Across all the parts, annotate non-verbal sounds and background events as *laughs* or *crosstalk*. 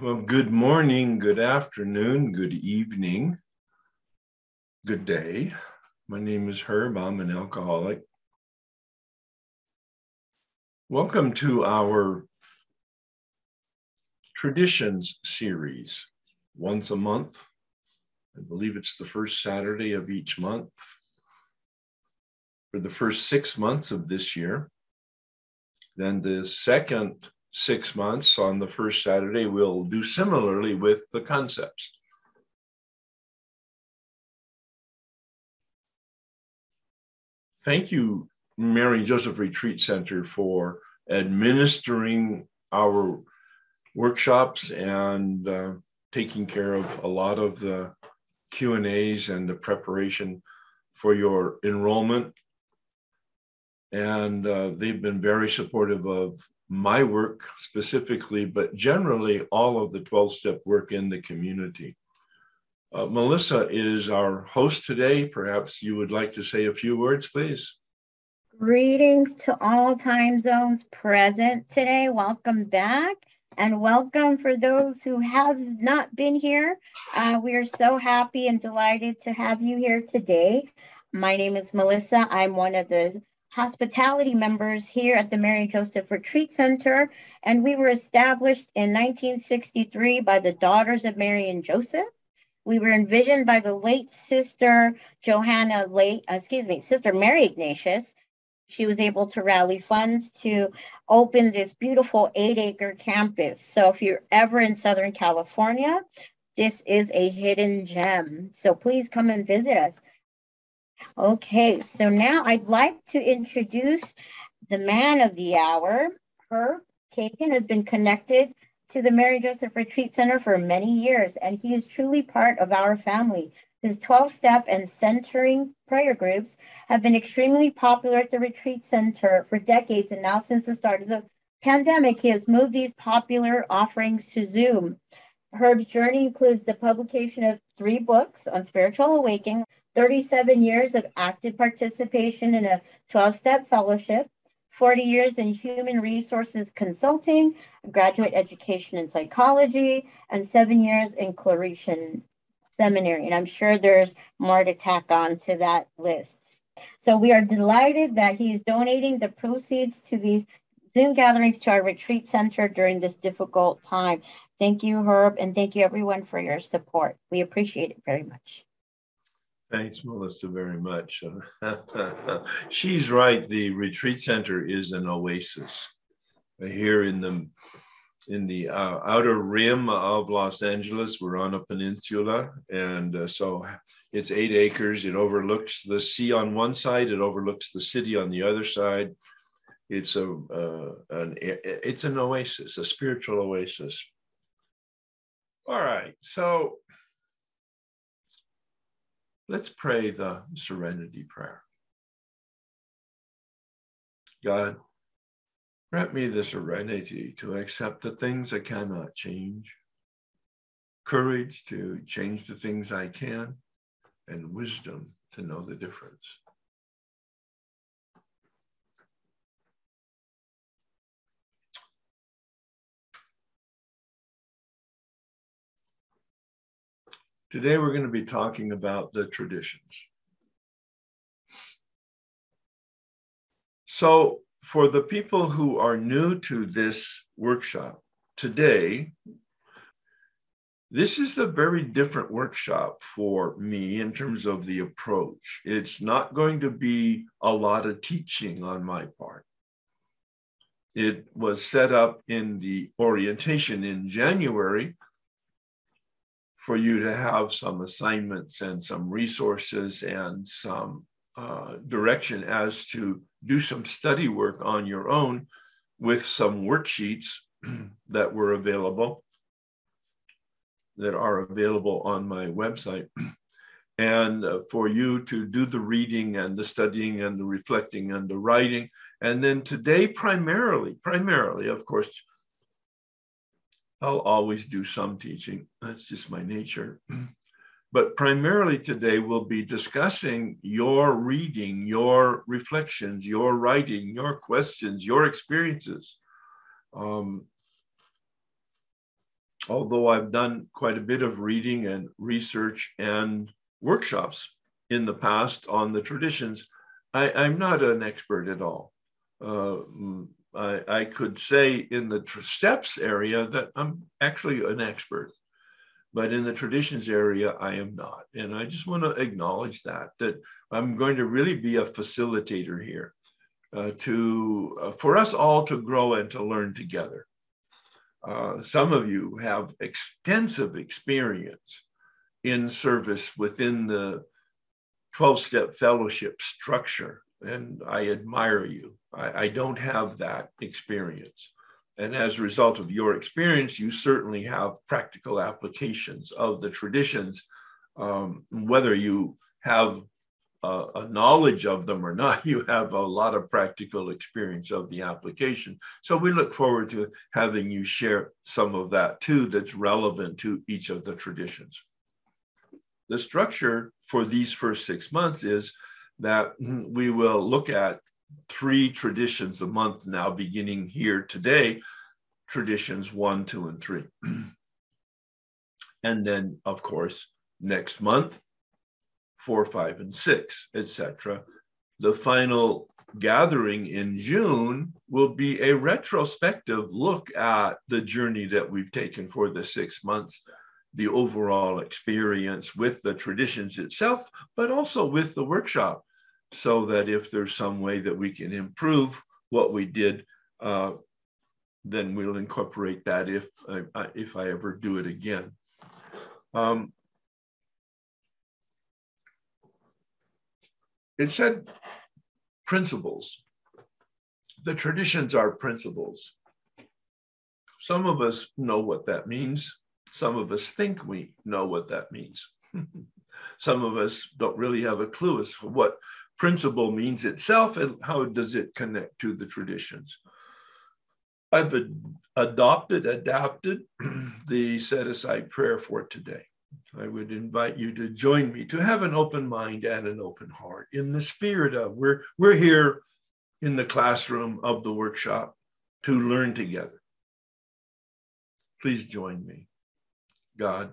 Well, good morning, good afternoon, good evening, good day. My name is Herb. I'm an alcoholic. Welcome to our traditions series. Once a month, I believe it's the first Saturday of each month for the first six months of this year. Then the second six months on the first Saturday, we'll do similarly with the concepts. Thank you, Mary Joseph Retreat Center, for administering our workshops and uh, taking care of a lot of the Q and A's and the preparation for your enrollment. And uh, they've been very supportive of my work specifically, but generally all of the 12 step work in the community. Uh, Melissa is our host today. Perhaps you would like to say a few words, please. Greetings to all time zones present today. Welcome back. And welcome for those who have not been here. Uh, we are so happy and delighted to have you here today. My name is Melissa. I'm one of the hospitality members here at the Mary Joseph Retreat Center, and we were established in 1963 by the Daughters of Mary and Joseph. We were envisioned by the late sister Johanna, late, uh, excuse me, sister Mary Ignatius. She was able to rally funds to open this beautiful eight acre campus. So if you're ever in Southern California, this is a hidden gem. So please come and visit us. Okay, so now I'd like to introduce the man of the hour. Herb Kagan has been connected to the Mary Joseph Retreat Center for many years, and he is truly part of our family. His 12 step and centering prayer groups have been extremely popular at the Retreat Center for decades, and now since the start of the pandemic, he has moved these popular offerings to Zoom. Herb's journey includes the publication of three books on spiritual awakening, 37 years of active participation in a 12 step fellowship, 40 years in human resources consulting, graduate education in psychology, and seven years in Claretian Seminary. And I'm sure there's more to tack on to that list. So we are delighted that he's donating the proceeds to these Zoom gatherings to our retreat center during this difficult time. Thank you, Herb, and thank you everyone for your support. We appreciate it very much. Thanks, Melissa, very much. *laughs* She's right. The retreat center is an oasis here in the in the uh, outer rim of Los Angeles. We're on a peninsula, and uh, so it's eight acres. It overlooks the sea on one side. It overlooks the city on the other side. It's a uh, an it's an oasis, a spiritual oasis. All right, so Let's pray the serenity prayer. God, grant me the serenity to accept the things I cannot change, courage to change the things I can, and wisdom to know the difference. Today, we're going to be talking about the traditions. So, for the people who are new to this workshop today, this is a very different workshop for me in terms of the approach. It's not going to be a lot of teaching on my part. It was set up in the orientation in January for you to have some assignments and some resources and some uh, direction as to do some study work on your own with some worksheets *clears throat* that were available that are available on my website. *clears throat* And uh, for you to do the reading and the studying and the reflecting and the writing. And then today primarily primarily of course I'll always do some teaching. That's just my nature. *clears throat* But primarily today, we'll be discussing your reading, your reflections, your writing, your questions, your experiences. Um, although I've done quite a bit of reading and research and workshops in the past on the traditions, I, am not an expert at all. Uh, I, I, could say in the steps area that I'm actually an expert, but in the traditions area, I am not. And I just want to acknowledge that, that I'm going to really be a facilitator here uh, to, uh, for us all to grow and to learn together. Uh, some of you have extensive experience in service within the 12 step fellowship structure, and I admire you. I, I, don't have that experience. And as a result of your experience, you certainly have practical applications of the traditions, um, whether you have a, a knowledge of them or not, *laughs* you have a lot of practical experience of the application. So we look forward to having you share some of that too that's relevant to each of the traditions. The structure for these first six months is that we will look at three traditions a month now, beginning here today, traditions one, two, and three. *clears throat* and then, of course, next month, four, five, and six, etc. The final gathering in June will be a retrospective look at the journey that we've taken for the six months, the overall experience with the traditions itself, but also with the workshop, so that if there's some way that we can improve what we did, uh, then we'll incorporate that if I, if I ever do it again. Um, it said principles. The traditions are principles. Some of us know what that means. Some of us think we know what that means. *laughs* Some of us don't really have a clue as to what principle means itself and how does it connect to the traditions. I've ad- adopted, adapted *clears throat* the set aside prayer for today. I would invite you to join me to have an open mind and an open heart in the spirit of we're, we're here in the classroom of the workshop to learn together. Please join me. God,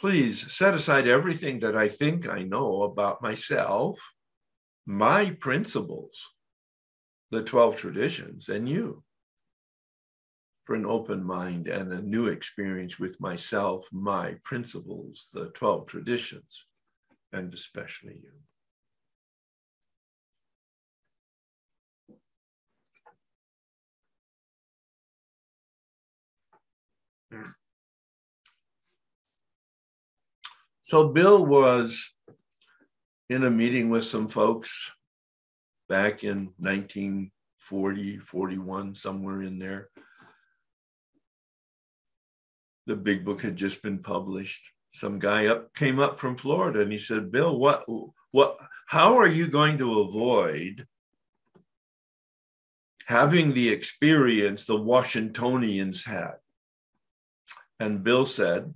please set aside everything that I think I know about myself, my principles, the 12 traditions, and you for an open mind and a new experience with myself, my principles, the 12 traditions, and especially you. Hmm. So Bill was in a meeting with some folks back in 1940, 41, somewhere in there the big book had just been published. Some guy up came up from Florida and he said, Bill, what what how are you going to avoid having the experience the Washingtonians had? And Bill said,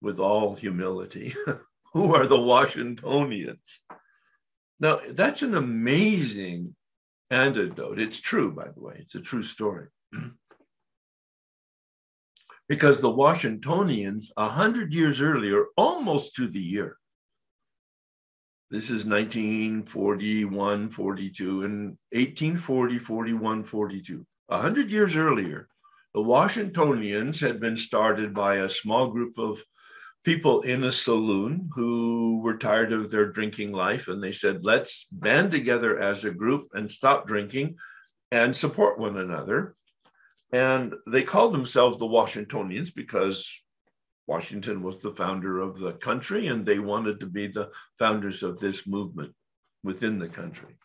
with all humility, *laughs* *laughs* who are the Washingtonians? Now, that's an amazing anecdote. It's true, by the way, it's a true story. *clears throat* because the Washingtonians, a hundred years earlier, almost to the year, this is 1941, 42, and 1840, 41, 42. A hundred years earlier, the Washingtonians had been started by a small group of people in a saloon who were tired of their drinking life. And they said, let's band together as a group and stop drinking and support one another. And they called themselves the Washingtonians because Washington was the founder of the country and they wanted to be the founders of this movement within the country.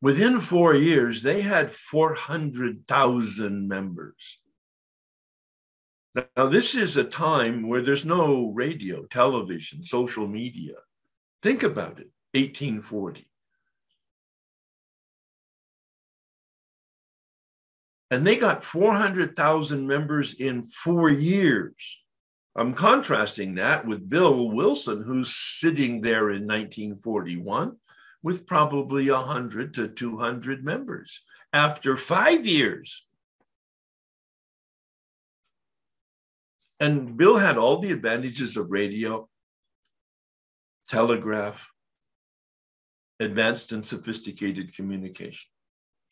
Within four years, they had 400,000 members. Now, this is a time where there's no radio, television, social media. Think about it 1840. And they got 400,000 members in four years. I'm contrasting that with Bill Wilson, who's sitting there in 1941 with probably 100 to 200 members after five years. And Bill had all the advantages of radio, telegraph, advanced and sophisticated communication,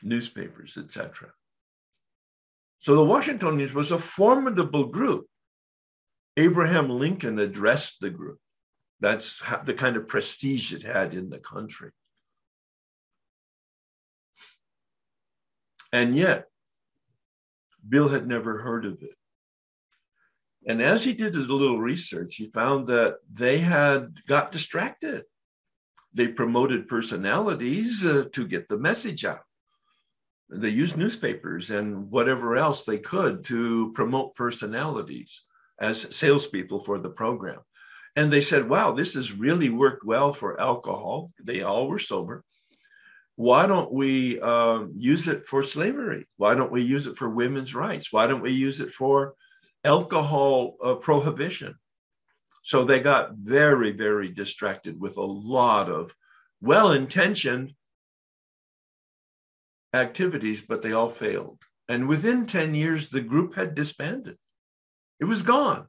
newspapers, etc. So the Washingtonians was a formidable group. Abraham Lincoln addressed the group. That's the kind of prestige it had in the country. And yet, Bill had never heard of it. And as he did his little research, he found that they had got distracted. They promoted personalities uh, to get the message out. They used newspapers and whatever else they could to promote personalities as salespeople for the program. And they said, wow, this has really worked well for alcohol. They all were sober. Why don't we um, use it for slavery? Why don't we use it for women's rights? Why don't we use it for alcohol uh, prohibition? So they got very, very distracted with a lot of well intentioned activities, but they all failed. And within 10 years, the group had disbanded. It was gone.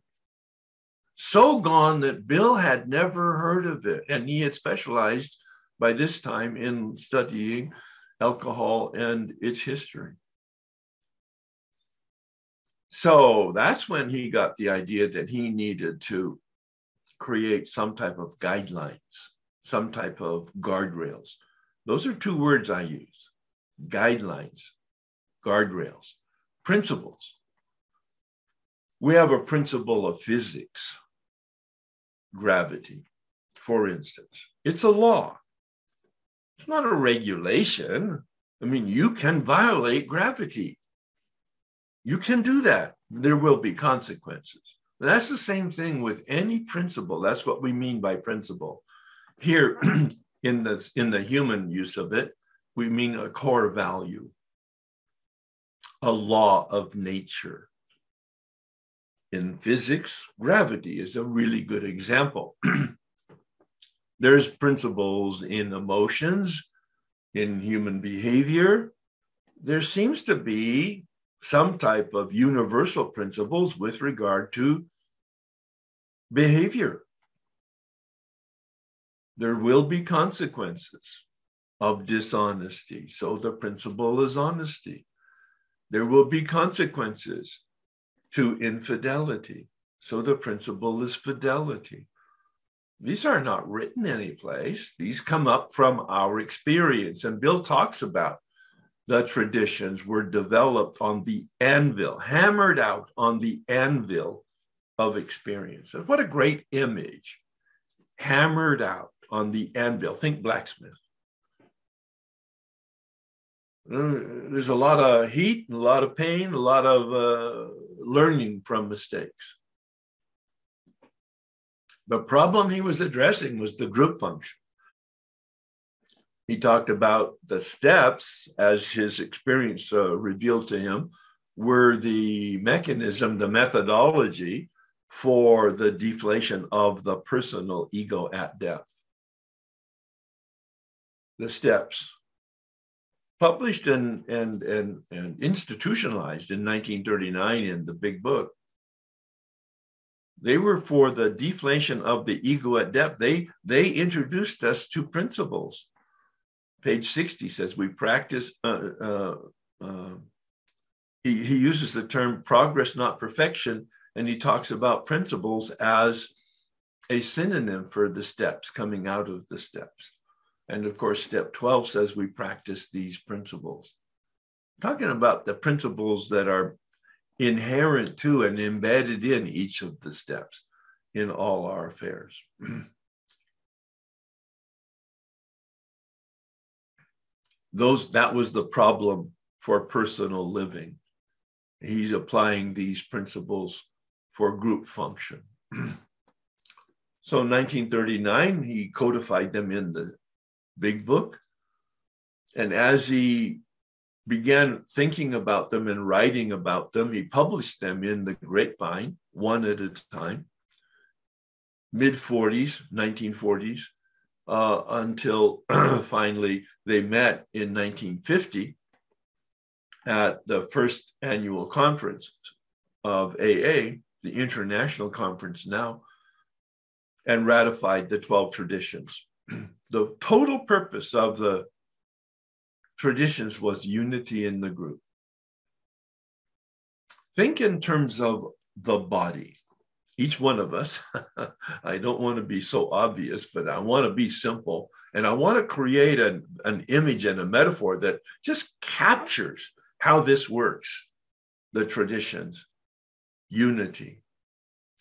So gone that Bill had never heard of it. And he had specialized by this time in studying alcohol and its history. So that's when he got the idea that he needed to create some type of guidelines, some type of guardrails. Those are two words I use guidelines, guardrails, principles. We have a principle of physics, gravity, for instance. It's a law, it's not a regulation. I mean, you can violate gravity. You can do that. There will be consequences. That's the same thing with any principle. That's what we mean by principle. Here, *clears throat* in the, in the human use of it, we mean a core value, a law of nature. In physics, gravity is a really good example. *clears throat* There's principles in emotions, in human behavior. There seems to be some type of universal principles with regard to behavior. There will be consequences of dishonesty. So the principle is honesty. There will be consequences to infidelity. So the principle is fidelity. These are not written anyplace. These come up from our experience. And Bill talks about the traditions were developed on the anvil, hammered out on the anvil of experience. What a great image. Hammered out on the anvil. Think blacksmith. There's a lot of heat, a lot of pain, a lot of uh, learning from mistakes. The problem he was addressing was the group function. He talked about the steps as his experience uh, revealed to him were the mechanism, the methodology for the deflation of the personal ego at depth. The steps. Published and, and, and, and institutionalized in 1939 in the big book. They were for the deflation of the ego at depth. They they introduced us to principles page 60 says we practice uh, uh, uh, he, he uses the term progress not perfection and he talks about principles as a synonym for the steps coming out of the steps and of course, step 12 says we practice these principles. talking about the principles that are inherent to and embedded in each of the steps in all our affairs. *clears throat* Those that was the problem for personal living. He's applying these principles for group function. *clears throat* so in 1939, he codified them in the big book. And as he began thinking about them and writing about them, he published them in the grapevine, one at a time, mid 40s, 1940s, uh, until *clears throat* finally they met in 1950 at the first annual conference of AA the international conference now, and ratified the 12 traditions. *clears throat* the total purpose of the traditions was unity in the group. Think in terms of the body. Each one of us, *laughs* I don't want to be so obvious, but I want to be simple. And I want to create an, an image and a metaphor that just captures how this works the traditions, unity.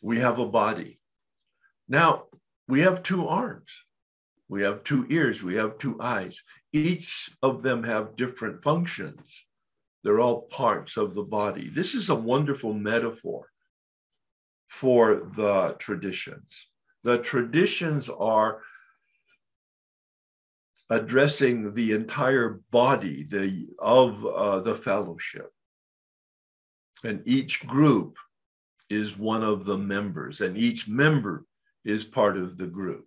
We have a body. Now, we have two arms, we have two ears, we have two eyes. Each of them have different functions. They're all parts of the body. This is a wonderful metaphor for the traditions. The traditions are addressing the entire body the, of uh, the fellowship. And each group is one of the members, and each member is part of the group.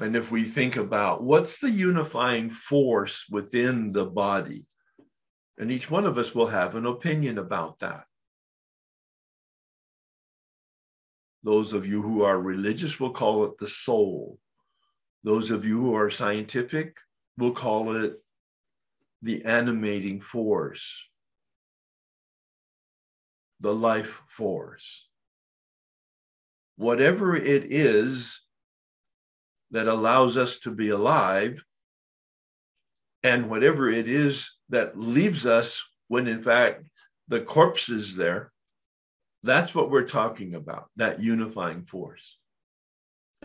And if we think about what's the unifying force within the body, and each one of us will have an opinion about that. Those of you who are religious will call it the soul. Those of you who are scientific will call it the animating force, the life force. Whatever it is that allows us to be alive, and whatever it is that leaves us when in fact the corpse is there, that's what we're talking about, that unifying force.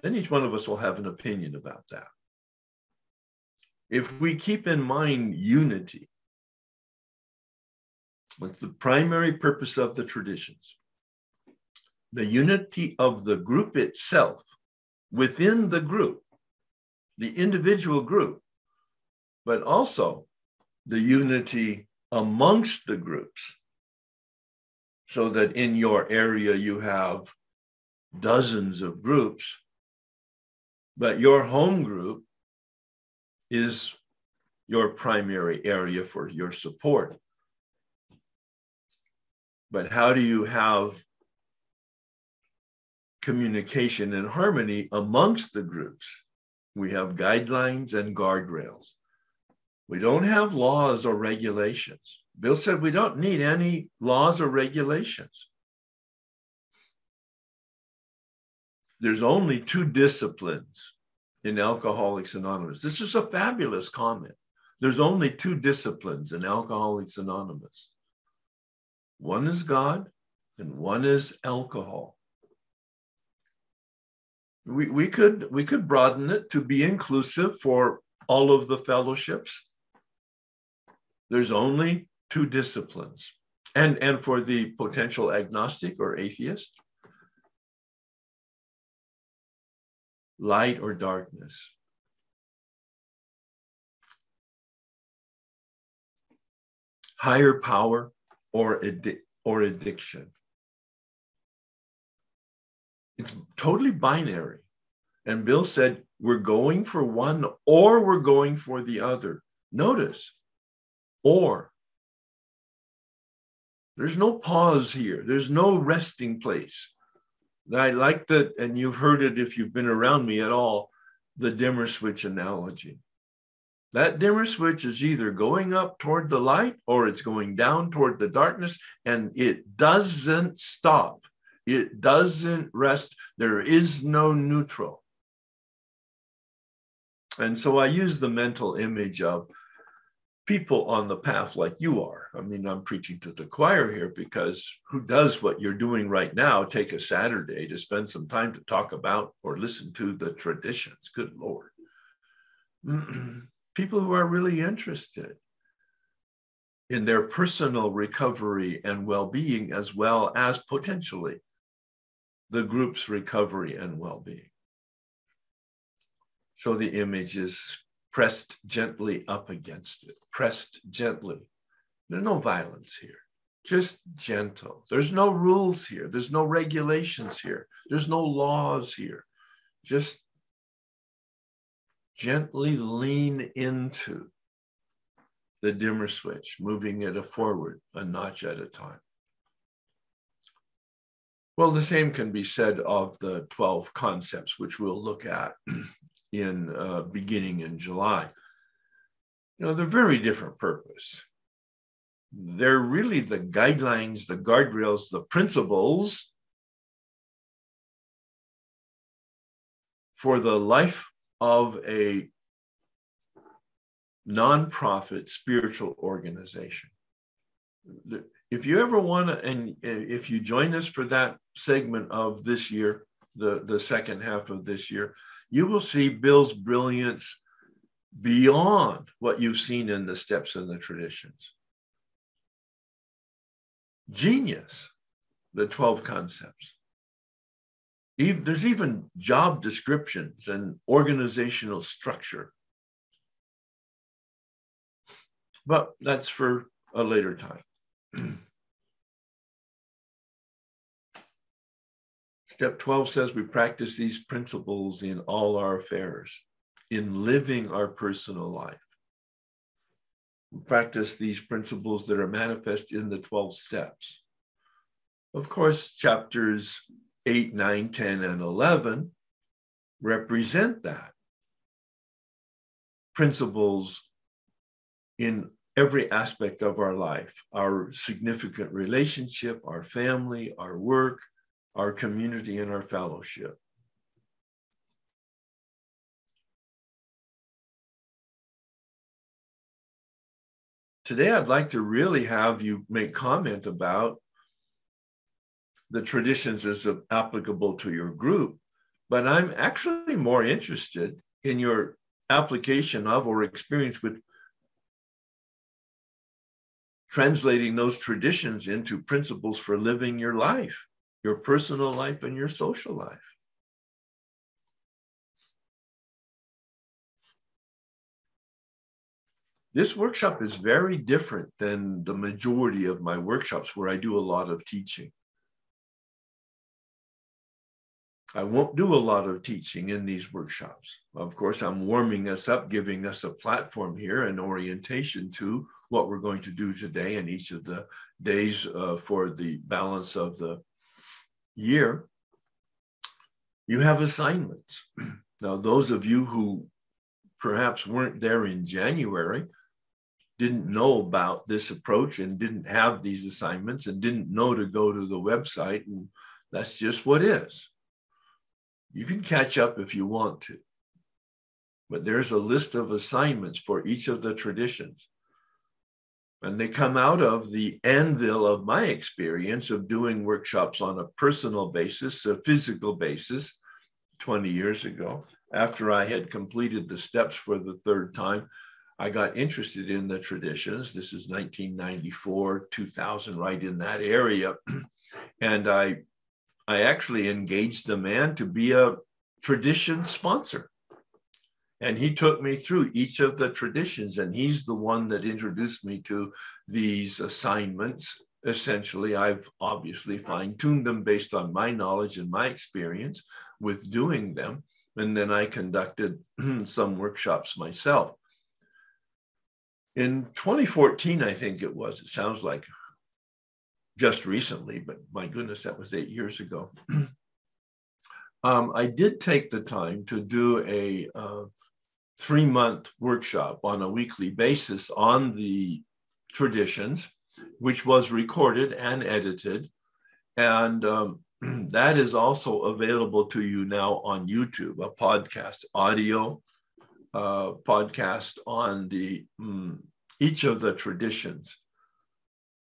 Then each one of us will have an opinion about that. If we keep in mind unity, what's the primary purpose of the traditions? The unity of the group itself within the group, the individual group, but also the unity amongst the groups. So that in your area you have dozens of groups but your home group is your primary area for your support. But how do you have communication and harmony amongst the groups? We have guidelines and guardrails. We don't have laws or regulations. Bill said we don't need any laws or regulations. there's only two disciplines in Alcoholics Anonymous. This is a fabulous comment. There's only two disciplines in Alcoholics Anonymous one is God, and one is alcohol. We, we, could, we could broaden it to be inclusive for all of the fellowships. There's only two disciplines. And, and for the potential agnostic or atheist, light or darkness. Higher power or, addi- or addiction. It's totally binary. And Bill said, we're going for one or we're going for the other. Notice, or. There's no pause here, there's no resting place. I like that, and you've heard it if you've been around me at all, the dimmer switch analogy. That dimmer switch is either going up toward the light or it's going down toward the darkness, and it doesn't stop. It doesn't rest. There is no neutral. And so I use the mental image of people on the path like you are. I mean, I'm preaching to the choir here because who does what you're doing right now? Take a Saturday to spend some time to talk about or listen to the traditions. Good Lord. *clears throat* people who are really interested in their personal recovery and well being, as well as potentially the group's recovery and well being. So the image is pressed gently up against it, pressed gently. There's no violence here, just gentle. There's no rules here, there's no regulations here, there's no laws here. Just gently lean into the dimmer switch, moving it forward a notch at a time. Well, the same can be said of the 12 concepts, which we'll look at in uh, beginning in July. You know, they're very different purpose. They're really the guidelines, the guardrails, the principles for the life of a nonprofit spiritual organization. If you ever want to, and if you join us for that segment of this year, the, the second half of this year, you will see Bill's brilliance beyond what you've seen in the steps and the traditions. Genius, the 12 concepts. There's even job descriptions and organizational structure. But that's for a later time. *clears throat* Step 12 says we practice these principles in all our affairs, in living our personal life. We practice these principles that are manifest in the 12 steps. Of course, chapters 8, 9, 10, and 11 represent that. Principles in every aspect of our life our significant relationship, our family, our work, our community, and our fellowship. Today, I'd like to really have you make comment about the traditions as applicable to your group, but I'm actually more interested in your application of or experience with translating those traditions into principles for living your life, your personal life, and your social life. This workshop is very different than the majority of my workshops where I do a lot of teaching. I won't do a lot of teaching in these workshops. Of course, I'm warming us up, giving us a platform here and orientation to what we're going to do today and each of the days uh, for the balance of the year. You have assignments. *clears throat* Now, those of you who perhaps weren't there in January, didn't know about this approach and didn't have these assignments and didn't know to go to the website. And that's just what is. You can catch up if you want to. But there's a list of assignments for each of the traditions. And they come out of the anvil of my experience of doing workshops on a personal basis, a physical basis, 20 years ago. After I had completed the steps for the third time, I got interested in the traditions. This is 1994, 2000, right in that area. *clears throat* and I I actually engaged the man to be a tradition sponsor. And he took me through each of the traditions, and he's the one that introduced me to these assignments. Essentially, I've obviously fine tuned them based on my knowledge and my experience with doing them. And then I conducted *clears throat* some workshops myself. In 2014, I think it was, it sounds like just recently, but my goodness, that was eight years ago. *clears throat* um, I did take the time to do a uh, three month workshop on a weekly basis on the traditions, which was recorded and edited. And um, *clears throat* that is also available to you now on YouTube, a podcast, audio uh, podcast on the um, each of the traditions.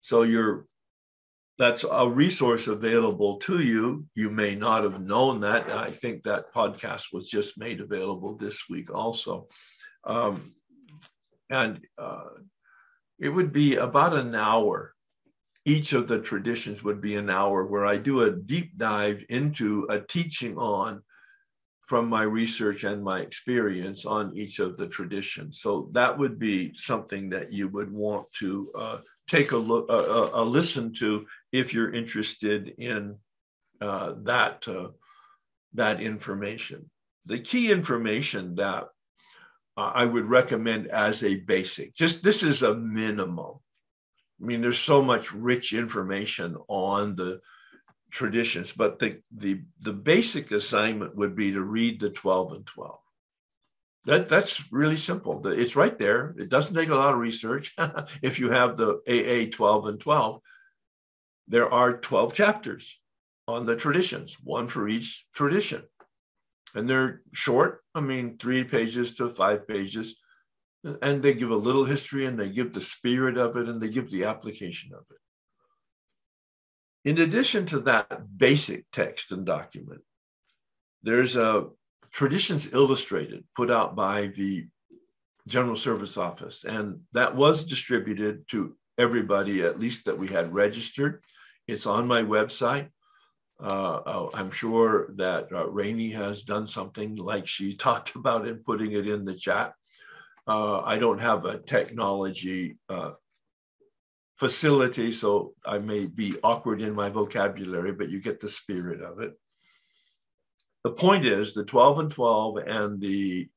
So you're that's a resource available to you. You may not have known that. I think that podcast was just made available this week also. Um, and uh, it would be about an hour. Each of the traditions would be an hour where I do a deep dive into a teaching on from my research and my experience on each of the traditions. So that would be something that you would want to uh, take a look, a, a, listen to if you're interested in uh, that uh, that information. The key information that uh, I would recommend as a basic, just this is a minimum. I mean, there's so much rich information on the traditions, but the, the, the basic assignment would be to read the 12 and 12. That, that's really simple. It's right there. It doesn't take a lot of research. *laughs* if you have the AA 12 and 12, there are 12 chapters on the traditions, one for each tradition. And they're short, I mean, three pages to five pages. And they give a little history and they give the spirit of it and they give the application of it. In addition to that basic text and document, there's a Traditions Illustrated put out by the General Service Office, and that was distributed to everybody, at least that we had registered. It's on my website. Uh, oh, I'm sure that uh, Rainey has done something like she *laughs* talked about in putting it in the chat. Uh, I don't have a technology uh, facility, so I may be awkward in my vocabulary, but you get the spirit of it. The point is, the 12 and 12 and the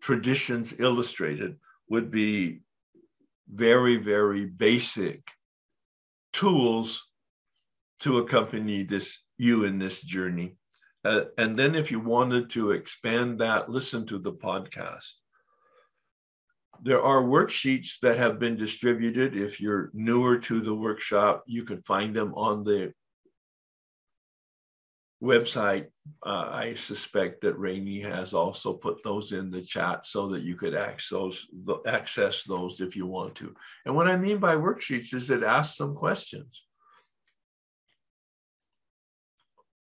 traditions illustrated would be very, very basic tools to accompany this you in this journey. Uh, and then if you wanted to expand that, listen to the podcast there are worksheets that have been distributed. If you're newer to the workshop, you can find them on the website. Uh, I suspect that Rainey has also put those in the chat so that you could access, access those if you want to. And what I mean by worksheets is it asks some questions.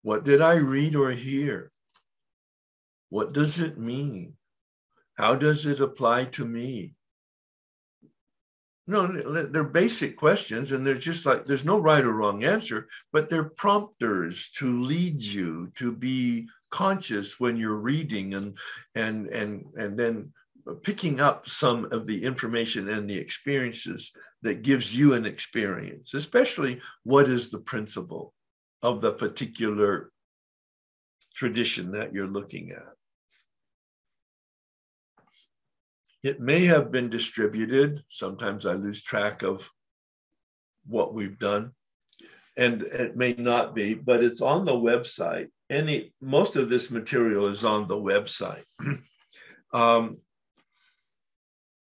What did I read or hear? What does it mean? How does it apply to me? No, they're basic questions, and there's just like there's no right or wrong answer, but they're prompters to lead you to be conscious when you're reading and and and and then picking up some of the information and the experiences that gives you an experience, especially what is the principle of the particular tradition that you're looking at. It may have been distributed. Sometimes I lose track of what we've done, and it may not be, but it's on the website. Any most of this material is on the website, *clears throat* um,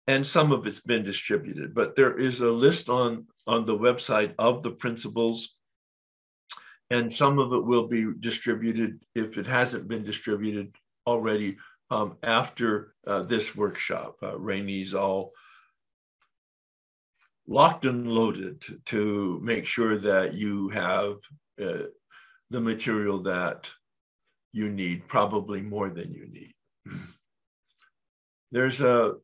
and some of it's been distributed. But there is a list on on the website of the principles, and some of it will be distributed if it hasn't been distributed already um, after uh, this workshop. Uh, Rainey's all locked and loaded to, make sure that you have uh, the material that you need, probably more than you need. *clears throat* There's a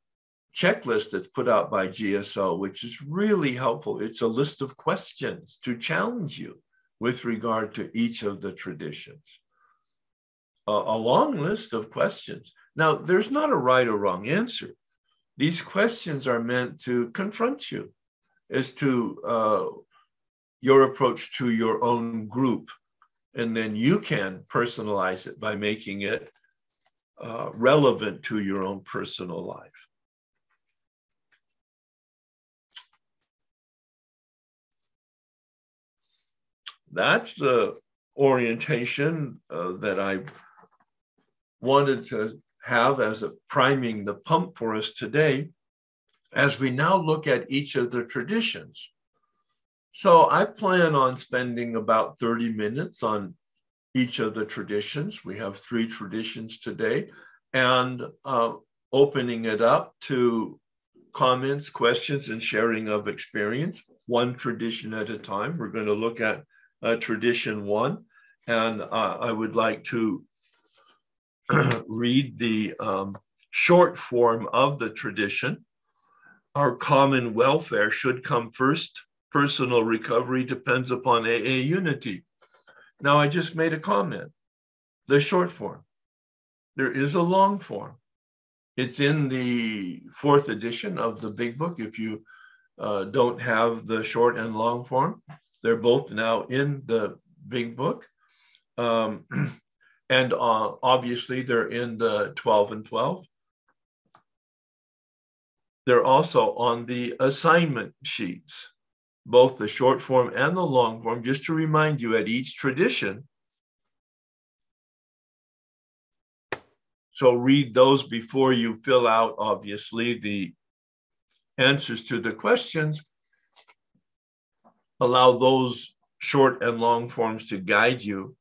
checklist that's put out by GSO, which is really helpful. It's a list of questions to challenge you with regard to each of the traditions a, a long list of questions. Now, there's not a right or wrong answer. These questions are meant to confront you as to uh, your approach to your own group. And then you can personalize it by making it uh, relevant to your own personal life. That's the orientation uh, that I wanted to have as a priming the pump for us today as we now look at each of the traditions. So I plan on spending about 30 minutes on each of the traditions. We have three traditions today and uh, opening it up to comments, questions, and sharing of experience, one tradition at a time. We're going to look at uh, tradition one. And uh, I would like to *clears throat* read the um, short form of the tradition. Our common welfare should come first. Personal recovery depends upon AA unity. Now, I just made a comment. The short form. There is a long form. It's in the fourth edition of the big book. If you uh, don't have the short and long form, they're both now in the big book. Um, *clears throat* And uh, obviously, they're in the 12 and 12. They're also on the assignment sheets both the short form and the long form, just to remind you at each tradition. So read those before you fill out, obviously, the answers to the questions. Allow those short and long forms to guide you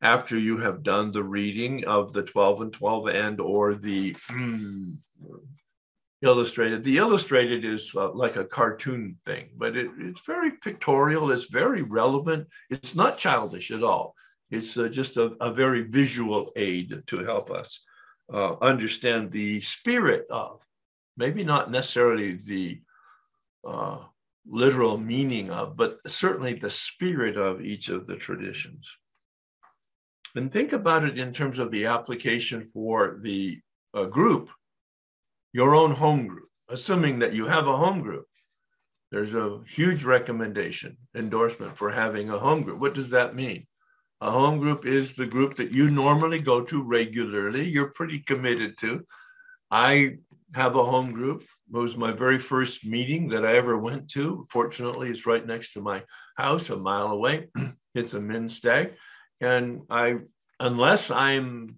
after you have done the reading of the 12 and 12 and or the mm, illustrated. The illustrated is uh, like a cartoon thing but it, it's very pictorial. It's very relevant. It's not childish at all. It's uh, just a, a, very visual aid to help us uh, understand the spirit of maybe not necessarily the uh, literal meaning of, but certainly the spirit of each of the traditions. And think about it in terms of the application for the uh, group, your own home group, assuming that you have a home group. There's a huge recommendation, endorsement for having a home group. What does that mean? A home group is the group that you normally go to regularly, you're pretty committed to. I have a home group. It was my very first meeting that I ever went to. Fortunately, it's right next to my house, a mile away. *clears throat* it's a men's stag. And I, unless I'm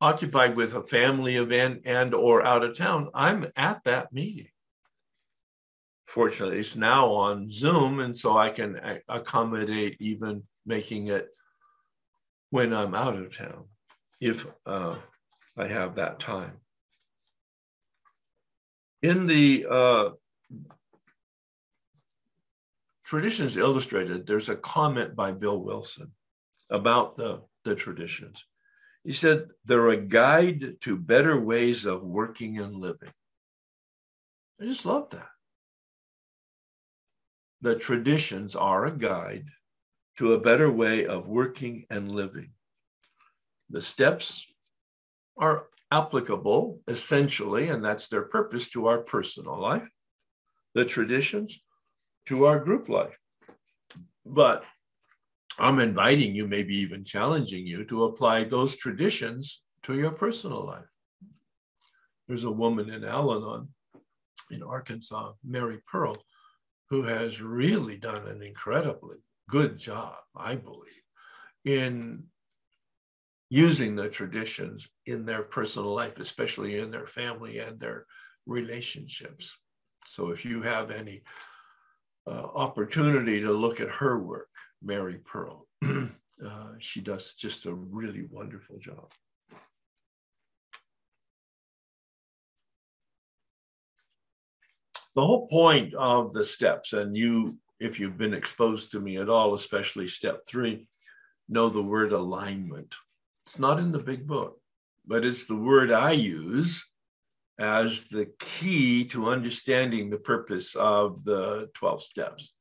occupied with a family event and or out of town, I'm at that meeting. Fortunately, it's now on Zoom, and so I can accommodate even making it when I'm out of town, if uh, I have that time in the uh, traditions illustrated, there's a comment by Bill Wilson about the, the traditions. He said, they're a guide to better ways of working and living. I just love that. The traditions are a guide to a better way of working and living. The steps are applicable essentially, and that's their purpose, to our personal life, the traditions to our group life. But I'm inviting you, maybe even challenging you to apply those traditions to your personal life. There's a woman in Al Anon in Arkansas, Mary Pearl, who has really done an incredibly good job, I believe, in using the traditions in their personal life, especially in their family and their relationships. So if you have any uh, opportunity to look at her work, Mary Pearl, *clears throat* uh, she does just a really wonderful job. The whole point of the steps, and you, if you've been exposed to me at all, especially step three, know the word alignment. It's not in the big book, but it's the word I use as the key to understanding the purpose of the 12 steps.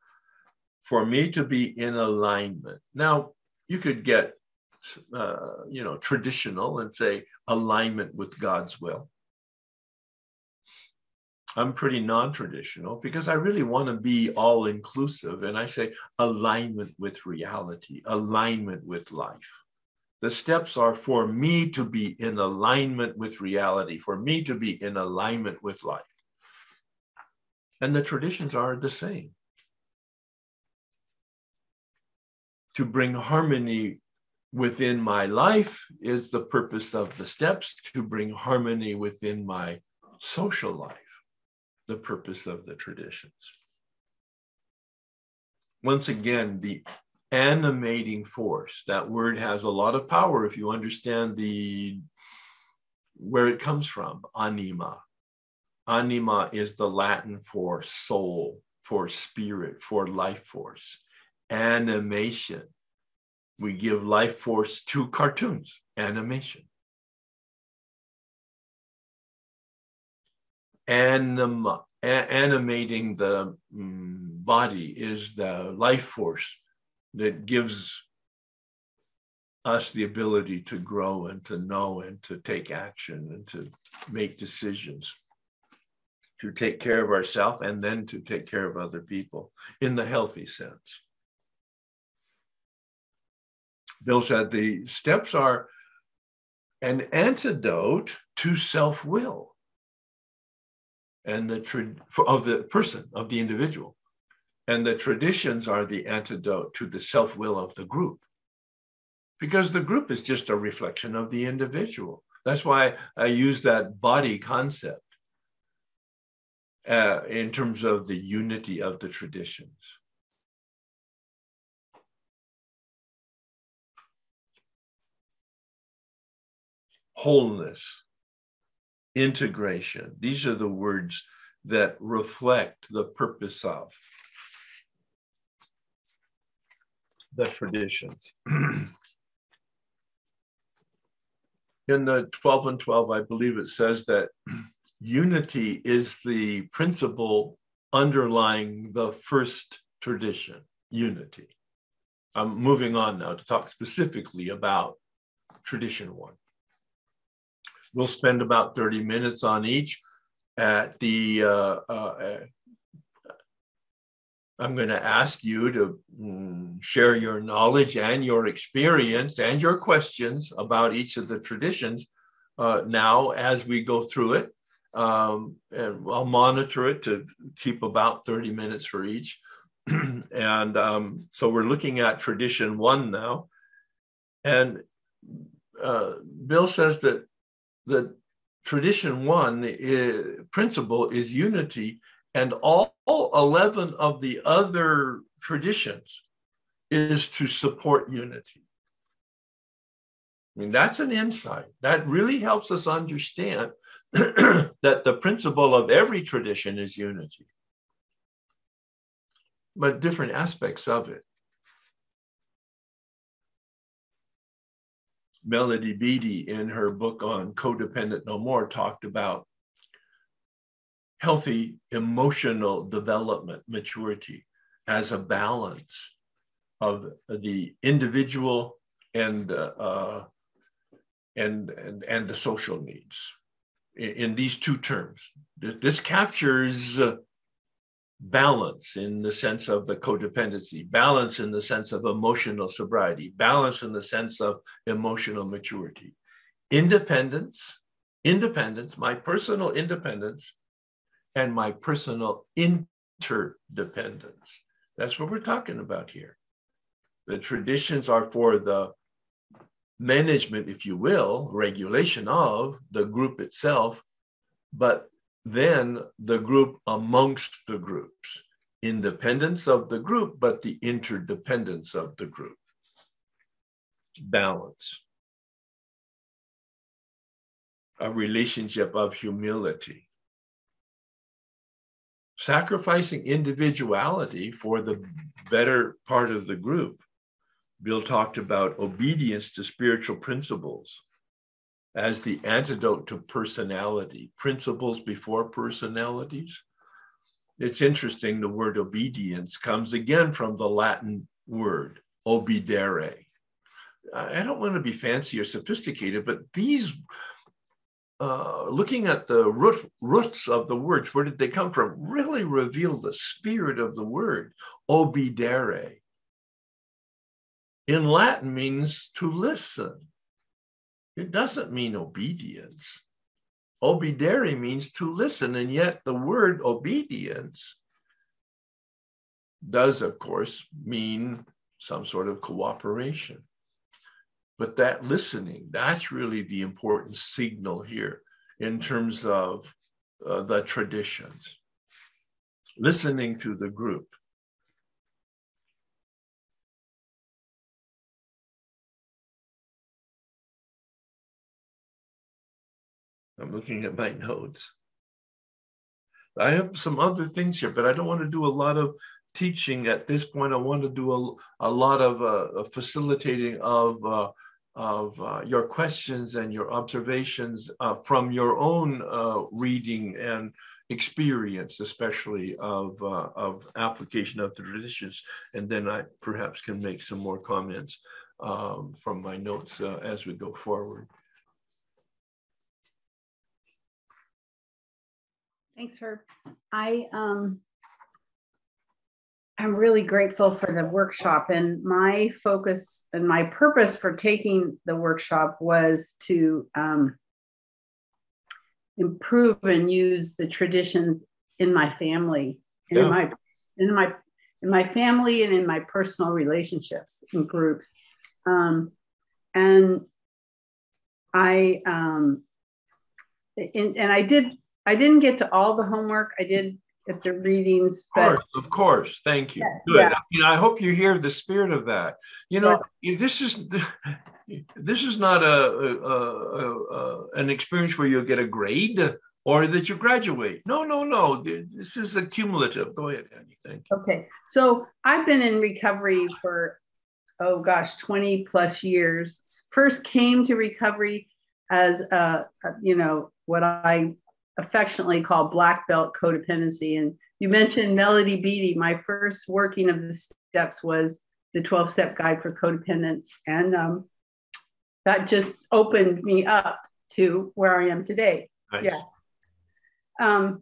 For me to be in alignment. Now, you could get, uh, you know, traditional and say alignment with God's will. I'm pretty non traditional because I really want to be all inclusive. And I say alignment with reality, alignment with life. The steps are for me to be in alignment with reality, for me to be in alignment with life. And the traditions are the same. To bring harmony within my life is the purpose of the steps, to bring harmony within my social life, the purpose of the traditions. Once again, the animating force. That word has a lot of power if you understand the where it comes from, anima. Anima is the Latin for soul, for spirit, for life force. Animation. We give life force to cartoons, animation. Anima, a- animating the mm, body is the life force that gives us the ability to grow and to know and to take action and to make decisions, to take care of ourselves and then to take care of other people in the healthy sense. Bill said the steps are an antidote to self will and the of the person, of the individual And the traditions are the antidote to the self will of the group. Because the group is just a reflection of the individual. That's why I use that body concept uh, in terms of the unity of the traditions. Wholeness, integration, these are the words that reflect the purpose of the traditions. *clears throat* In the 12 and 12, I believe it says that *clears throat* unity is the principle underlying the first tradition, unity. I'm moving on now to talk specifically about tradition one. We'll spend about 30 minutes on each. At the, uh, uh, I'm going to ask you to mm, share your knowledge and your experience and your questions about each of the traditions uh, now as we go through it. Um, and I'll monitor it to keep about 30 minutes for each. *clears throat* and um, so we're looking at tradition one now. And uh, Bill says that the tradition one is, principle is unity, and all 11 of the other traditions is to support unity. I mean, that's an insight. That really helps us understand *clears throat* that the principle of every tradition is unity, but different aspects of it. Melody Beattie, in her book on Codependent No More, talked about healthy emotional development, maturity, as a balance of the individual and, uh, uh and, and, and the social needs in these two terms. This captures balance in the sense of the codependency, balance in the sense of emotional sobriety, balance in the sense of emotional maturity, independence, independence, my personal independence, and my personal interdependence. That's what we're talking about here. The traditions are for the management, if you will, regulation of the group itself, but then the group amongst the groups, independence of the group, but the interdependence of the group. Balance. A relationship of humility. Sacrificing individuality for the better part of the group Bill talked about obedience to spiritual principles as the antidote to personality, principles before personalities. It's interesting, the word obedience comes again from the Latin word obedere. I don't want to be fancy or sophisticated, but these, uh, looking at the root, roots of the words, where did they come from, really reveal the spirit of the word, obedere in Latin means to listen. It doesn't mean obedience. Obedere means to listen, and yet the word obedience does, of course, mean some sort of cooperation. But that listening, that's really the important signal here in terms of uh, the traditions. Listening to the group. I'm looking at my notes. I have some other things here, but I don't want to do a lot of teaching at this point. I want to do a, a lot of uh, facilitating of uh, of uh, your questions and your observations uh, from your own uh, reading and experience, especially of uh, of application of the traditions, and then I perhaps can make some more comments um, from my notes as we go forward. Thanks, Herb. I um, I'm really grateful for the workshop, and my focus and my purpose for taking the workshop was to um, improve and use the traditions in my family, in yeah. my in my in my family and in my personal relationships and groups. Um, and I um, and, and I did I didn't get to all the homework. I did at the readings. But, of course, of course. Thank you. Good. Yeah. Know, I hope you hear the spirit of that. You know, yeah. this is this is not a, a, a, an experience where you'll get a grade or that you graduate. No, no, no. This is a cumulative. Go ahead, Annie. Thank you. Okay. So I've been in recovery for oh gosh, 20 plus years. First came to recovery as a you know, what I affectionately call black belt codependency. And you mentioned Melody Beattie. My first working of the steps was the 12 step guide for codependence. And um, that just opened me up to where I am today. Nice. Yeah. Um,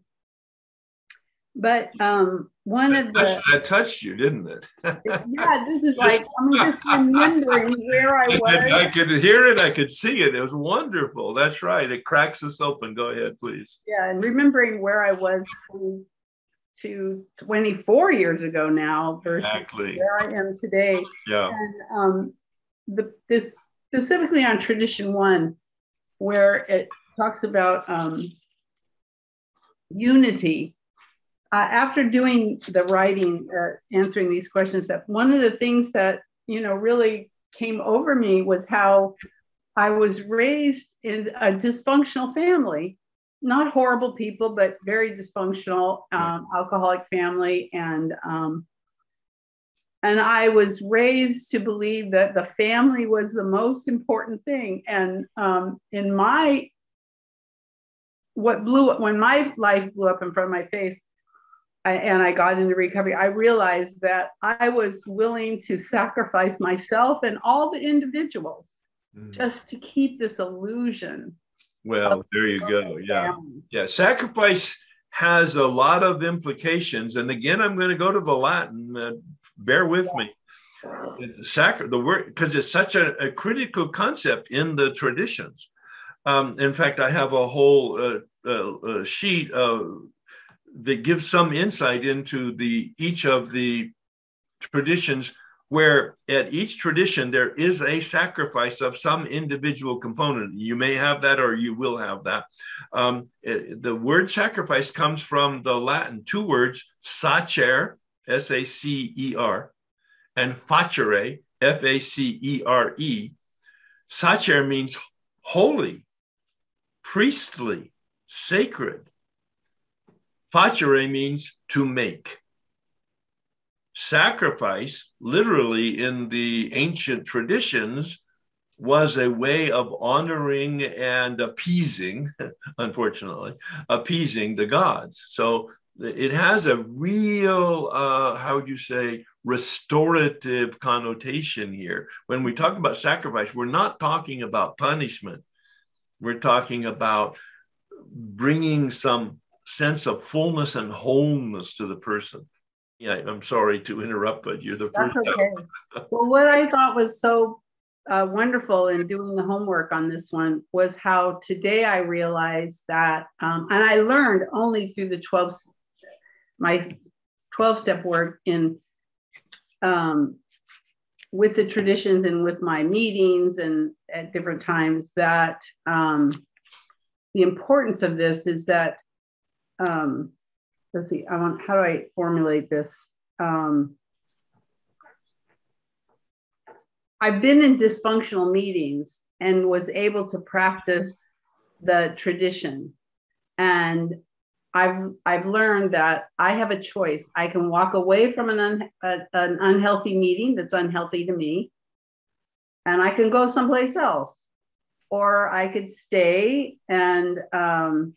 but um, one that of the that touched you, didn't it? *laughs* yeah, this is like I'm just remembering where *laughs* I was. I could hear it, I could see it. It was wonderful. That's right. It cracks us open. Go ahead, please. Yeah, and remembering where I was to, to 24 years ago now versus exactly. where I am today. Yeah. And um, the, this specifically on tradition one, where it talks about um, unity uh, after doing the writing, uh, answering these questions, that one of the things that you know really came over me was how I was raised in a dysfunctional family, not horrible people, but very dysfunctional um, alcoholic family, and um, and I was raised to believe that the family was the most important thing. And um, in my what blew up when my life blew up in front of my face I, and I got into recovery, I realized that I was willing to sacrifice myself and all the individuals mm. just to keep this illusion. Well, there you go. Yeah. Yeah. Sacrifice has a lot of implications. And again, I'm going to go to the Latin. Uh, bear with yeah. me. Sacri- the word because it's such a, a, critical concept in the traditions. Um, in fact, I have a whole uh, uh, uh sheet of that gives some insight into the each of the traditions where at each tradition there is a sacrifice of some individual component. You may have that or you will have that. Um, it, the word sacrifice comes from the Latin two words, sacer, S A C E R, and facere, F A C E R E. Sacer means holy, priestly, sacred. Facere means to make. Sacrifice, literally in the ancient traditions, was a way of honoring and appeasing, *laughs* unfortunately, appeasing the gods. So it has a real, uh, how would you say, restorative connotation here. When we talk about sacrifice, we're not talking about punishment. We're talking about bringing some sense of fullness and wholeness to the person. Yeah, I'm sorry to interrupt, but you're the That's first. Okay. *laughs* well, what I thought was so uh, wonderful in doing the homework on this one was how today I realized that, um, and I learned only through the 12, my 12 step work in um, with the traditions and with my meetings and at different times that um, the importance of this is that um, let's see, I want, how do I formulate this? Um, I've been in dysfunctional meetings and was able to practice the tradition. And I've, I've learned that I have a choice. I can walk away from an, un, a, an unhealthy meeting that's unhealthy to me, and I can go someplace else. Or I could stay and um,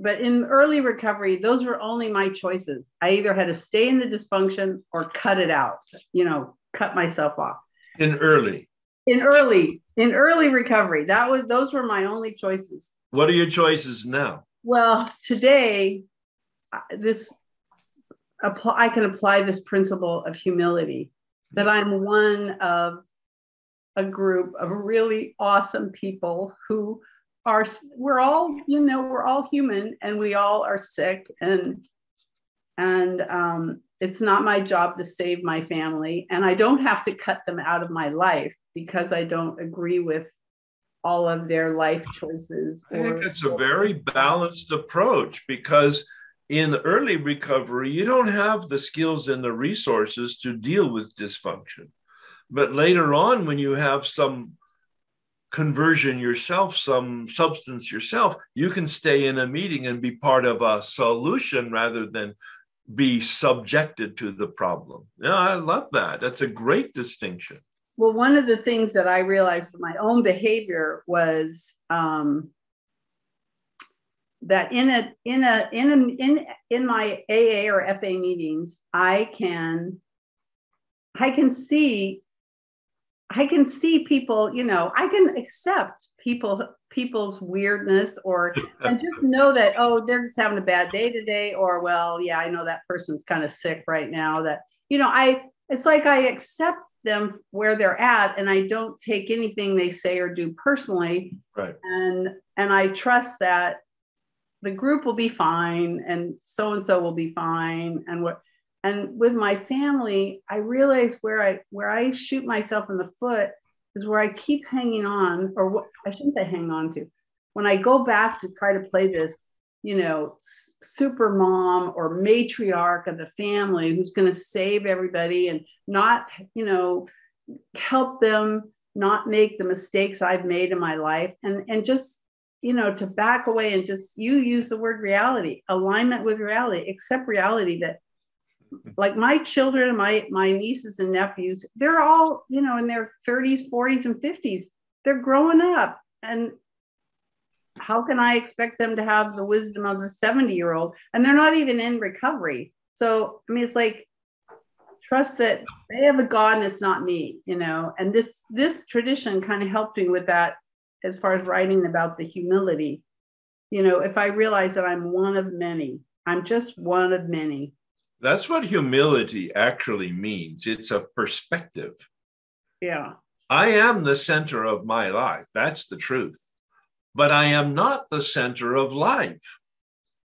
but in early recovery, those were only my choices. I either had to stay in the dysfunction or cut it out, you know, cut myself off. In early. In early, in early recovery. That was those were my only choices. What are your choices now? Well, today, this apply, I can apply this principle of humility that I'm one of a group of really awesome people who are we're all you know we're all human and we all are sick and and um, it's not my job to save my family, and I don't have to cut them out of my life because I don't agree with all of their life choices. I think it's a very balanced approach because in early recovery, you don't have the skills and the resources to deal with dysfunction. But later on, when you have some conversion yourself, some substance yourself, you can stay in a meeting and be part of a solution rather than be subjected to the problem. Yeah, I love that. That's a great distinction. Well, one of the things that I realized with my own behavior was um, that in a in a in a in in my AA or FA meetings, I can I can see I can see people, you know, I can accept people people's weirdness or *laughs* and just know that oh they're just having a bad day today or well yeah I know that person's kind of sick right now that you know I it's like I accept them where they're at and I don't take anything they say or do personally. Right. And and I trust that the group will be fine and so and so will be fine and what and with my family i realize where i where i shoot myself in the foot is where i keep hanging on or what i shouldn't say hang on to. When i go back to try to play this you know super mom or matriarch of the family who's going to save everybody and not you know help them not make the mistakes i've made in my life. And and just you know, to back away and just you use the word reality, alignment with reality, accept reality that like my children, my my nieces and nephews, they're all, you know, in their 30s, 40s, and 50s. They're growing up. And how can I expect them to have the wisdom of a 70 year old? And they're not even in recovery. So I mean, it's like trust that they have a God and it's not me, you know. And this this tradition kind of helped me with that as far as writing about the humility. You know, if I realize that I'm one of many, I'm just one of many. That's what humility actually means. It's a perspective. Yeah. I am the center of my life. That's the truth. But I am not the center of life.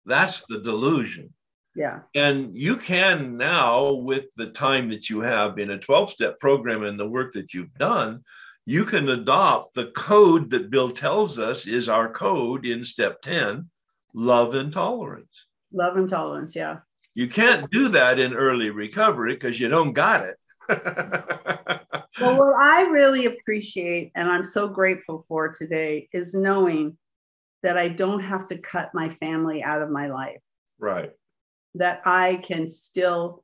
That's the delusion. Yeah. And you can now, with the time that you have in a 12 step program and the work that you've done, you can adopt the code that Bill tells us is our code in step 10 love and tolerance. Love and tolerance, yeah. You can't do that in early recovery because you don't got it. *laughs* well, what I really appreciate and I'm so grateful for today is knowing that I don't have to cut my family out of my life. Right. That I can still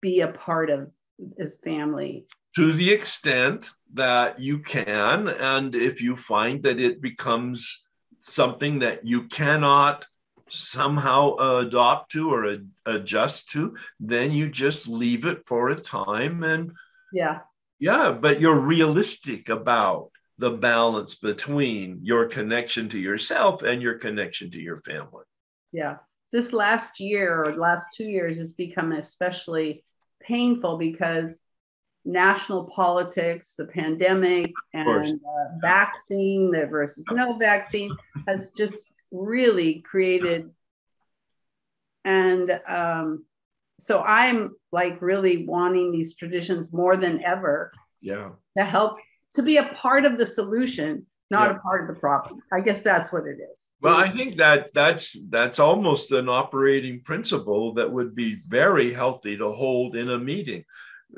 be a part of this family. To the extent that you can. And if you find that it becomes something that you cannot somehow adopt to or ad- adjust to, then you just leave it for a time. And yeah, yeah, but you're realistic about the balance between your connection to yourself and your connection to your family. Yeah. This last year or last two years has become especially painful because national politics, the pandemic, and uh, vaccine the versus no vaccine has just really created. And um, so I'm like really wanting these traditions more than ever. Yeah. To help to be a part of the solution, not yeah. a part of the problem. I guess that's what it is. Well, I think that that's that's almost an operating principle that would be very healthy to hold in a meeting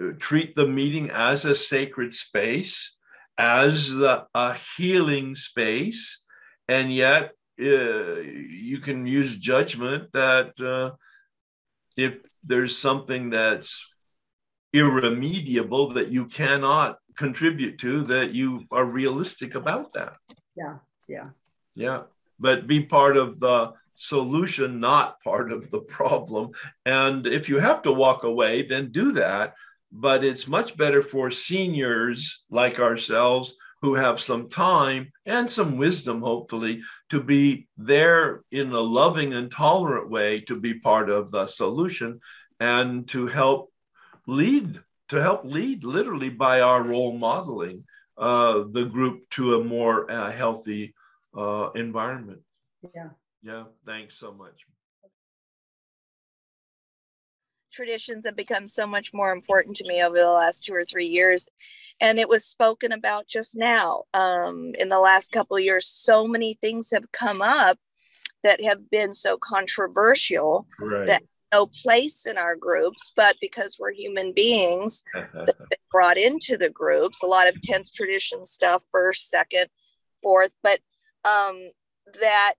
uh, treat the meeting as a sacred space, as the, a healing space, and yet uh, you can use judgment that uh, if there's something that's irremediable that you cannot contribute to, that you are realistic about that. Yeah, yeah. Yeah, but be part of the solution, not part of the problem. And if you have to walk away, then do that but it's much better for seniors like ourselves who have some time and some wisdom, hopefully, to be there in a loving and tolerant way to be part of the solution and to help lead, to help lead literally by our role modeling uh, the group to a more uh, healthy uh, environment. Yeah. Yeah. Thanks so much. Traditions have become so much more important to me over the last two or three years and it was spoken about just now um, in the last couple of years so many things have come up that have been so controversial right. that no place in our groups but because we're human beings *laughs* brought into the groups a lot of 10th tradition stuff first second fourth but um, that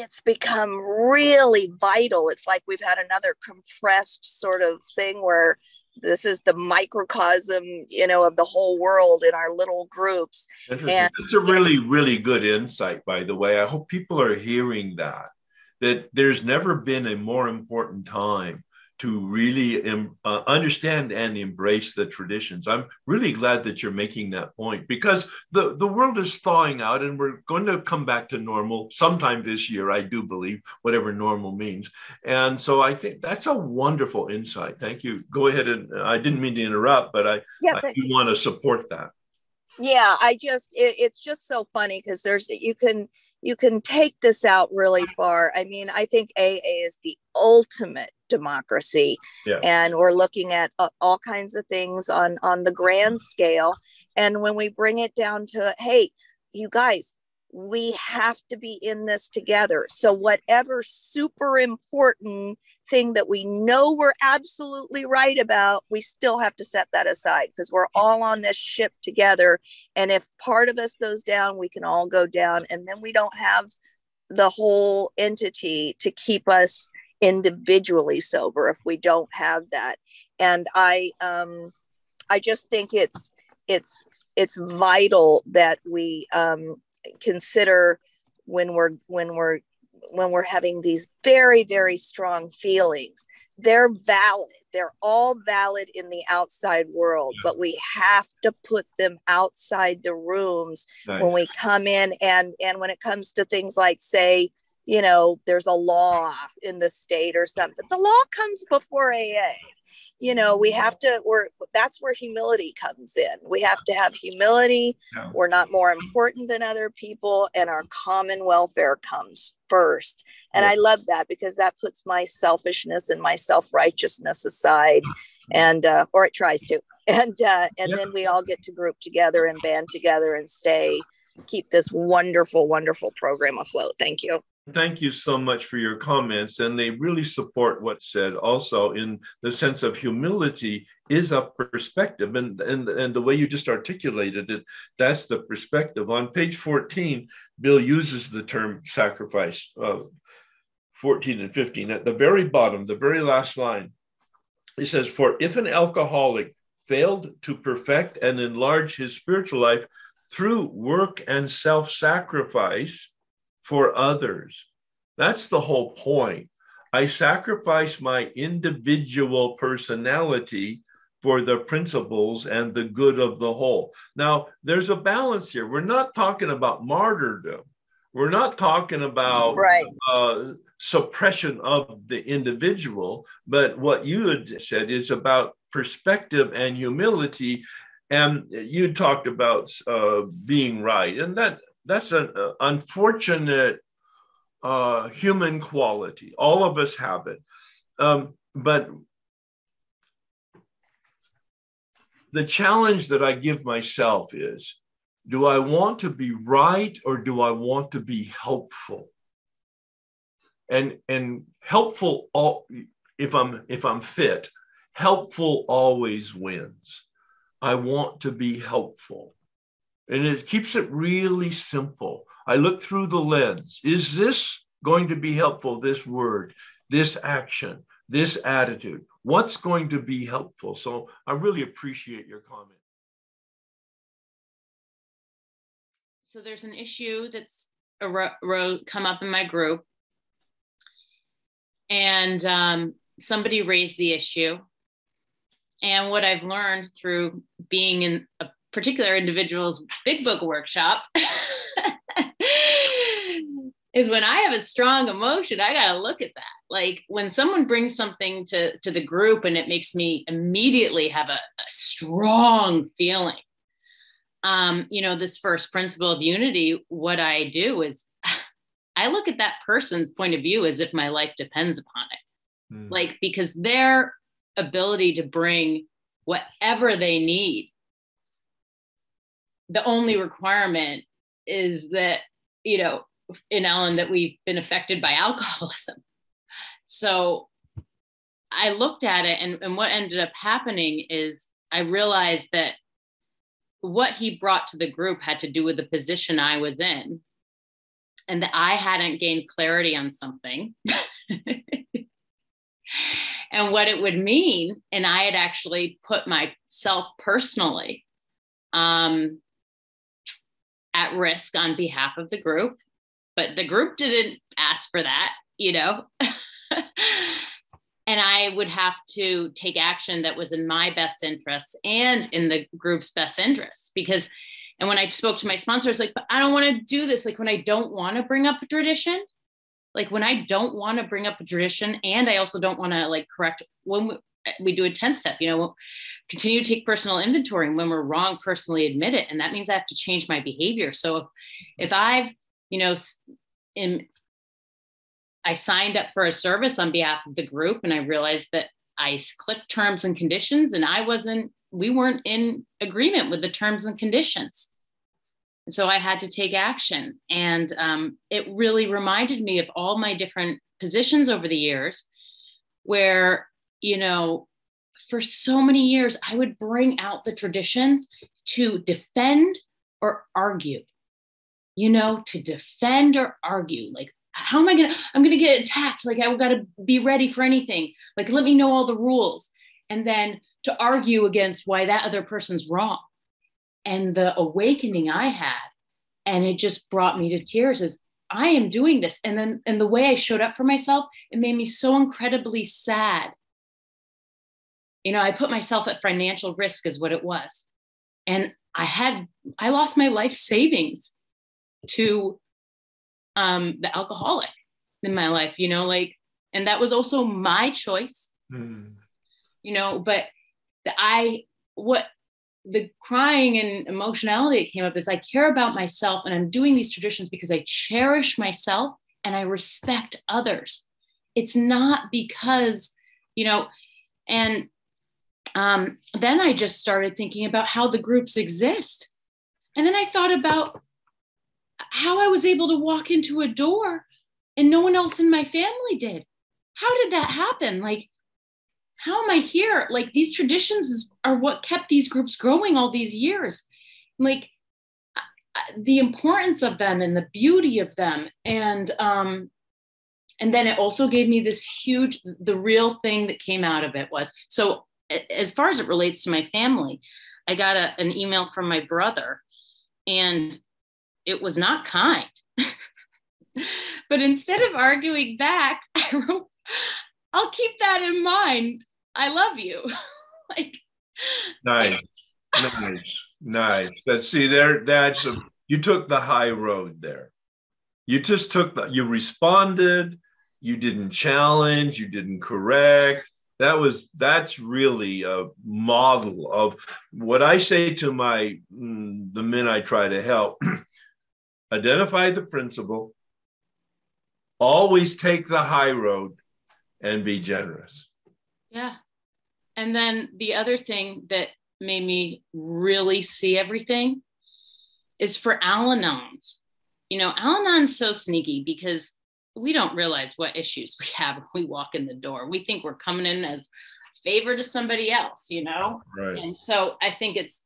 it's become really vital. It's like we've had another compressed sort of thing where this is the microcosm, you know, of the whole world in our little groups. And it's a really, really good insight, by the way. I hope people are hearing that. That there's never been a more important time to really uh, understand and embrace the traditions. I'm really glad that you're making that point because the, the world is thawing out and we're going to come back to normal sometime this year, I do believe, whatever normal means. And so I think that's a wonderful insight. Thank you. Go ahead and I didn't mean to interrupt, but I, yeah, I do want to support that. Yeah, I just, it, it's just so funny because there's, you can, you can take this out really far. I mean, I think AA is the ultimate democracy yeah. and we're looking at uh, all kinds of things on on the grand scale and when we bring it down to hey you guys we have to be in this together. So whatever super important thing that we know we're absolutely right about we still have to set that aside because we're all on this ship together. And if part of us goes down we can all go down. And then we don't have the whole entity to keep us individually sober if we don't have that. And i um i just think it's it's it's vital that we um consider when we're when we're when we're having these very very strong feelings. They're valid. They're all valid in the outside world but we have to put them outside the rooms nice. when we come in. And and when it comes to things like say you know, there's a law in the state or something. The law comes before AA. You know, we have to, we're, that's where humility comes in. We have to have humility. Yeah. We're not more important than other people, and our common welfare comes first. And yeah. I love that because that puts my selfishness and my self righteousness aside, and, uh, or it tries to. *laughs* And, uh, and yeah. then we all get to group together and band together and stay keep this wonderful, wonderful program afloat. Thank you. Thank you so much for your comments. And they really support what's said also in the sense of humility is a perspective. And, and, and the way you just articulated it, that's the perspective. On page 14, Bill uses the term sacrifice, uh, 14 and 15. At the very bottom, the very last line, he says, For if an alcoholic failed to perfect and enlarge his spiritual life through work and self sacrifice, for others. That's the whole point. I sacrifice my individual personality for the principles and the good of the whole. Now, there's a balance here. We're not talking about martyrdom. We're not talking about right. uh, suppression of the individual, but what you had said is about perspective and humility. And you talked about uh, being right, and that that's an uh, unfortunate uh, human quality. All of us have it. Um, but the challenge that I give myself is do I want to be right or do I want to be helpful? And, and helpful, all, if, I'm, if I'm fit, helpful always wins. I want to be helpful. And it keeps it really simple. I look through the lens. Is this going to be helpful? This word, this action, this attitude? What's going to be helpful? So I really appreciate your comment. So there's an issue that's come up in my group, and um, somebody raised the issue. And what I've learned through being in a particular individual's big book workshop *laughs* is when I have a strong emotion, I got to look at that. Like when someone brings something to, to the group and it makes me immediately have a, a strong feeling. Um, you know, this first principle of unity, what I do is *laughs* I look at that person's point of view as if my life depends upon it. mm. like because their ability to bring whatever they need the only requirement is that you know in Al Anon that we've been affected by *laughs* alcoholism so i looked at it and, and what ended up happening is i realized that what he brought to the group had to do with the position i was in and that i hadn't gained clarity on something *laughs* and what it would mean. And I had actually put myself personally um, at risk on behalf of the group, but the group didn't ask for that, you know. *laughs* and I would have to take action that was in my best interest and in the group's best interest because and when I spoke to my sponsor, I was like, but I don't want to do this. Like when I don't want to bring up a tradition, like when I don't want to bring up a tradition and I also don't want to like correct when we, we do a 10 step, you know, continue to take personal inventory. And when we're wrong, personally admit it. And that means I have to change my behavior. So if, if I've, you know, in, I signed up for a service on behalf of the group and I realized that I clicked terms and conditions and I wasn't, we weren't in agreement with the terms and conditions. And so I had to take action. And um, it really reminded me of all my different positions over the years where, you know, for so many years, I would bring out the traditions to defend or argue, you know, to defend or argue. Like, how am I gonna, I'm gonna get attacked. Like, I've got to be ready for anything. Like, let me know all the rules. And then to argue against why that other person's wrong and the awakening I had, and it just brought me to tears is I am doing this. And then, and the way I showed up for myself, it made me so incredibly sad. You know, I put myself at financial risk, is what it was. And I had, I lost my life savings to um, the alcoholic in my life, you know, like, and that was also my choice, mm. you know, but the, I, what the crying and emotionality that came up is I care about myself and I'm doing these traditions because I cherish myself and I respect others. It's not because, you know, and um, then I just started thinking about how the groups exist. And then I thought about how I was able to walk into a door and no one else in my family did. How did that happen? Like, how am I here? Like these traditions are what kept these groups growing all these years. Like the importance of them and the beauty of them. And um, and then it also gave me this huge, the real thing that came out of it was so as far as it relates to my family, I got a, an email from my brother and it was not kind. *laughs* but instead of arguing back, *laughs* I wrote, I'll keep that in mind. I love you. *laughs* like nice, nice, nice. But see, there, that's a, you took the high road there. You just took the, you responded, you didn't challenge, you didn't correct. That was that's really a model of what I say to my mm, the men I try to help. *clears throat* identify the principle, always take the high road, and be generous. Yeah. And then the other thing that made me really see everything is for Al Anons. You know, Al Anon's so sneaky because we don't realize what issues we *laughs* have when we walk in the door. We think we're coming in as favor to somebody else, you know? Right. And so I think it's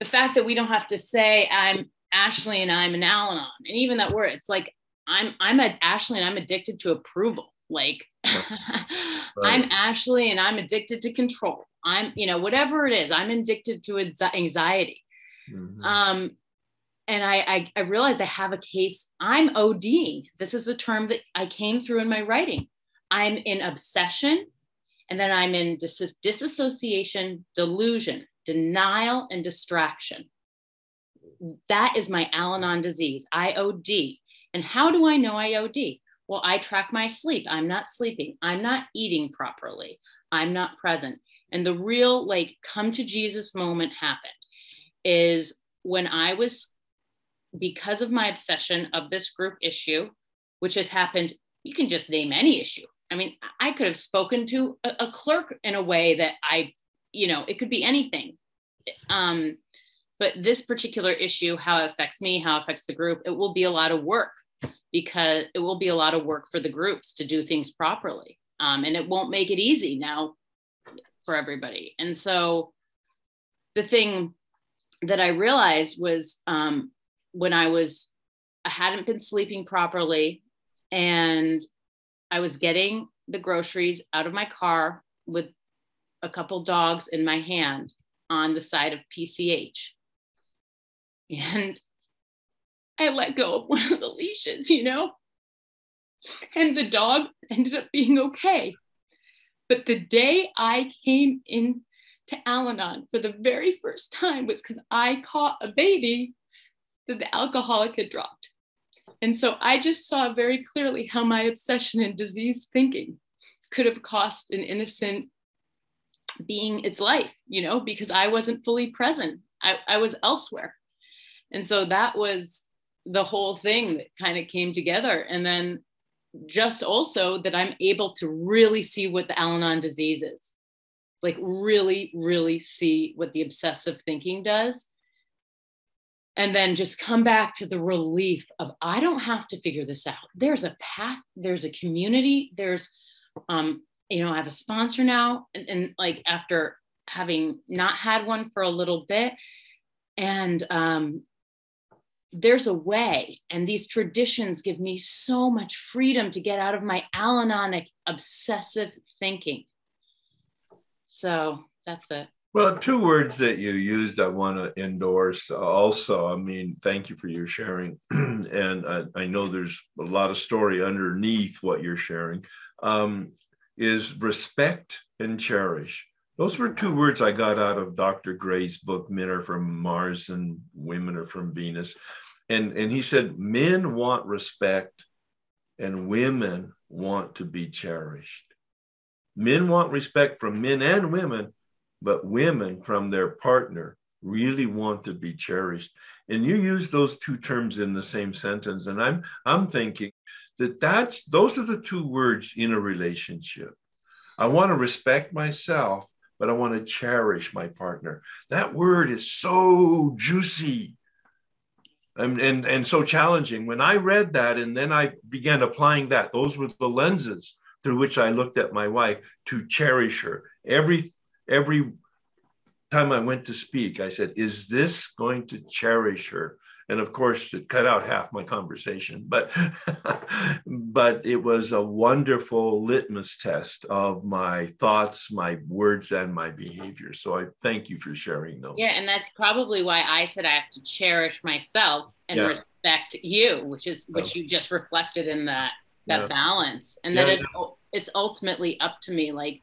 the fact that we don't have to say I'm Ashley and I'm an Al Anon. And even that word, it's like I'm I'm at Ashley and I'm addicted to approval. Like *laughs* right. I'm Ashley and I'm addicted to control. I'm, you know, whatever it is, I'm addicted to anxiety. Mm-hmm. Um, and I, I, I realized I have a case. I'm ODing. This is the term that I came through in my writing. I'm in obsession, and then I'm in dis- disassociation, delusion, denial, and distraction. That is my Al Anon disease, IOD. And how do I know IOD? Well, I track my sleep. I'm not sleeping. I'm not eating properly. I'm not present. And the real, like, come to Jesus moment happened is when I was, because of my obsession of this group issue, which has happened, you can just name any issue. I mean, I could have spoken to a, a clerk in a way that I, you know, it could be anything. Um, but this particular issue, how it affects me, how it affects the group, it will be a lot of work because it will be a lot of work for the groups to do things properly. Um, and it won't make it easy now for everybody. And so the thing that I realized was um, when I was, I hadn't been sleeping properly and I was getting the groceries out of my car with a couple dogs in my hand on the side of PCH. And I let go of one of the leashes, you know? And the dog ended up being okay. But the day I came in to Al Anon for the very first time was because I caught a baby that the alcoholic had dropped. And so I just saw very clearly how my obsession and disease thinking could have cost an innocent being its life, you know, because I wasn't fully present. I, I was elsewhere. And so that was the whole thing that kind of came together. And then just also that I'm able to really see what the Al Anon disease is like really, really see what the obsessive thinking does. And then just come back to the relief of I don't have to figure this out. There's a path, there's a community, there's, um, you know, I have a sponsor now. And, and like after having not had one for a little bit, and um, there's a way and these traditions give me so much freedom to get out of my al-anonic obsessive thinking so that's it. Well, two words that you used, I want to endorse also. I mean, thank you for your sharing. *clears throat* and I, I, know there's a lot of story underneath what you're sharing, um, is respect and cherish. Those were two words I got out of Dr. Gray's book, Men Are From Mars and Women Are From Venus. And, and he said, men want respect and women want to be cherished. Men want respect from men and women, but women from their partner really want to be cherished. And you use those two terms in the same sentence. And I'm I'm thinking that that's those are the two words in a relationship. I want to respect myself, but I want to cherish my partner. That word is so juicy. And, and, and so challenging. When I read that and then I began applying that, those were the lenses through which I looked at my wife to cherish her. Every every time I went to speak, I said, "Is this going to cherish her?" And of course, it cut out half my conversation, but *laughs* but it was a wonderful litmus test of my thoughts, my words, and my behavior. So I thank you for sharing those. Yeah, and that's probably why I said I have to cherish myself and yeah. respect you, which is which oh. you just reflected in that that yeah. balance and yeah, that it's it's ultimately up to me like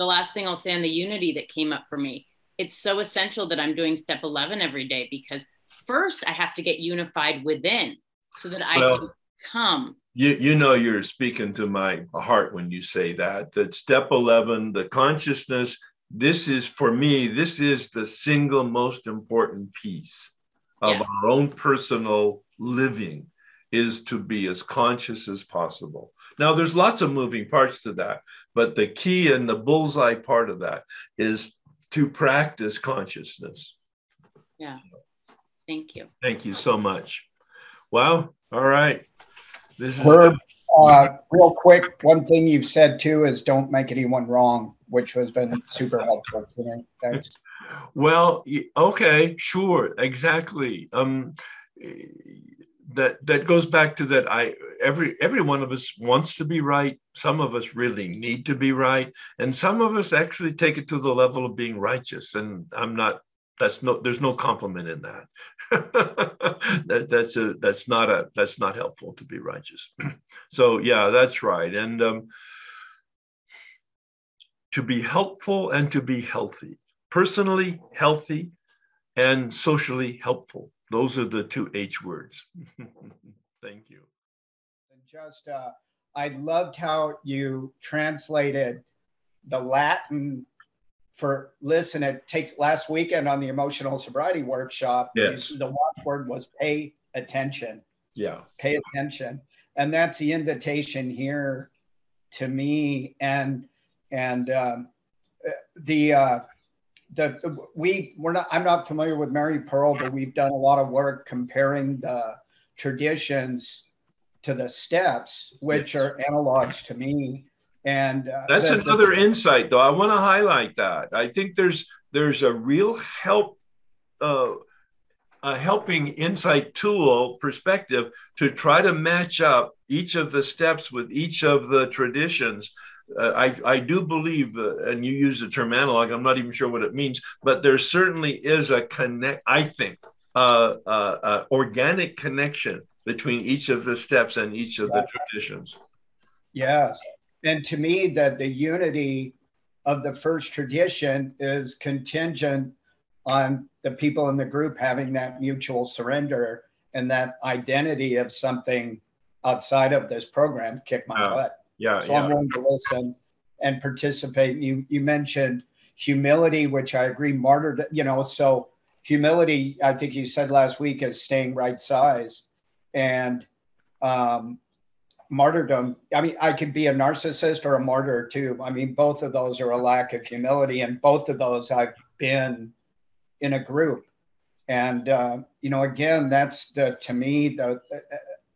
the last thing i'll say on the unity that came up for me it's so essential that i'm doing step 11 every day because first i have to get unified within so that i well, can come you, you know you're speaking to my heart when you say that that step 11 the consciousness this is for me this is the single most important piece of yeah. our own personal living is to be as conscious as possible. Now, there's lots of moving parts to that, but the key and the bullseye part of that is to practice consciousness. Yeah. Thank you. Thank you so much. Well, all right. This is Herb, uh, real quick, one thing you've said too is don't make anyone wrong, which has been super helpful for me. Thanks. Well, okay, sure, exactly. Um, that that goes back to that i every every one of us wants to be right. Some of us really need to be right. And some of us actually take it to the level of being righteous. And i'm not that's no there's no compliment in that. *laughs* that that's a that's not a that's not helpful to be righteous. *clears throat* So yeah that's right. And um, to be helpful and to be healthy personally healthy and socially helpful those are the two H words. *laughs* Thank you. And just, uh, I loved how you translated the Latin for listen. It takes last weekend on the emotional sobriety workshop. Yes. The watchword was pay attention. Yeah. Pay attention. And that's the invitation here to me and and um, the uh, the we we're not I'm not familiar with Mary Pearl, but we've done a lot of work comparing the traditions to the steps, which are analogs to me. And uh, that's the, another the, insight, though. I want to highlight that. I think there's there's a real help, uh, a helping insight tool perspective to try to match up each of the steps with each of the traditions. Uh, I, I do believe, uh, and you use the term analog, I'm not even sure what it means, but there certainly is a connect, I think, uh, uh, uh, organic connection between each of the steps and each of the traditions. Yes. And to me, that the unity of the first tradition is contingent on the people in the group having that mutual surrender and that identity of something outside of this program kick my butt. Yeah. So yeah. I'm willing to listen and participate. You you mentioned humility, which I agree, martyred, you know, so humility, I think you said last week, is staying right size. And um, martyrdom, I mean, I could be a narcissist or a martyr too. I mean, both of those are a lack of humility, and both of those I've been in a group. And uh, you know, again, that's the to me the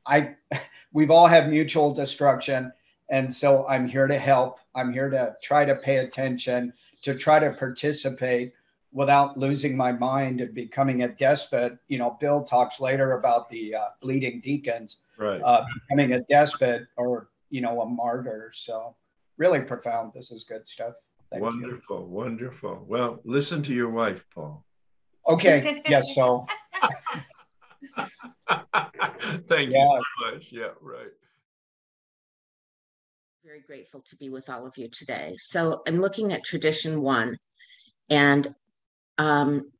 I *laughs* we've all had mutual destruction, and so I'm here to help. I'm here to try to pay attention, to try to participate without losing my mind and becoming a despot. You know, Bill talks later about the uh, bleeding deacons, right? Uh, becoming a despot or you know a martyr. So really profound. This is good stuff. Thank wonderful, you. wonderful. Well, listen to your wife, Paul. Okay. yes. So. *laughs* Thank yeah. you so much. Yeah. Right. Very grateful to be with all of you today. So I'm looking at tradition one, and um,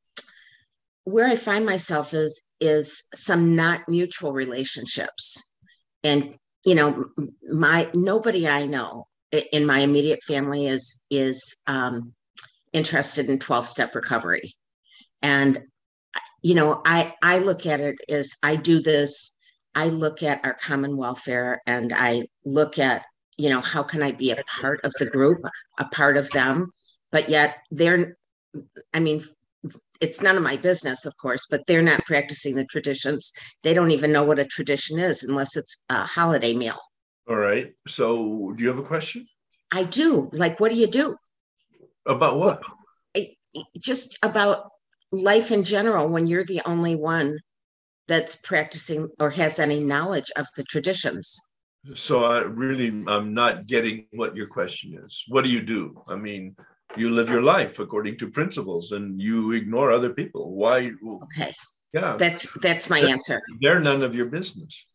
where I find myself is is some not mutual relationships, and you know, my nobody I know in my immediate family is is um, interested in twelve step recovery, and you know, I I look at it as I do this. I look at our common welfare, and I look at you know how can I be a part of the group, a part of them, but yet they're I mean, it's none of my business, of course, but they're not practicing the traditions. They don't even know what a tradition is unless it's a holiday meal. All right. So, do you have a question? I do. Like, what do you do? About what? just about life in general when you're the only one that's practicing or has any knowledge of the traditions. So, I really, I'm not getting what your question is. What do you do? I mean, you live your life according to principles and you ignore other people. Why? Okay. Yeah. That's that's my they're, answer. they're none of your business.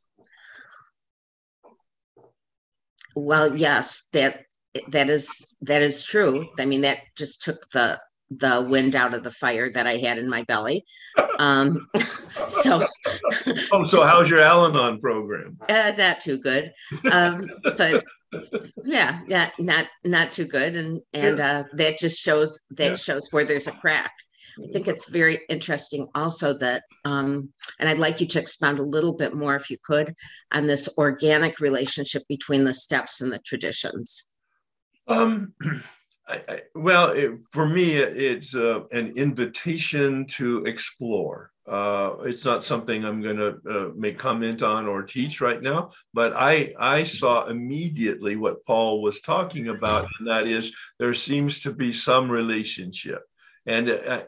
Well yes that that is that is true. I mean that just took the the wind out of the fire that i had in my belly. Um *laughs* so *laughs* oh so *laughs* how's your al-anon program? Uh, not too good. Um but yeah yeah not not too good. And and uh that just shows that yeah. shows where there's a crack. I think it's very interesting also that um and i'd like you to expound a little bit more if you could on this organic relationship between the steps and the traditions. Um *clears throat* I, well it, for me it's uh, an invitation to explore. Uh, it's not something I'm going to uh, make comment on or teach right now, but I I saw immediately what Paul was talking about, and that is there seems to be some relationship, and uh,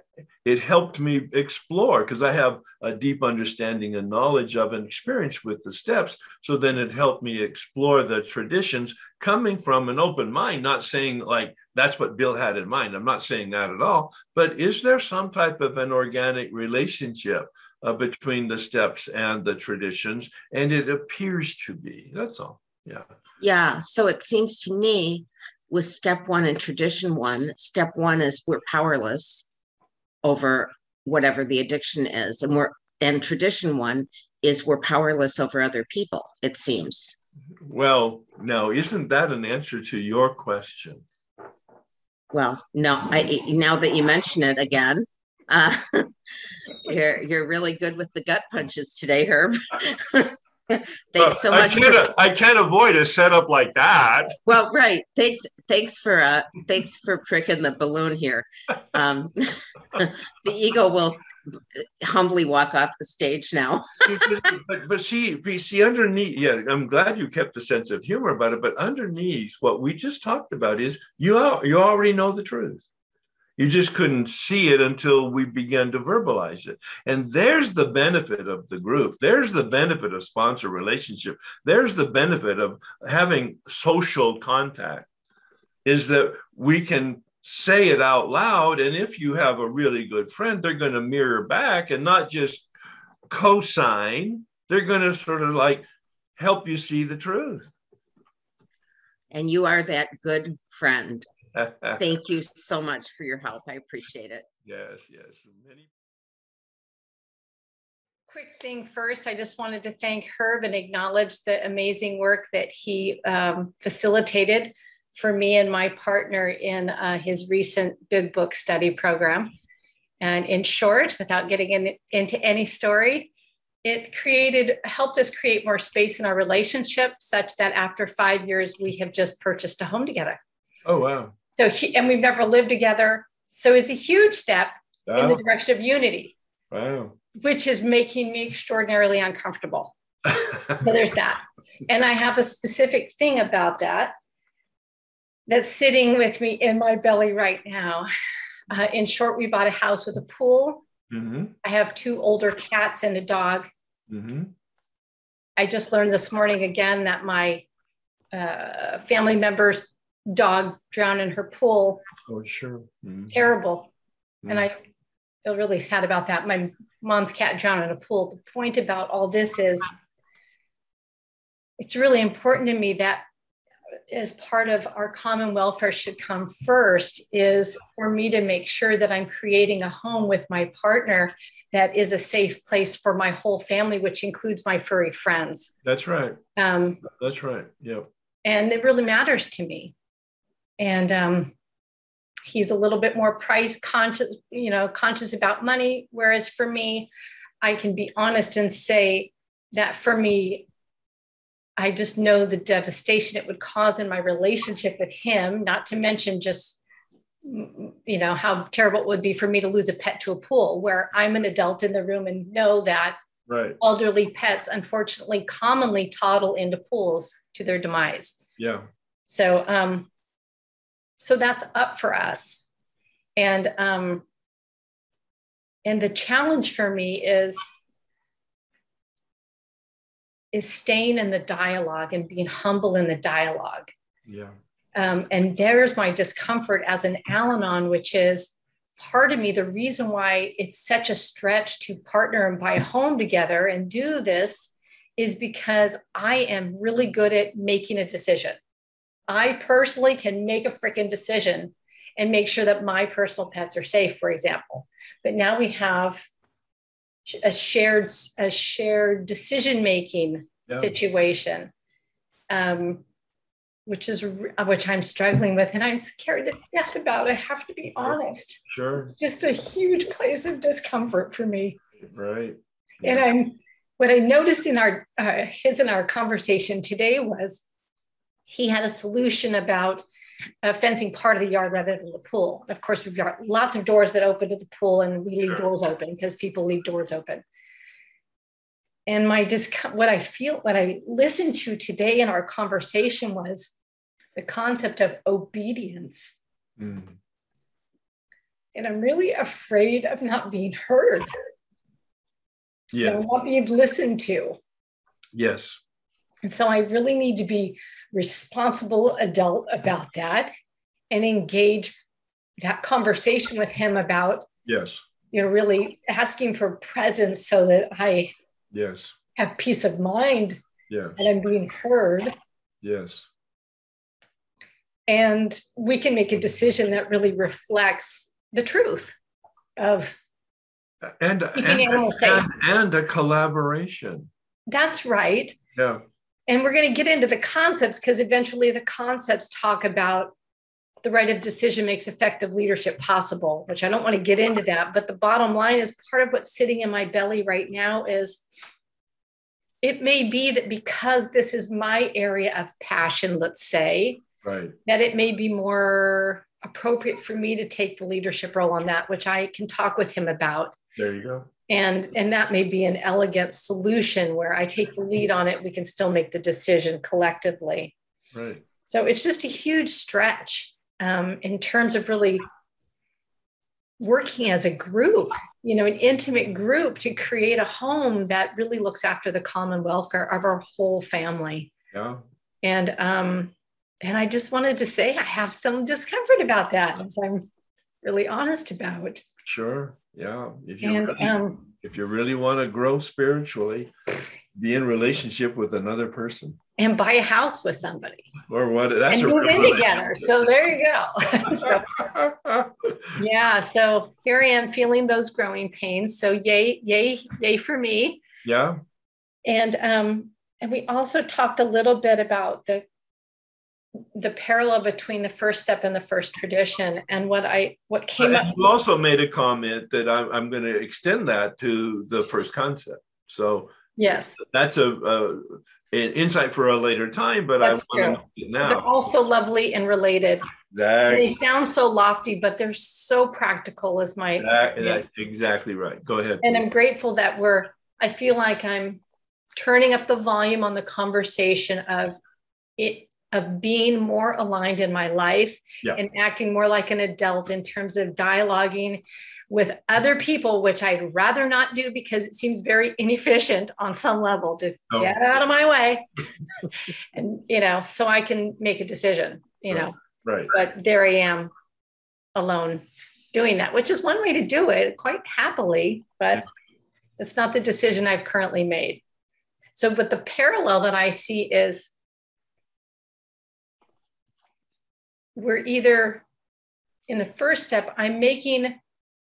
it helped me explore because I have a deep understanding and knowledge of and experience with the steps. So then it helped me explore the traditions coming from an open mind, not saying like that's what Bill had in mind. I'm not saying that at all. But is there some type of an organic relationship uh, between the steps and the traditions? And it appears to be. That's all. Yeah. Yeah. So it seems to me with step one and tradition one, step one is we're powerless over whatever the addiction is. And we're and tradition one is we're powerless over other people it seems. Well now isn't that an answer to your question? Well no i now that you mention it again uh, *laughs* you're you're really good with the gut punches today herb *laughs* *laughs* thanks so much. I can't, for, I can't avoid a setup like that. *laughs* Well, right. Thanks. Thanks for uh, thanks for pricking the balloon here. Um, *laughs* the ego will humbly walk off the stage now. but, but see, see underneath, yeah, I'm glad you kept a sense of humor about it. But underneath, what we just talked about is you you already know the truth. You just couldn't see it until we began to verbalize it. And there's the benefit of the group. There's the benefit of sponsor relationship. There's the benefit of having social contact is that we can say it out loud. And if you have a really good friend, they're going to mirror back and not just co sign, they're going to sort of like help you see the truth. And you are that good friend. Thank *laughs* you so much for your help. I appreciate it. Yes, yes. Many quick thing first, I just wanted to thank Herb and acknowledge the amazing work that he um, facilitated for me and my partner in uh, his recent big book study program. And in short, without getting in, into any story, it created, helped us create more space in our relationship, such that after five years, we have just purchased a home together. Oh, wow. So, he, and we've never lived together. So it's a huge step wow. in the direction of unity. Wow. Which is making me extraordinarily uncomfortable. so there's that. *laughs* And I have a specific thing about that that's sitting with me in my belly right now. Uh, in short, we bought a house with a pool. Mm-hmm. I have two older cats and a dog. Mm-hmm. I just learned this morning again that my uh, family member's dog drowned in her pool. Oh, sure. Mm-hmm. Terrible. And I feel really sad about that. My mom's cat drowned in a pool. The point about all this is it's really important to me that as part of our common welfare should come first is for me to make sure that I'm creating a home with my partner that is a safe place for my whole family, which includes my furry friends. That's right. Um, That's right. Yep. And it really matters to me. And um, he's a little bit more price conscious, you know, conscious about money. Whereas for me, I can be honest and say that for me, I just know the devastation it would cause in my relationship with him, not to mention just, you know, how terrible it would be for me to lose a pet to a pool where I'm an adult in the room and know that right. elderly pets unfortunately commonly toddle into pools to their demise. Yeah. So, um, so that's up for us. And, um, and the challenge for me is is staying in the dialogue and being humble in the dialogue. Yeah. Um, and there's my discomfort as an Al Anon, which is part of me, the reason why it's such a stretch to partner and buy a home together and do this is because I am really good at making a decision. I personally can make a freaking decision and make sure that my personal pets are safe, for example. But now we have a shared a shared decision making situation um, which is which i'm struggling with and i'm scared to death about i have to be honest. Sure. Just a huge place of discomfort for me. Right. Yeah. and i'm what i noticed in our uh, his and our conversation today was he had a solution about uh, fencing part of the yard rather than the pool. Of course, we've got lots of doors that open to the pool, and we leave sure. doors open because people leave doors open. And my what I feel, what I listened to today in our conversation was the concept of obedience. Mm. And I'm really afraid of not being heard. Yeah. Not being listened to. Yes. And so I really need to be responsible adult about that and engage that conversation with him about yes. you know really asking for presence so that i yes. have peace of mind yes. and i'm being heard. Yes. And we can make a decision that really reflects the truth of and and, and, and a collaboration. That's right. Yeah and we're going to get into the concepts because eventually the concepts talk about the right of decision makes effective leadership possible, which I don't want to get into that. But the bottom line is part of what's sitting in my belly right now is it may be that because this is my area of passion, let's say, right. that it may be more appropriate for me to take the leadership role on that, which I can talk with him about. There you go. And, and that may be an elegant solution where I take the lead on it. We can still make the decision collectively. Right. So it's just a huge stretch um, in terms of really working as a group, you know, an intimate group to create a home that really looks after the common welfare of our whole family. Yeah. And um, and I just wanted to say I have some discomfort about that, as I'm really honest about. Sure. Yeah. If you And really, um, if you really want to grow spiritually, be in relationship with another person and buy a house with somebody or what. That's and move in together. So there you go. *laughs* so, *laughs* yeah. So here I am feeling those growing pains. So yay, yay, yay for me. yeah. And um, and we also talked a little bit about the the parallel between the first step and the first tradition and what I what came up. You also made a comment that I'm, I'm going to extend that to the first concept. So Yes, that's a, a an insight for a later time, but That's I want true. to they're now. also lovely and related. That, They sound so lofty, but they're so practical, is my that, that's exactly right. Go ahead. and I'm grateful that we're, I feel like I'm turning up the volume on the conversation of it, of being more aligned in my life Yeah. and acting more like an adult in terms of dialoguing with other people, which I'd rather not do because it seems very *laughs* inefficient on some level. Just Oh. get out of my way. *laughs* and, you know, so I can make a decision, you know right. but there I am alone doing that, which is one way to do it quite happily, but it's not the decision I've currently made. So, but the parallel that I see is we're either in the first step, I'm making,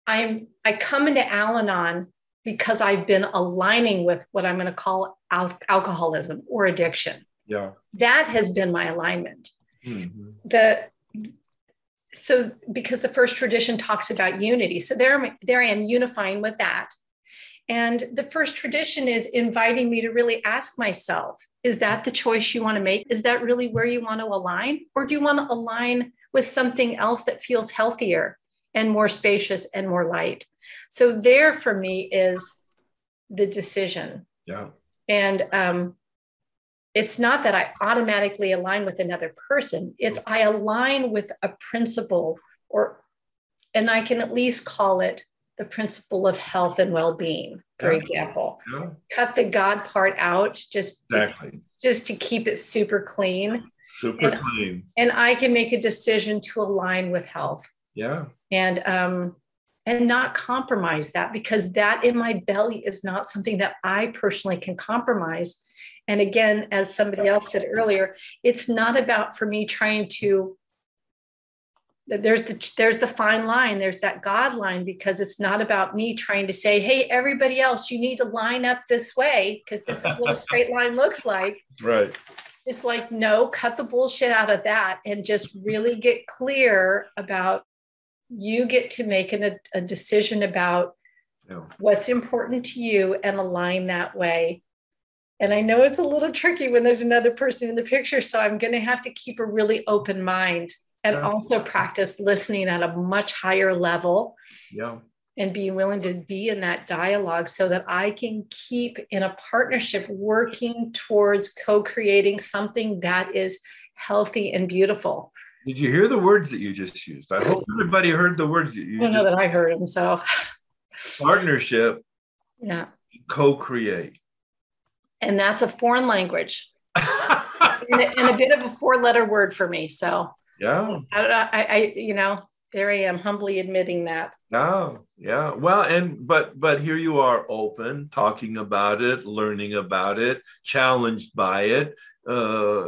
I'm, I come into Al Anon because I've been aligning with what I'm going to call al- alcoholism or addiction. Yeah. That has been my alignment Mhm. the so because the first tradition talks about unity so there there i am unifying with that and the first tradition is inviting me to really ask myself is that the choice you want to make? Is that really where you want to align? Or do you want to align with something else that feels healthier and more spacious and more light? So there for me is the decision. Yeah. and um, it's not that I automatically align with another person, it's I align with a principle, or, and I can at least call it the principle of health and well being, for Yeah. example. Yeah. Cut the God part out just, Exactly. just to keep it super clean. Super And- clean. And I can make a decision to align with health Yeah. and um, and not compromise that because that in my belly is not something that I personally can compromise. And again, as somebody else said earlier, it's not about for me trying to. There's the there's the fine line. There's that God line because it's not about me trying to say, "Hey, everybody else, you need to line up this way because this is what a *laughs* straight line looks like." Right. It's like, no, cut the bullshit out of that and just really get clear about you get to make an, a decision about Yeah. what's important to you and align that way. And I know it's a little tricky when there's another person in the picture. So I'm going to have to keep a really open mind and Yeah. also practice listening at a much higher level Yeah. and being willing to be in that dialogue so that I can keep in a partnership working towards co creating something that is healthy and beautiful. Did you hear the words that you just used? I hope everybody heard the words that I you don't know just that I heard them. So, *laughs* partnership, yeah. co-create. And that's a foreign language *laughs* and a, and a bit of a four letter word for me. So, yeah. I, I, I, you know, there I am humbly admitting that. Yeah, yeah. Well, and but but here you are open, talking about it, learning about it, challenged by it, uh,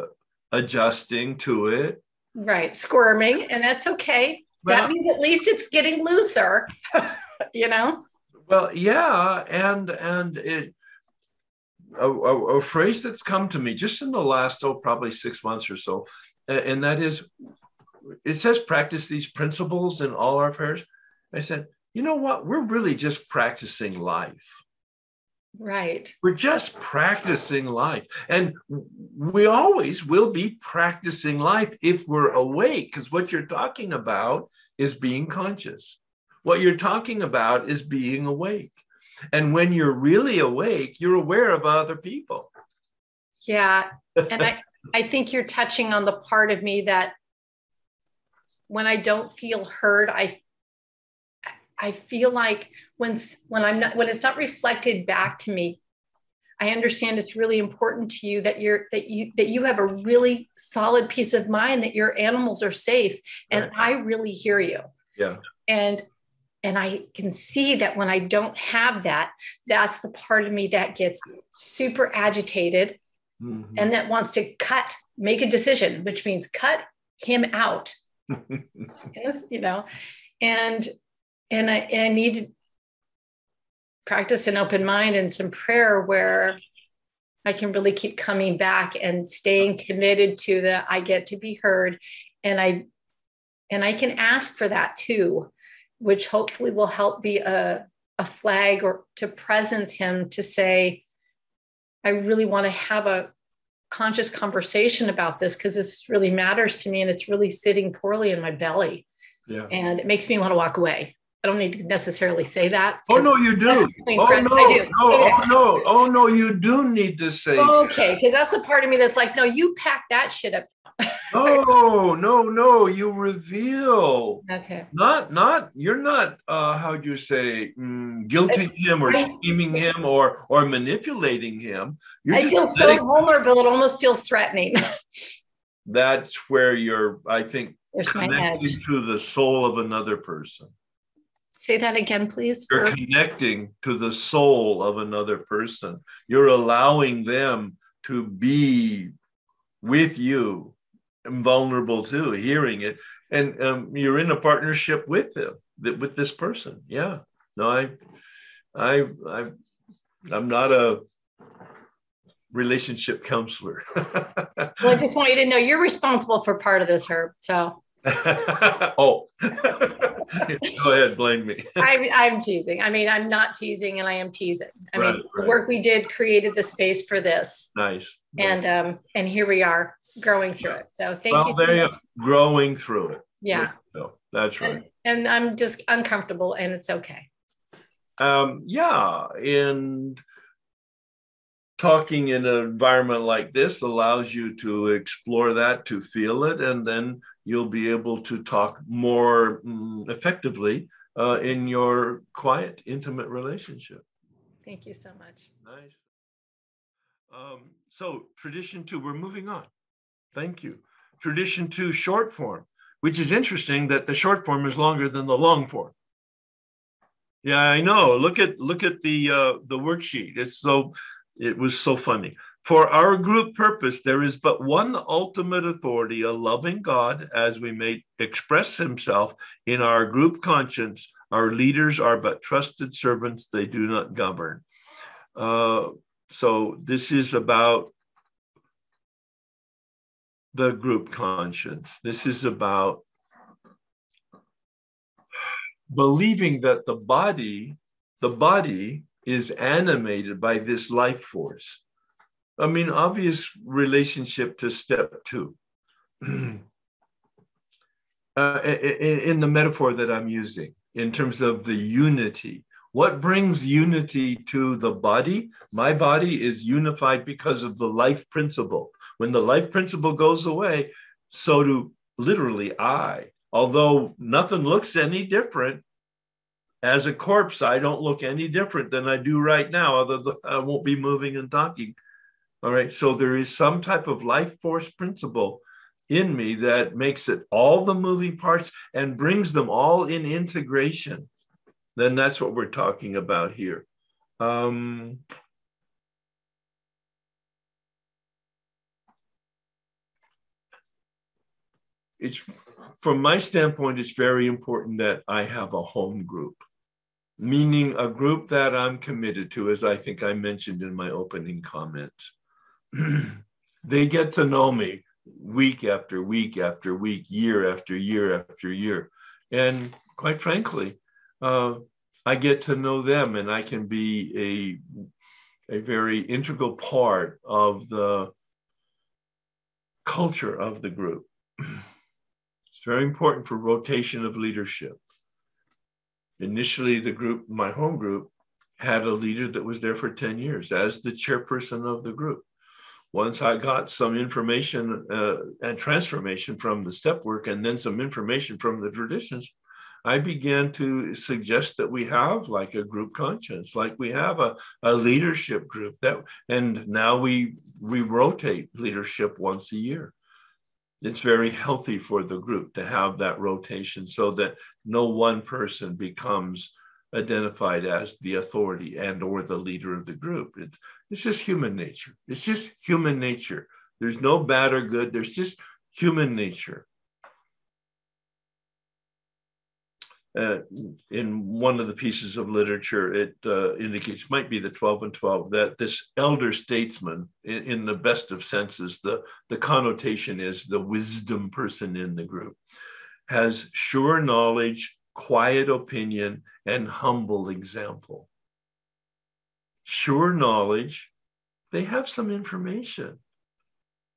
adjusting to it. Right. Squirming. And that's okay. Well- that means at least it's getting looser, *laughs* you know? Well, yeah, and and it a, a, a phrase that's come to me just in the last oh probably six months or so, and that is, it says practice these principles in all our affairs. I said, you know what? We're really just practicing life. Right. We're just practicing life. And we always will be practicing life if we're awake, because what you're talking about is being conscious. What you're talking about is being awake. And when you're really awake, you're aware of other people. Yeah. And I, I think you're touching on the part of me that when I don't feel heard, I I feel like when when I'm not when it's not reflected back to me, I understand it's really important to you that you're that you that you have a really solid peace of mind that your animals are safe, and right. I really hear you. Yeah. And and I can see that when I don't have that, that's the part of me that gets super agitated mm-hmm. and that wants to cut, make a decision, which means cut him out. *laughs* you know, and and I, and I need to practice an open mind and some prayer where I can really keep coming back and staying committed to the I get to be heard and I and I can ask for that too which hopefully will help be a a flag or to presence him to say I really want to have a conscious conversation about this because this really matters to me and it's really sitting poorly in my belly. Yeah. And it makes me want to walk away. I don't need to necessarily say that. Oh no, you do. Oh no, do. no, oh no, oh no, you do need to say. Okay, because that's a part of me that's like, no, you pack that shit up. No, no, no. You reveal. Okay. Not, not. You're not. Uh, how do you say? Mm, guilting him or scheming him or or manipulating him. You're I feel so vulnerable. It almost feels threatening. that's where you're. I think There's connecting to the soul of another person. Say that again, please. You're connecting to the soul of another person. You're allowing them to be with you vulnerable too, hearing it. And um, you're in a partnership with them, with this person. Yeah. No, I, I, I, I'm not a relationship counselor. *laughs* well, I just want you to know you're responsible for part of this, Herb. So. *laughs* oh, *laughs* go ahead, blame me. I'm, I'm teasing. I mean, I'm not teasing, and I am teasing. I right, mean, right. the work we did created the space for this. Nice. And um, and here we are growing through it. So thank well, you. Well, there growing through it. Yeah. So that's right. And, and I'm just uncomfortable, and it's okay. Um, yeah, and talking in an environment like this allows you to explore that, to feel it, and then you'll be able to talk more um, effectively uh, in your quiet, intimate relationship. Thank you so much. Nice. Um, so, tradition two, we're moving on. Thank you. Tradition two, short form, which is interesting that the short form is longer than the long form. Yeah, I know. Look at look at the uh, the worksheet. It's so it was so funny. For our group purpose, there is but one ultimate authority, a loving God, as we may express himself in our group conscience. Our leaders are but trusted servants, they do not govern. Uh, so, this is about the group conscience. This is about believing that the body, the body is animated by this life force. I mean, obvious relationship to step two. *clears throat* uh, in, in the metaphor that I'm using, in terms of the unity, what brings unity to the body? My body is unified because of the life principle. When the life principle goes away, so do literally I. Although nothing looks any different, as a corpse, I don't look any different than I do right now, other than I won't be moving and talking. All right. So there is some type of life force principle in me that makes it all the moving parts and brings them all in integration. Then that's what we're talking about here. Um, it's from my standpoint, it's very important that I have a home group meaning a group that I'm committed to, as I think I mentioned in my opening comments. *clears throat* they get to know me week after week after week, year after year after year. And quite frankly, uh, I get to know them and I can be a very integral part of the culture of the group. *clears throat* Very important for rotation of leadership. Initially, the group, my home group, had a leader that was there for 10 years as the chairperson of the group. Once I got some information uh, and transformation from the step work and then some information from the traditions, I began to suggest that we have like a group conscience, like we have a, a leadership group that, and now we we rotate leadership once a year. It's very healthy for the group to have that rotation so that no one person becomes identified as the authority and or the leader of the group. It, it's just human nature. It's just human nature. There's no bad or good. There's just human nature. Uh, in one of the pieces of literature, it uh, indicates, might be the 12 and 12, that this elder statesman, in, in, the best of senses, the, the connotation is the wisdom person in the group, has sure knowledge, quiet opinion, and humble example. Sure knowledge, they have some information.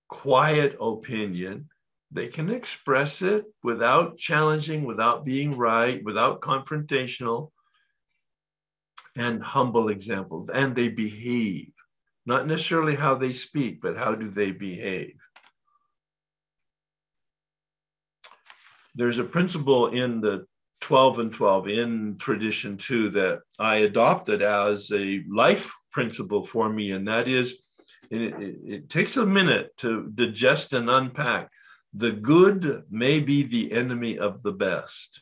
Quiet opinion, they can express it without challenging, without being right, without confrontational, and humble examples. And they behave, not necessarily how they speak, but how do they behave. There's a principle in the 12 and 12 in tradition too that I adopted as a life principle for me, and that is it, it, it takes a minute to digest and unpack the good may be the enemy of the best.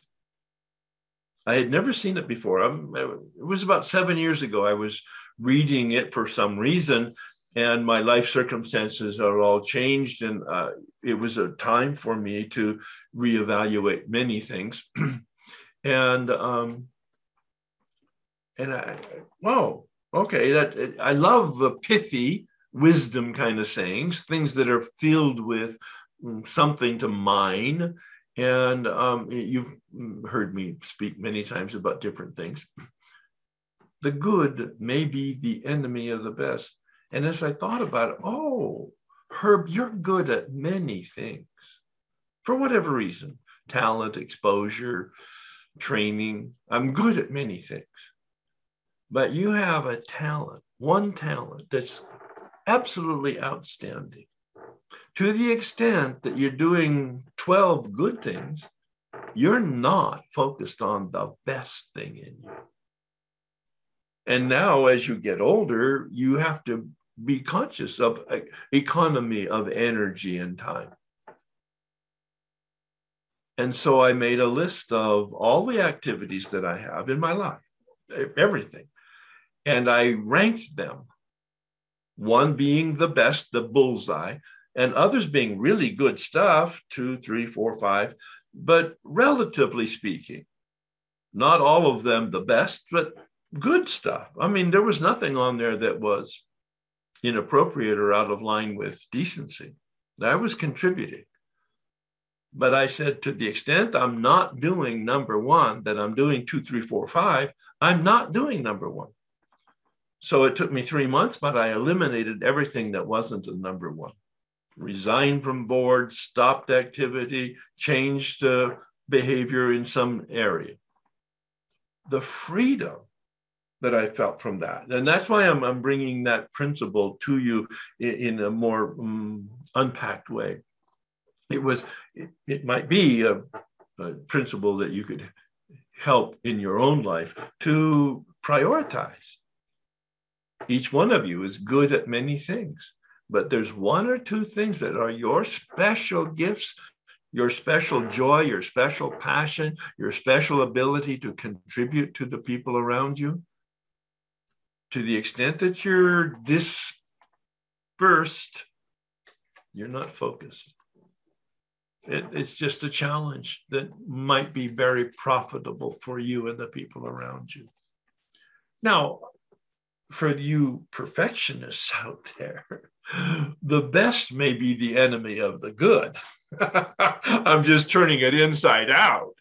I had never seen it before. I'm, it was about seven years ago. I was reading it for some reason, and my life circumstances are all changed. And uh, it was a time for me to reevaluate many things. *clears throat* and um, and I, whoa, okay, that I love the pithy wisdom kind of sayings, things that are filled with something to mine. And um, you've heard me speak many times about different things. The good may be the enemy of the best. And as I thought about it, oh, Herb, you're good at many things for whatever reason talent, exposure, training. I'm good at many things. But you have a talent, one talent that's absolutely outstanding to the extent that you're doing 12 good things, you're not focused on the best thing in you. And now, as you get older, you have to be conscious of economy of energy and time. And so I made a list of all the activities that I have in my life, everything. And I ranked them, one being the best, the bullseye, and others being really good stuff two, three, four, five. But relatively speaking, not all of them the best, but good stuff. I mean, there was nothing on there that was inappropriate or out of line with decency. I was contributing. But I said, to the extent I'm not doing number one, that I'm doing two, three, four, five, I'm not doing number one. So it took me three months, but I eliminated everything that wasn't a number one resigned from board, stopped activity, changed uh, behavior in some area. The freedom that I felt from that. And that's why I'm, I'm bringing that principle to you in, in a more um, unpacked way. It was, it, it might be a, a principle that you could help in your own life to prioritize. Each one of you is good at many things but there's one or two things that are your special gifts, your special joy, your special passion, your special ability to contribute to the people around you. To the extent that you're dispersed, you're not focused. It, it's just a challenge that might be very profitable for you and the people around you. Now, for you perfectionists out there, *laughs* the best may be the enemy of the good. *laughs* I'm just turning it inside out.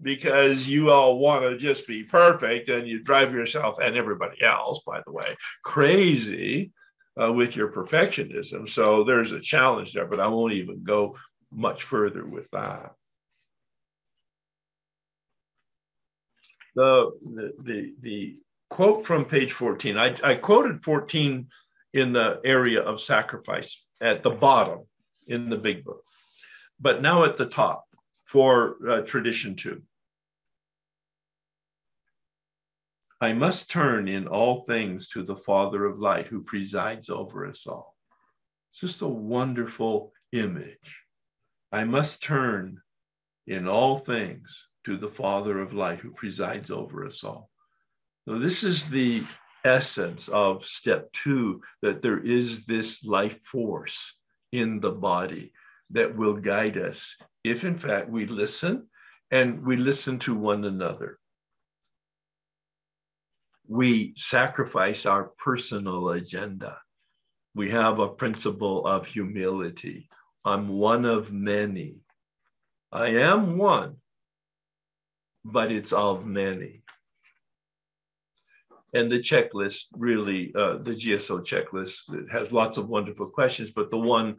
because you all want to just be perfect and you drive yourself and everybody else, by the way, crazy uh, with your perfectionism. So there's a challenge there, but I won't even go much further with that. The, the, the, the quote from page 14, I, I quoted 14 in the area of sacrifice at the bottom in the big book, but now at the top for uh, tradition two. I must turn in all things to the Father of light who presides over us all. It's just a wonderful image. I must turn in all things to the Father of light who presides over us all. So, this is the essence of step two that there is this life force in the body that will guide us if, in fact, we listen and we listen to one another. We sacrifice our personal agenda. We have a principle of humility. I'm one of many. I am one, but it's of many. And the checklist really, uh, the GSO checklist, it has lots of wonderful questions, but the one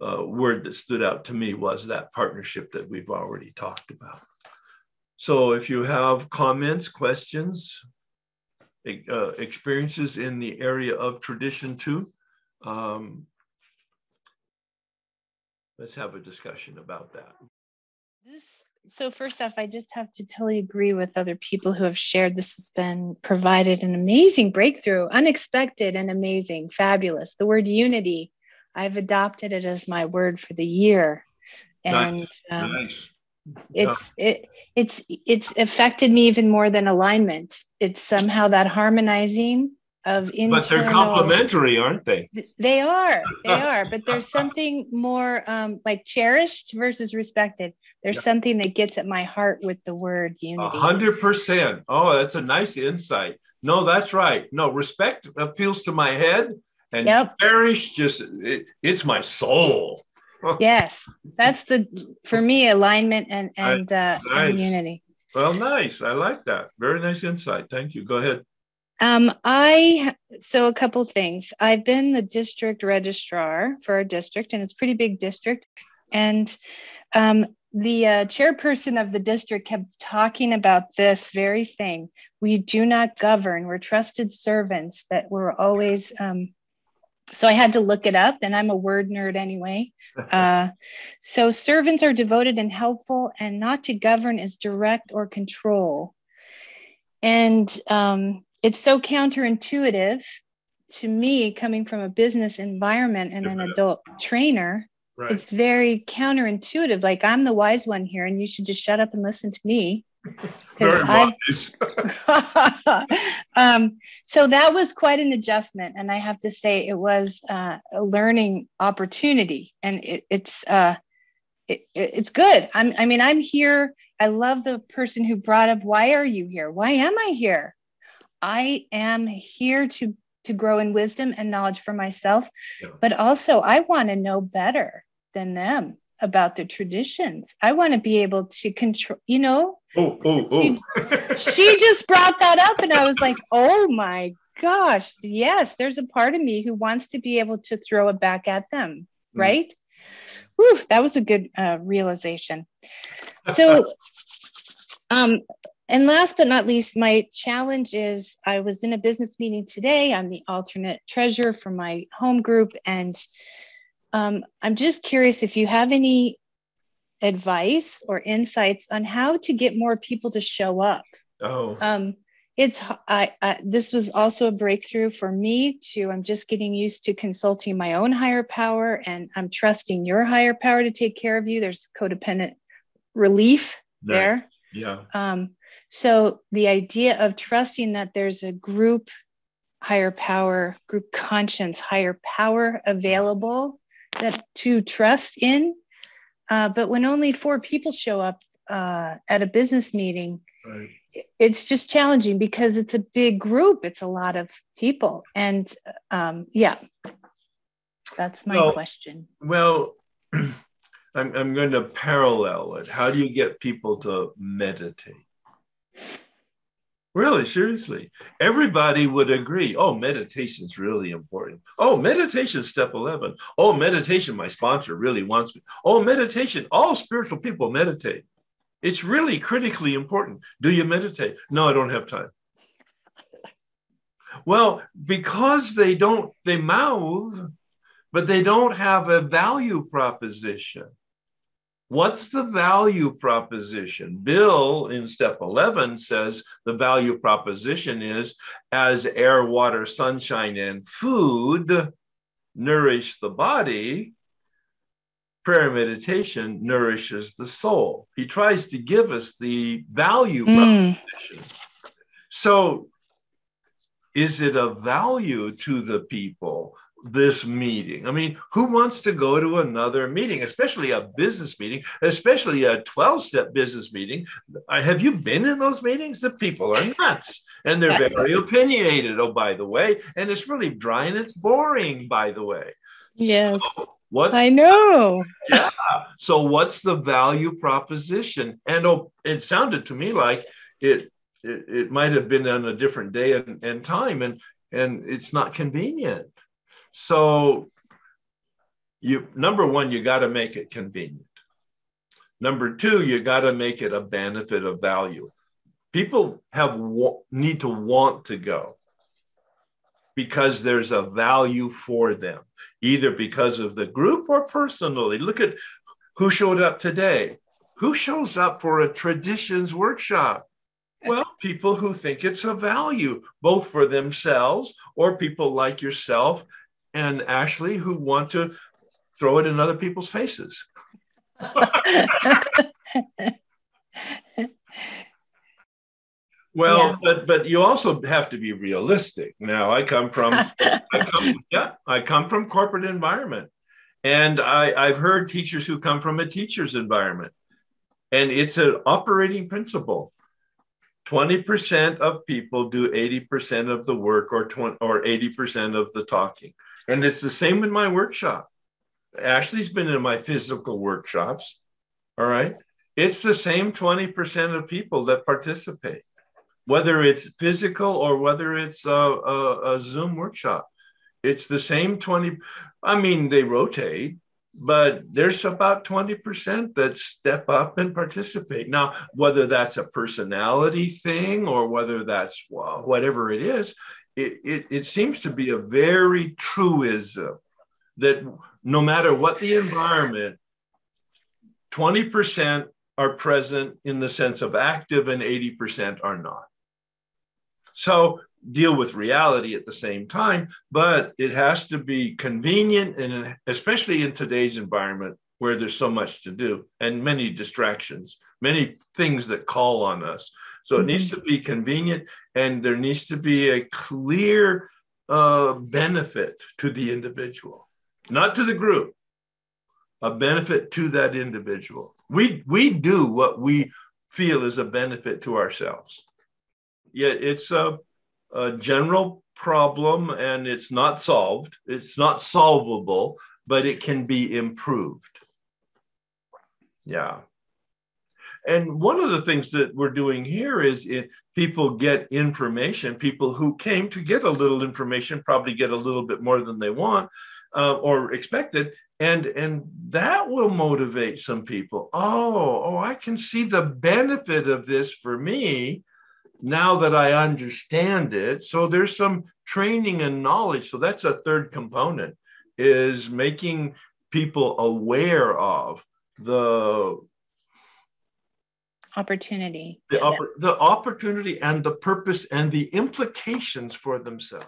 uh, word that stood out to me was that partnership that we've already talked about. So if you have comments, questions, uh, experiences in the area of tradition two um, let's have a discussion about that. This, so first off, I just have to totally agree with other people who have shared. This has been provided an amazing breakthrough, unexpected and amazing, fabulous. The word unity I've adopted it as my word for the year. And nice. Um, nice. it's yeah. it it's it's affected me even more than alignment. It's somehow that harmonizing of internal. But they're complementary, aren't they? They are. They are. But *laughs* there's something more um, like cherished versus respected. There's yeah. something that gets at my heart with the word unity. A hundred percent. Oh, that's a nice insight. No, that's right. No, respect appeals to my head and yep. cherish just it, it's my soul *laughs* yes that's the for me alignment and and uh nice. and unity well nice i like that very nice insight thank you go ahead um i so a couple things i've been the district registrar for our district and it's a pretty big district and um the uh, chairperson of the district kept talking about this very thing. We do not govern. We're trusted servants that we're always um, so I had to look it up, and I'm a word nerd anyway. *laughs* Uh, so servants are devoted and helpful, and not to govern is direct or control. And um, it's so counterintuitive to me, coming from a business environment and an adult trainer. Right. It's very counterintuitive. Like I'm the wise one here, and you should just shut up and listen to me. *laughs* Very *laughs* um, so that was quite an adjustment, and I have to say it was uh, a learning opportunity, and it, it's uh, it, it's good. I'm, I mean, I'm here. I love the person who brought up, "Why are you here? Why am I here?" I am here to to grow in wisdom and knowledge for myself, yeah. but also I want to know better than them about the traditions. I want to be able to control, you know. Oh, oh, oh. she just brought that up, and I was like, oh my gosh, yes, there's a part of me who wants to be able to throw it back at them, mm. right? Whew, that was a good uh, realization. So, um, and last but not least, my challenge is I was in a business meeting today. I'm the alternate treasurer for my home group, and um, I'm just curious if you have any advice or insights on how to get more people to show up. Oh. Um, it's I, I, this was also a breakthrough for me too i'm just getting used to consulting my own higher power and i'm trusting your higher power to take care of you there's codependent relief there yeah um, so the idea of trusting that there's a group higher power group conscience higher power available that to trust in. Uh, but when only four people show up uh, at a business meeting, right. it's just challenging because it's a big group. It's a lot of people, and um, yeah, that's my well, question. Well, *clears throat* I'm, I'm going to parallel it. How do you get people to meditate? Really, seriously. Everybody would agree. Oh, meditation is really important. Oh, meditation, step 11. Oh, meditation, my sponsor really wants me. Oh, meditation, all spiritual people meditate. It's really critically important. Do you meditate? No, I don't have time. Well, because they don't, they mouth, but they don't have a value proposition. What's the value proposition? Bill in step 11 says the value proposition is as air, water, sunshine, and food nourish the body, prayer and meditation nourishes the soul. He tries to give us the value mm. proposition. So, is it a value to the people? This meeting. I mean, who wants to go to another meeting, especially a business meeting, especially a 12 step business meeting? Uh, have you been in those meetings? The people are nuts and they're very opinionated. Oh, by the way, and it's really dry and it's boring, by the way. Yes. So what's I know. Yeah. So what's the value proposition? And oh, it sounded to me like it it, it might have been on a different day and, and time and and it's not convenient so you number one, you got to make it convenient. Number two, you got to make it a benefit of value. People have need to want to go because there's a value for them, either because of the group or personally. Look at who showed up today. Who shows up for a traditions workshop? Well, *laughs* people who think it's a value, both for themselves or people like yourself and Ashley who want to throw it in other people's faces. *laughs* well, yeah. but but you also have to be realistic. Now, I come from *laughs* I come, yeah, I come from corporate environment, and I I've heard teachers who come from a teacher's environment, and it's an operating principle. 20% of people do 80% of the work or 20 or 80% of the talking. And it's the same in my workshop. Ashley's been in my physical workshops. All right. It's the same 20% of people that participate, whether it's physical or whether it's a, a, a Zoom workshop. It's the same 20. I mean, they rotate, but there's about 20% that step up and participate. Now, whether that's a personality thing or whether that's whatever it is, it, it, it seems to be a very truism that no matter what the environment, 20% are present in the sense of active and 80% are not. So deal with reality at the same time, but it has to be convenient and especially in today's environment where there's so much to do and many distractions, many things that call on us. So it needs mm-hmm. to be convenient and there needs to be a clear uh, benefit to the individual, not to the group, a benefit to that individual. We, we do what we feel is a benefit to ourselves. Yet it's a, a general problem and it's not solved, it's not solvable, but it can be improved. Yeah. And one of the things that we're doing here is it, people get information. People who came to get a little information probably get a little bit more than they want uh, or expected, and and that will motivate some people. Oh, oh, I can see the benefit of this for me now that I understand it. So there's some training and knowledge. So that's a third component is making people aware of the opportunity. The, oppor- the opportunity and the purpose and the implications for themselves.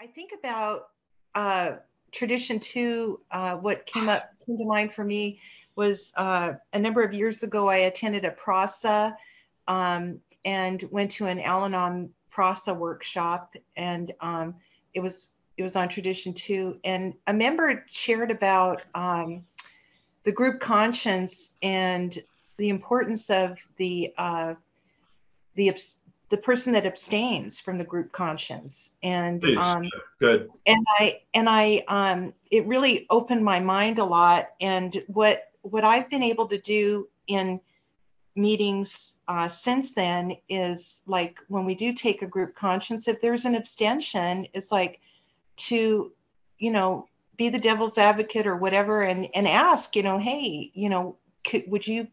I think about uh, tradition two uh, what came up came to mind for me was uh, a number of years ago i attended a PRAASA um, and went to an al-anon PRAASA workshop and um, it was it was on tradition two and a member shared about um, the group conscience and the importance of the uh, the the person that abstains from the group conscience and um, Good. and i and i um, it really opened my mind a lot and what what i've been able to do in meetings uh, since then is like when we do take a group conscience if there's an abstention it's like to you know be the devil's advocate or whatever and and ask you know hey you know could, would you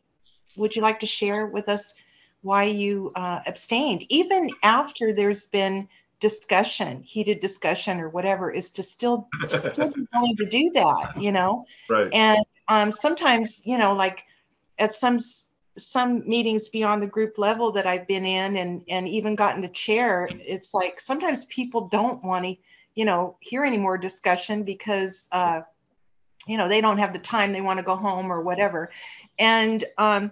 would you like to share with us why you uh, abstained even after there's been discussion heated discussion or whatever is to still to still be willing to do that you know *laughs* Right. and um, sometimes you know like at some some meetings beyond the group level that i've been in and and even gotten to chair it's like sometimes people don't want to you know hear any more discussion because uh, you know they don't have the time they want to go home or whatever and um,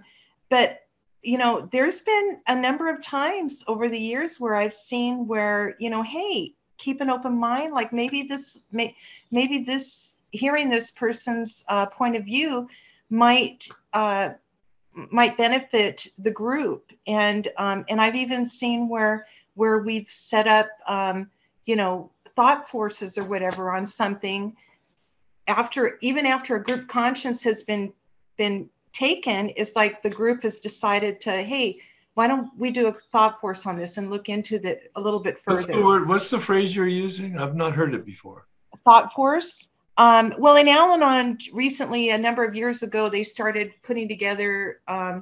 but you know there's been a number of times over the years where i've seen where you know hey keep an open mind like maybe this may, maybe this hearing this person's uh, point of view might uh, might benefit the group. And um, and i've even seen where where we've set up um, you know thought forces or whatever on something after even after a group conscience has been been taken is like the group has decided to hey why don't we do a thought force on this and look into the a little bit further? What's the word? What's the phrase you're using? I've not heard it before. thought force um, well in al-anon recently a number of years ago they started putting together um,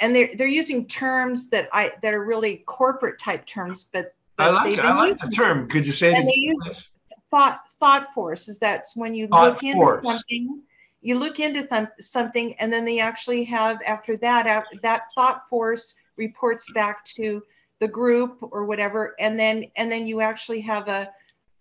and they're, they're using terms that i that are really corporate type terms but, I like I like the term. Could you say it And they use- thought thought force is that's when you Thought look into force. something you look into th- something and then they actually have after that after that thought force reports back to the group or whatever and then and then you actually have a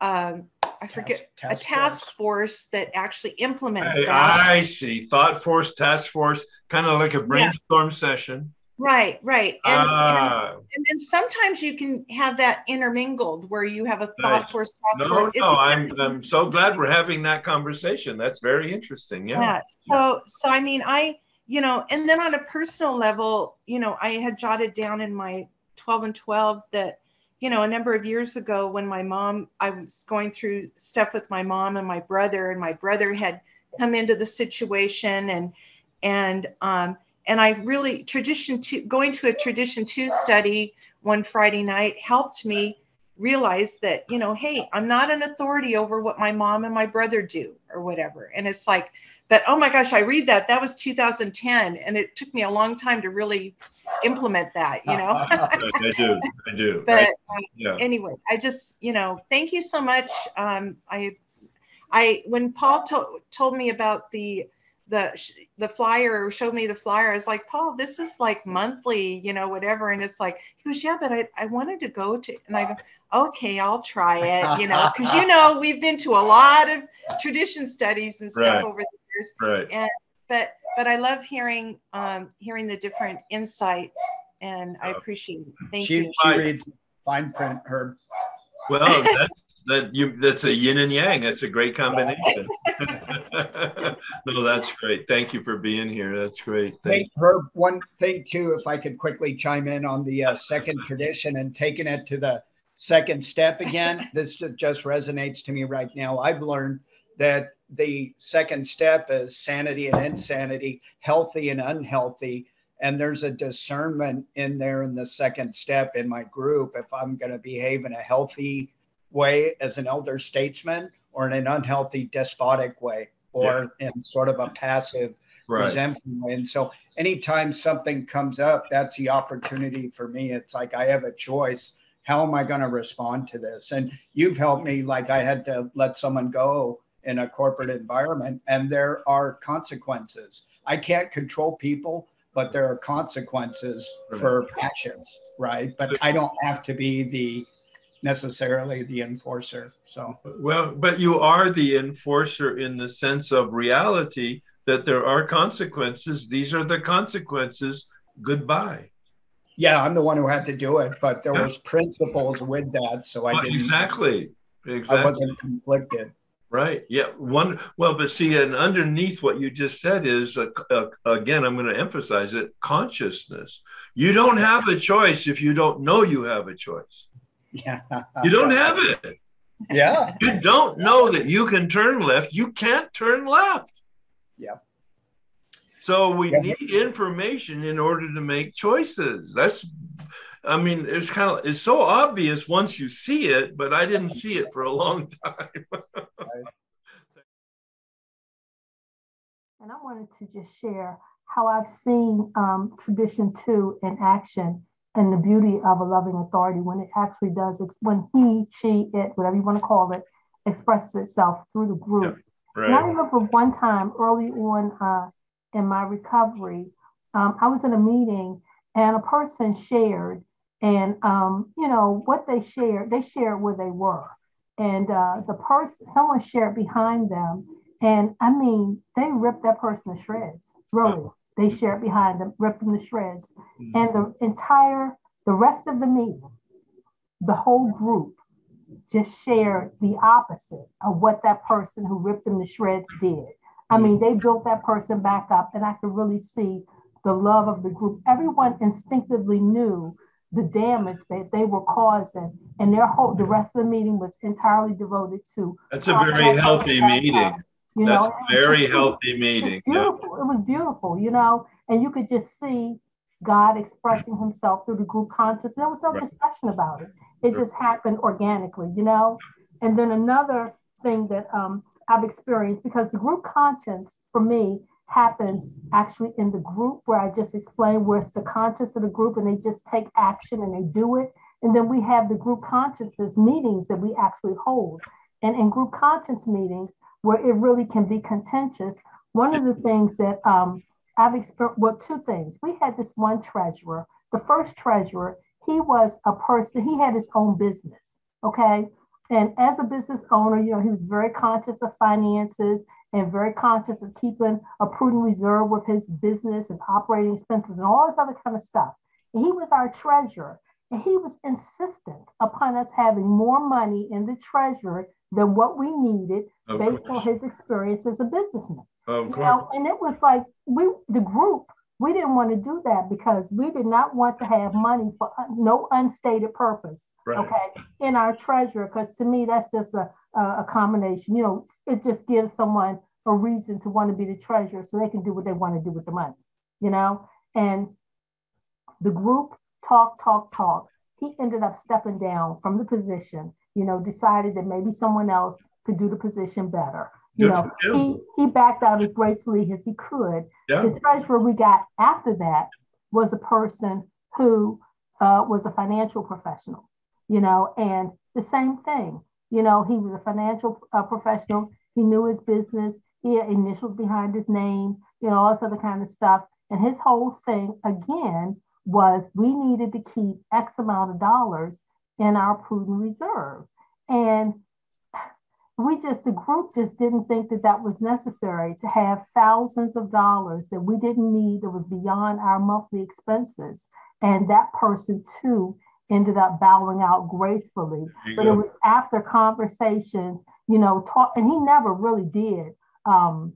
um, i forget task a task force. that actually implements I, that I see. Thought force, task force, kind of like a brainstorm session. Right right and, and Ah, and then sometimes you can have that intermingled where you have a thought Right. force no, force no. I'm. I'm so glad we're having that conversation. That's very interesting. Yeah. Yeah. So, so I mean, I, you know, and then on a personal level, you know, I had jotted down in my 12 and 12 that, you know, a number of years ago when my mom, I was going through stuff with my mom and my brother, and my brother had come into the situation and, and, um, and I really tradition two going to a tradition two study one Friday night helped me realize that you know hey i'm not an authority over what my mom and my brother do or whatever and it's like but oh my gosh i read that that was 2010 and it took me a long time to really implement that you know *laughs* I do. I do. *laughs* but I- uh, yeah. anyway i just you know thank you so much um i i when paul to- told me about the the the flyer showed me the flyer. I was like paul this is like monthly you know whatever. And it's like he goes yeah but i, I wanted to go to and i go okay i'll try it you know because you know *laughs* we've been to a lot of tradition studies and stuff Right. over the years. Right. and but but i love hearing um hearing the different insights and i appreciate it. Thank she, you. she reads fine print, Herb. Well, that, that you that's a yin and yang. That's a great combination. *laughs* *laughs* no, that's great. Thank you for being here. That's great. Thank Herb, one thing too, if I could quickly chime in on the uh, second tradition and taking it to the second step again, *laughs* this just resonates to me right now. I've learned that the second step is sanity and insanity, healthy and unhealthy. And there's a discernment in there in the second step in my group if I'm going to behave in a healthy way as an elder statesman or in an unhealthy despotic way or in sort of a passive Right. resentful way. And so anytime something comes up, that's the opportunity for me. It's like I have a choice. How am I going to respond to this? And you've helped me, like I had to let someone go in a corporate environment, and there are consequences. I can't control people, but there are consequences for actions, right? But I don't have to be the necessarily the enforcer. So Well, but you are the enforcer in the sense of reality that there are consequences. These are the consequences. Goodbye. yeah, I'm the one who had to do it, but there Yeah. was principles with that, so I Oh, didn't exactly. Exactly. I wasn't conflicted. Right. Yeah. One. Well, but see, and underneath what you just said is uh, uh, again, I'm going to emphasize it: consciousness. You don't have a choice if you don't know you have a choice. Yeah. You don't have it. Yeah. You don't know that you can turn left. You can't turn left. Yeah. So we yeah. need information in order to make choices. That's I mean, it's kind of it's so obvious once you see it, but I didn't see it for a long time. *laughs* and I wanted to just share how I've seen um, tradition two in action and the beauty of a loving authority when it actually does, when he, she, it, whatever you want to call it, expresses itself through the group. Yeah, right. And I remember one time early on uh, in my recovery, um, I was in a meeting and a person shared and um, you know what they shared they shared where they were and uh, the person someone shared behind them and i mean they ripped that person to shreds really they shared behind them ripped them to shreds mm-hmm. and the entire the rest of the meeting the whole group just shared the opposite of what that person who ripped them to shreds did i mean mm-hmm. they built that person back up and i could really see the love of the group everyone instinctively knew the damage that they were causing, and their whole the rest of the meeting was entirely devoted to. That's a very healthy meeting. You That's know, a very healthy meeting. beautiful. Yeah. It was beautiful, you know, and you could just see God expressing Himself through the group conscious. There was no right. discussion about it. It just happened organically, you know. And then another thing that um, I've experienced because the group conscience for me happens actually in the group where I just explained where it's the conscience of the group and they just take action and they do it. And then we have the group consciences meetings that we actually hold. And in group conscience meetings, where it really can be contentious, one of the things that um, I've experienced, well, two things. We had this one treasurer. The first treasurer, he was a person, he had his own business, okay? And as a business owner, you know, he was very conscious of finances and very conscious of keeping a prudent reserve with his business and operating expenses and all this other kind of stuff. And he was our treasurer. And he was insistent upon us having more money in the treasury than what we needed of based course. on his experience as a businessman. Of you know, and it was like we the group, we didn't want to do that because we did not want to have money for no unstated purpose. Right. Okay. In our treasury, because to me that's just a a combination. You know, it just gives someone a reason to want to be the treasurer so they can do what they want to do with the money, you know? And the group talk, talk, talk. He ended up stepping down from the position, you know, decided that maybe someone else could do the position better. You know, he, he backed out as gracefully as he could. Yeah. The treasurer we got after that was a person who uh, was a financial professional, you know, and the same thing. You know, he was a financial uh, professional. He knew his business. He had initials behind his name, you know, all this other kind of stuff. And his whole thing, again, was we needed to keep X amount of dollars in our prudent reserve. And we just, the group just didn't think that that was necessary to have thousands of dollars that we didn't need that was beyond our monthly expenses. And that person, too, ended up bowing out gracefully. But go. it was after conversations, you know, talk, and he never really did um,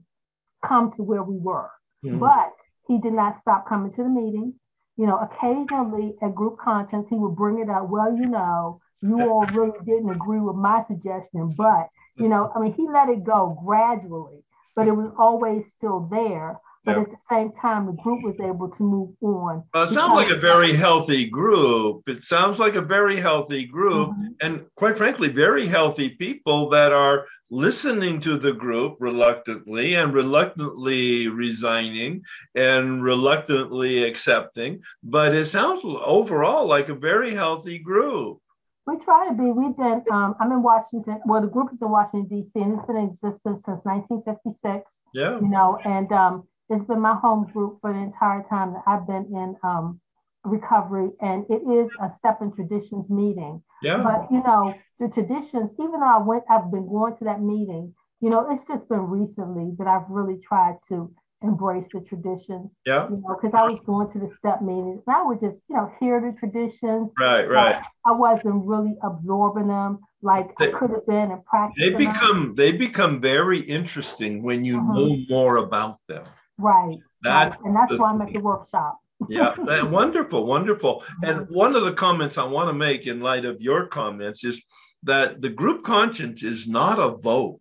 come to where we were. Mm-hmm. But he did not stop coming to the meetings. You know, occasionally at group conscience, he would bring it up. Well, you know, you all really didn't agree with my suggestion, but you know, I mean, he let it go gradually, but it was always still there. But yeah. at the same time, the group was able to move on. Well, it sounds like a very healthy group. It sounds like a very healthy group, mm-hmm. and quite frankly, very healthy people that are listening to the group reluctantly and reluctantly resigning and reluctantly accepting. But it sounds overall like a very healthy group. We try to be. We've been. Um, I'm in Washington. Well, the group is in Washington D.C. and it's been in existence since 1956. Yeah. You know, and um, it's been my home group for the entire time that I've been in um, recovery, and it is a step in traditions meeting. Yeah. But you know, the traditions, even though I went, I've been going to that meeting. You know, it's just been recently that I've really tried to embrace the traditions. Yeah. You know, because I was going to the step meetings and I would just, you know, hear the traditions. Right, right. I wasn't really absorbing them, like they, I could have been and practice. They become they become very interesting when you uh-huh. know more about them. Right. That right. and that's the, why I'm at the workshop. yeah, *laughs* wonderful, wonderful. And one of the comments I want to make in light of your comments is that the group conscience is not a vote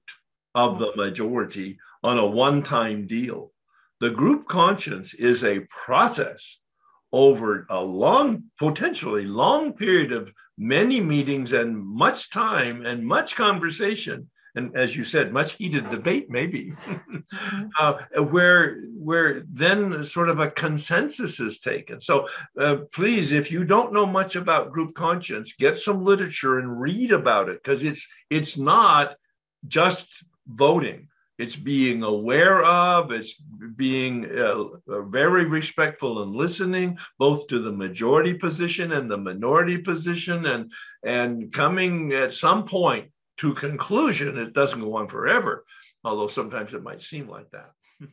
of the majority on a one-time deal. The group conscience is a process over a long, potentially long period of many meetings and much time and much conversation. And as you said, much heated debate, maybe, mm-hmm. *laughs* uh, where where then sort of a consensus is taken. So uh, please, if you don't know much about group conscience, get some literature and read about it because it's it's not just voting it's being aware of, it's being uh, uh, very respectful and listening both to the majority position and the minority position and, and coming at some point to conclusion. It doesn't go on forever, although sometimes it might seem like that. *laughs* and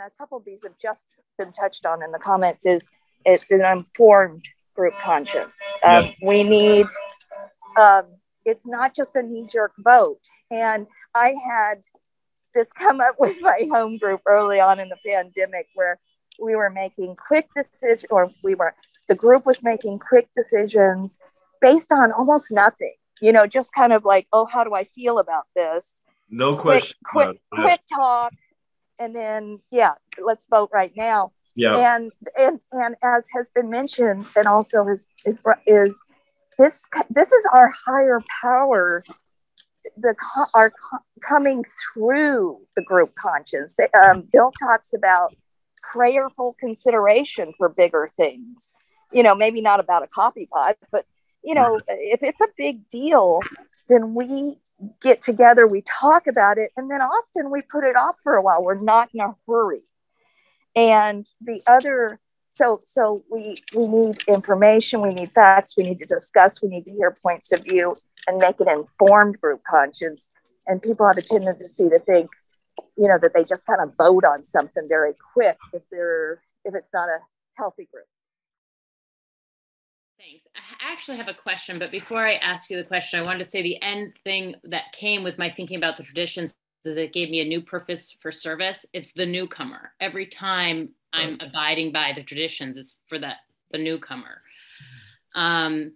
a couple of these have just been touched on in the comments is it's an informed group conscience. Um, yeah. We need um, it's not just a knee jerk vote. And I had this come up *laughs* with my home group early on in the pandemic where we were making quick decisions, or we were, the group was making quick decisions based on almost nothing, you know, just kind of like, oh, how do I feel about this? No question. Quick, quick, quick talk. And then, yeah, let's vote right now. Yeah. And, and, and as has been mentioned, and also is, is, is this this is our higher power the are coming through the group conscience um, bill talks about prayerful consideration for bigger things you know maybe not about a coffee pot but you know if it's a big deal then we get together we talk about it and then often we put it off for a while. We're not in a hurry. And the other so so we we need information we need facts we need to discuss we need to hear points of view and make an informed group conscience. And people have a tendency to think you know that they just kind of vote on something very quick if they're if it's not a healthy group Thanks. I actually have a question, but before I ask you the question, I wanted to say the end thing that came with my thinking about the traditions is it gave me a new purpose for service. It's the newcomer. Every time I'm abiding by the traditions. It's for that the newcomer. Um,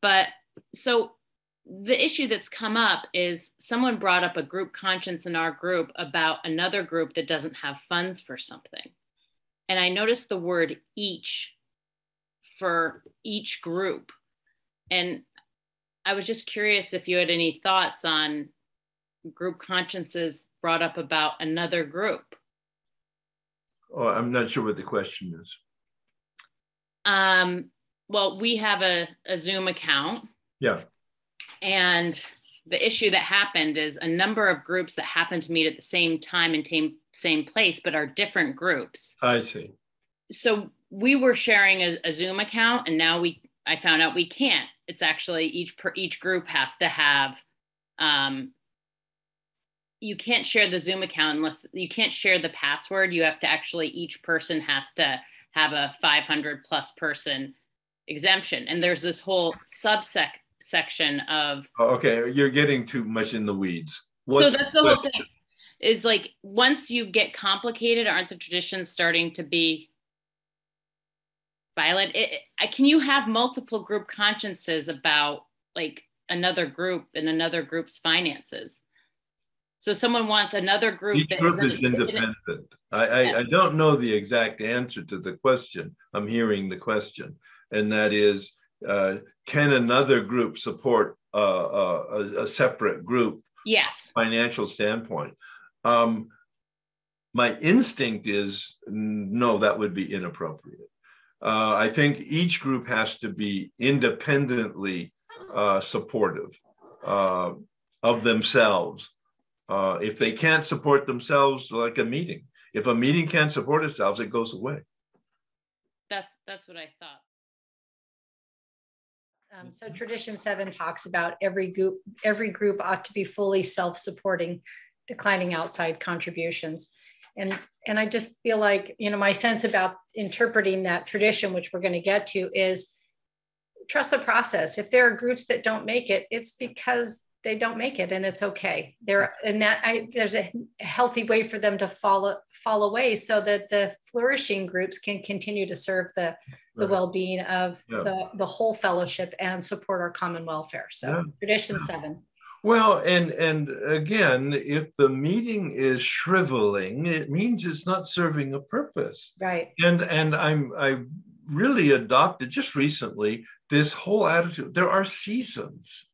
but so the issue that's come up is someone brought up a group conscience in our group about another group that doesn't have funds for something. And I noticed the word each for each group. And I was just curious if you had any thoughts on group consciences brought up about another group. Oh, I'm not sure what the question is. Um, well, we have a, a Zoom account. Yeah. And the issue that happened is a number of groups that happen to meet at the same time and same same place, but are different groups. I see. So we were sharing a, a Zoom account, and now we I found out we can't. It's actually each per each group has to have um, you can't share the Zoom account unless you can't share the password. You have to actually, each person has to have a 500 plus person exemption. And there's this whole subsec section of. Oh, okay, you're getting too much in the weeds. What's, so that's the whole thing is like once you get complicated, aren't the traditions starting to be violent? It, it, can you have multiple group consciences about like another group and another group's finances? So someone wants another group. Each group is independent. I, I, I, don't know the exact answer to the question. I'm hearing the question, and that is, uh, can another group support uh, uh, a, a, separate group? Yes. Financial standpoint. Um, my instinct is no, that would be inappropriate. Uh, I think each group has to be independently uh, supportive uh, of themselves uh, if they can't support themselves, like a meeting, if a meeting can't support itself, it goes away. That's that's what I thought. Um, so tradition seven talks about every group every group ought to be fully self-supporting, declining outside contributions. And and I just feel like, you know, my sense about interpreting that tradition, which we're going to get to, is trust the process. If there are groups that don't make it, it's because they don't make it and it's okay there and that I, there's a healthy way for them to fall fall away so that the flourishing groups can continue to serve the the right. well-being of yeah. the the whole fellowship and support our common welfare so yeah. tradition seven well and and again if the meeting is shriveling it means it's not serving a purpose right and and i'm i really adopted just recently this whole attitude there are seasons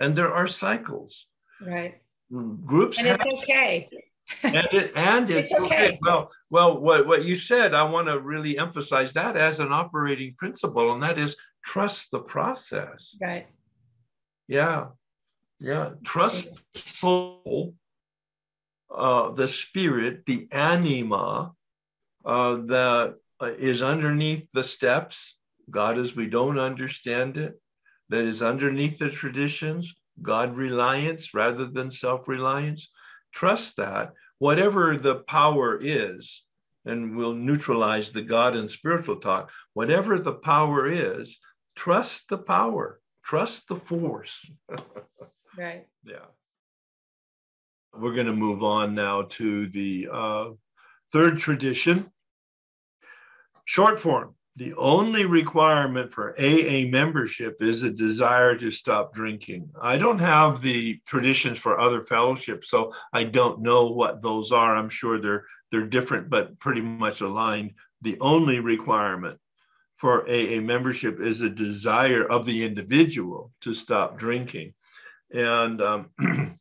and there are cycles. Right. Groups and it's okay. *laughs* and, it, and it's, it's okay. okay. Well, well, what, what you said, I want to really emphasize that as an operating principle, and that is trust the process. Right. Yeah. Yeah. Trust soul, uh, the spirit, the anima uh, that uh, underneath the steps. God, as we don't understand it, that is underneath the traditions, God reliance rather than self reliance. Trust that whatever the power is, and we'll neutralize the God and spiritual talk, whatever the power is, trust the power, trust the force. *laughs* right. Yeah. We're going to move on now to the uh, third tradition, short form. The only requirement for AA membership is a desire to stop drinking. I don't have the traditions for other fellowships, so I don't know what those are. I'm sure they're they're different, but pretty much aligned. The only requirement for AA membership is a desire of the individual to stop drinking, and um, *clears throat*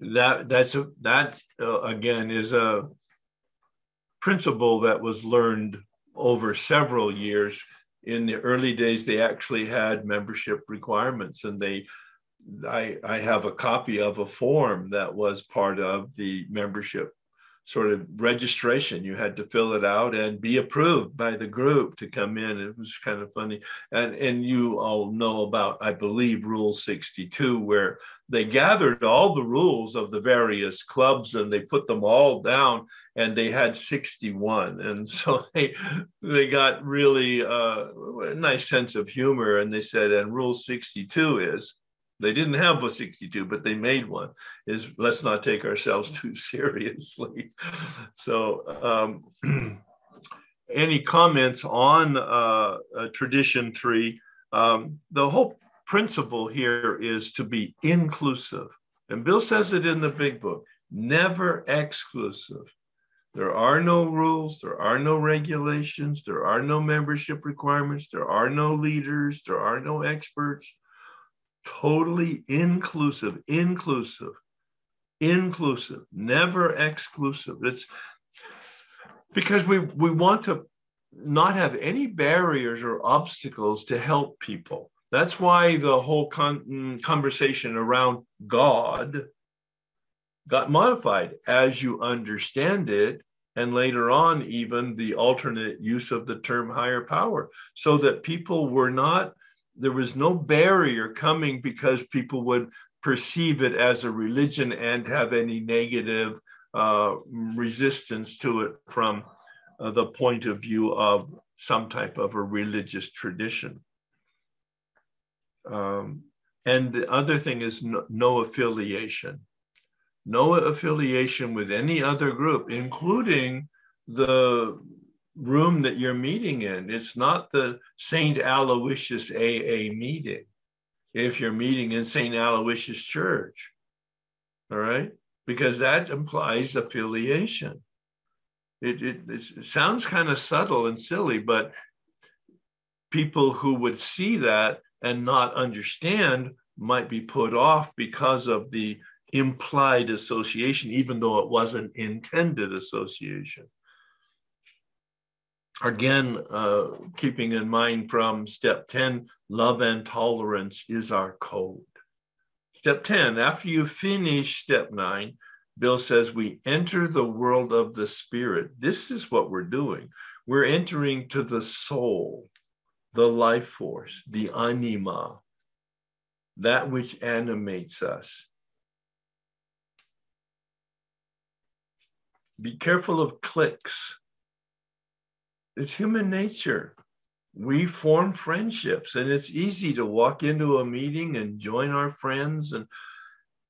that that's a, that uh, again is a principle that was learned over several years. In the early days, they actually had membership requirements, and they I, I have a copy of a form that was part of the membership sort of registration. You had to fill it out and be approved by the group to come in. It was kind of funny. And, and you all know about, I believe, Rule 62, where they gathered all the rules of the various clubs and they put them all down and they had 61 and *laughs* so they they got really uh, a nice sense of humor and they said and rule 62 is they didn't have a 62 but they made one is let's not take ourselves too *laughs* seriously so um, *clears throat* any comments on uh, tradition tree um, the whole principle here is to be inclusive. And Bill says it in the big book never exclusive. There are no rules, there are no regulations, there are no membership requirements, there are no leaders, there are no experts. Totally inclusive, inclusive, inclusive, never exclusive. It's because we, we want to not have any barriers or obstacles to help people. That's why the whole con- conversation around God got modified as you understand it. And later on, even the alternate use of the term higher power, so that people were not, there was no barrier coming because people would perceive it as a religion and have any negative uh, resistance to it from uh, the point of view of some type of a religious tradition. Um, and the other thing is no, no, affiliation. No affiliation with any other group, including the room that you're meeting in. It's not the St. Aloysius AA meeting if you're meeting in St. Aloysius Church. All right? Because that implies affiliation. It, it, it sounds kind of subtle and silly, but people who would see that and not understand might be put off because of the implied association, even though it wasn't intended association. Again, uh, keeping in mind from step 10, love and tolerance is our code. Step 10, after you finish step nine, Bill says we enter the world of the spirit. This is what we're doing. We're entering to the soul the life force, the anima, that which animates us. Be careful of cliques. It's human nature. we form friendships and it's easy to walk into a meeting and join our friends and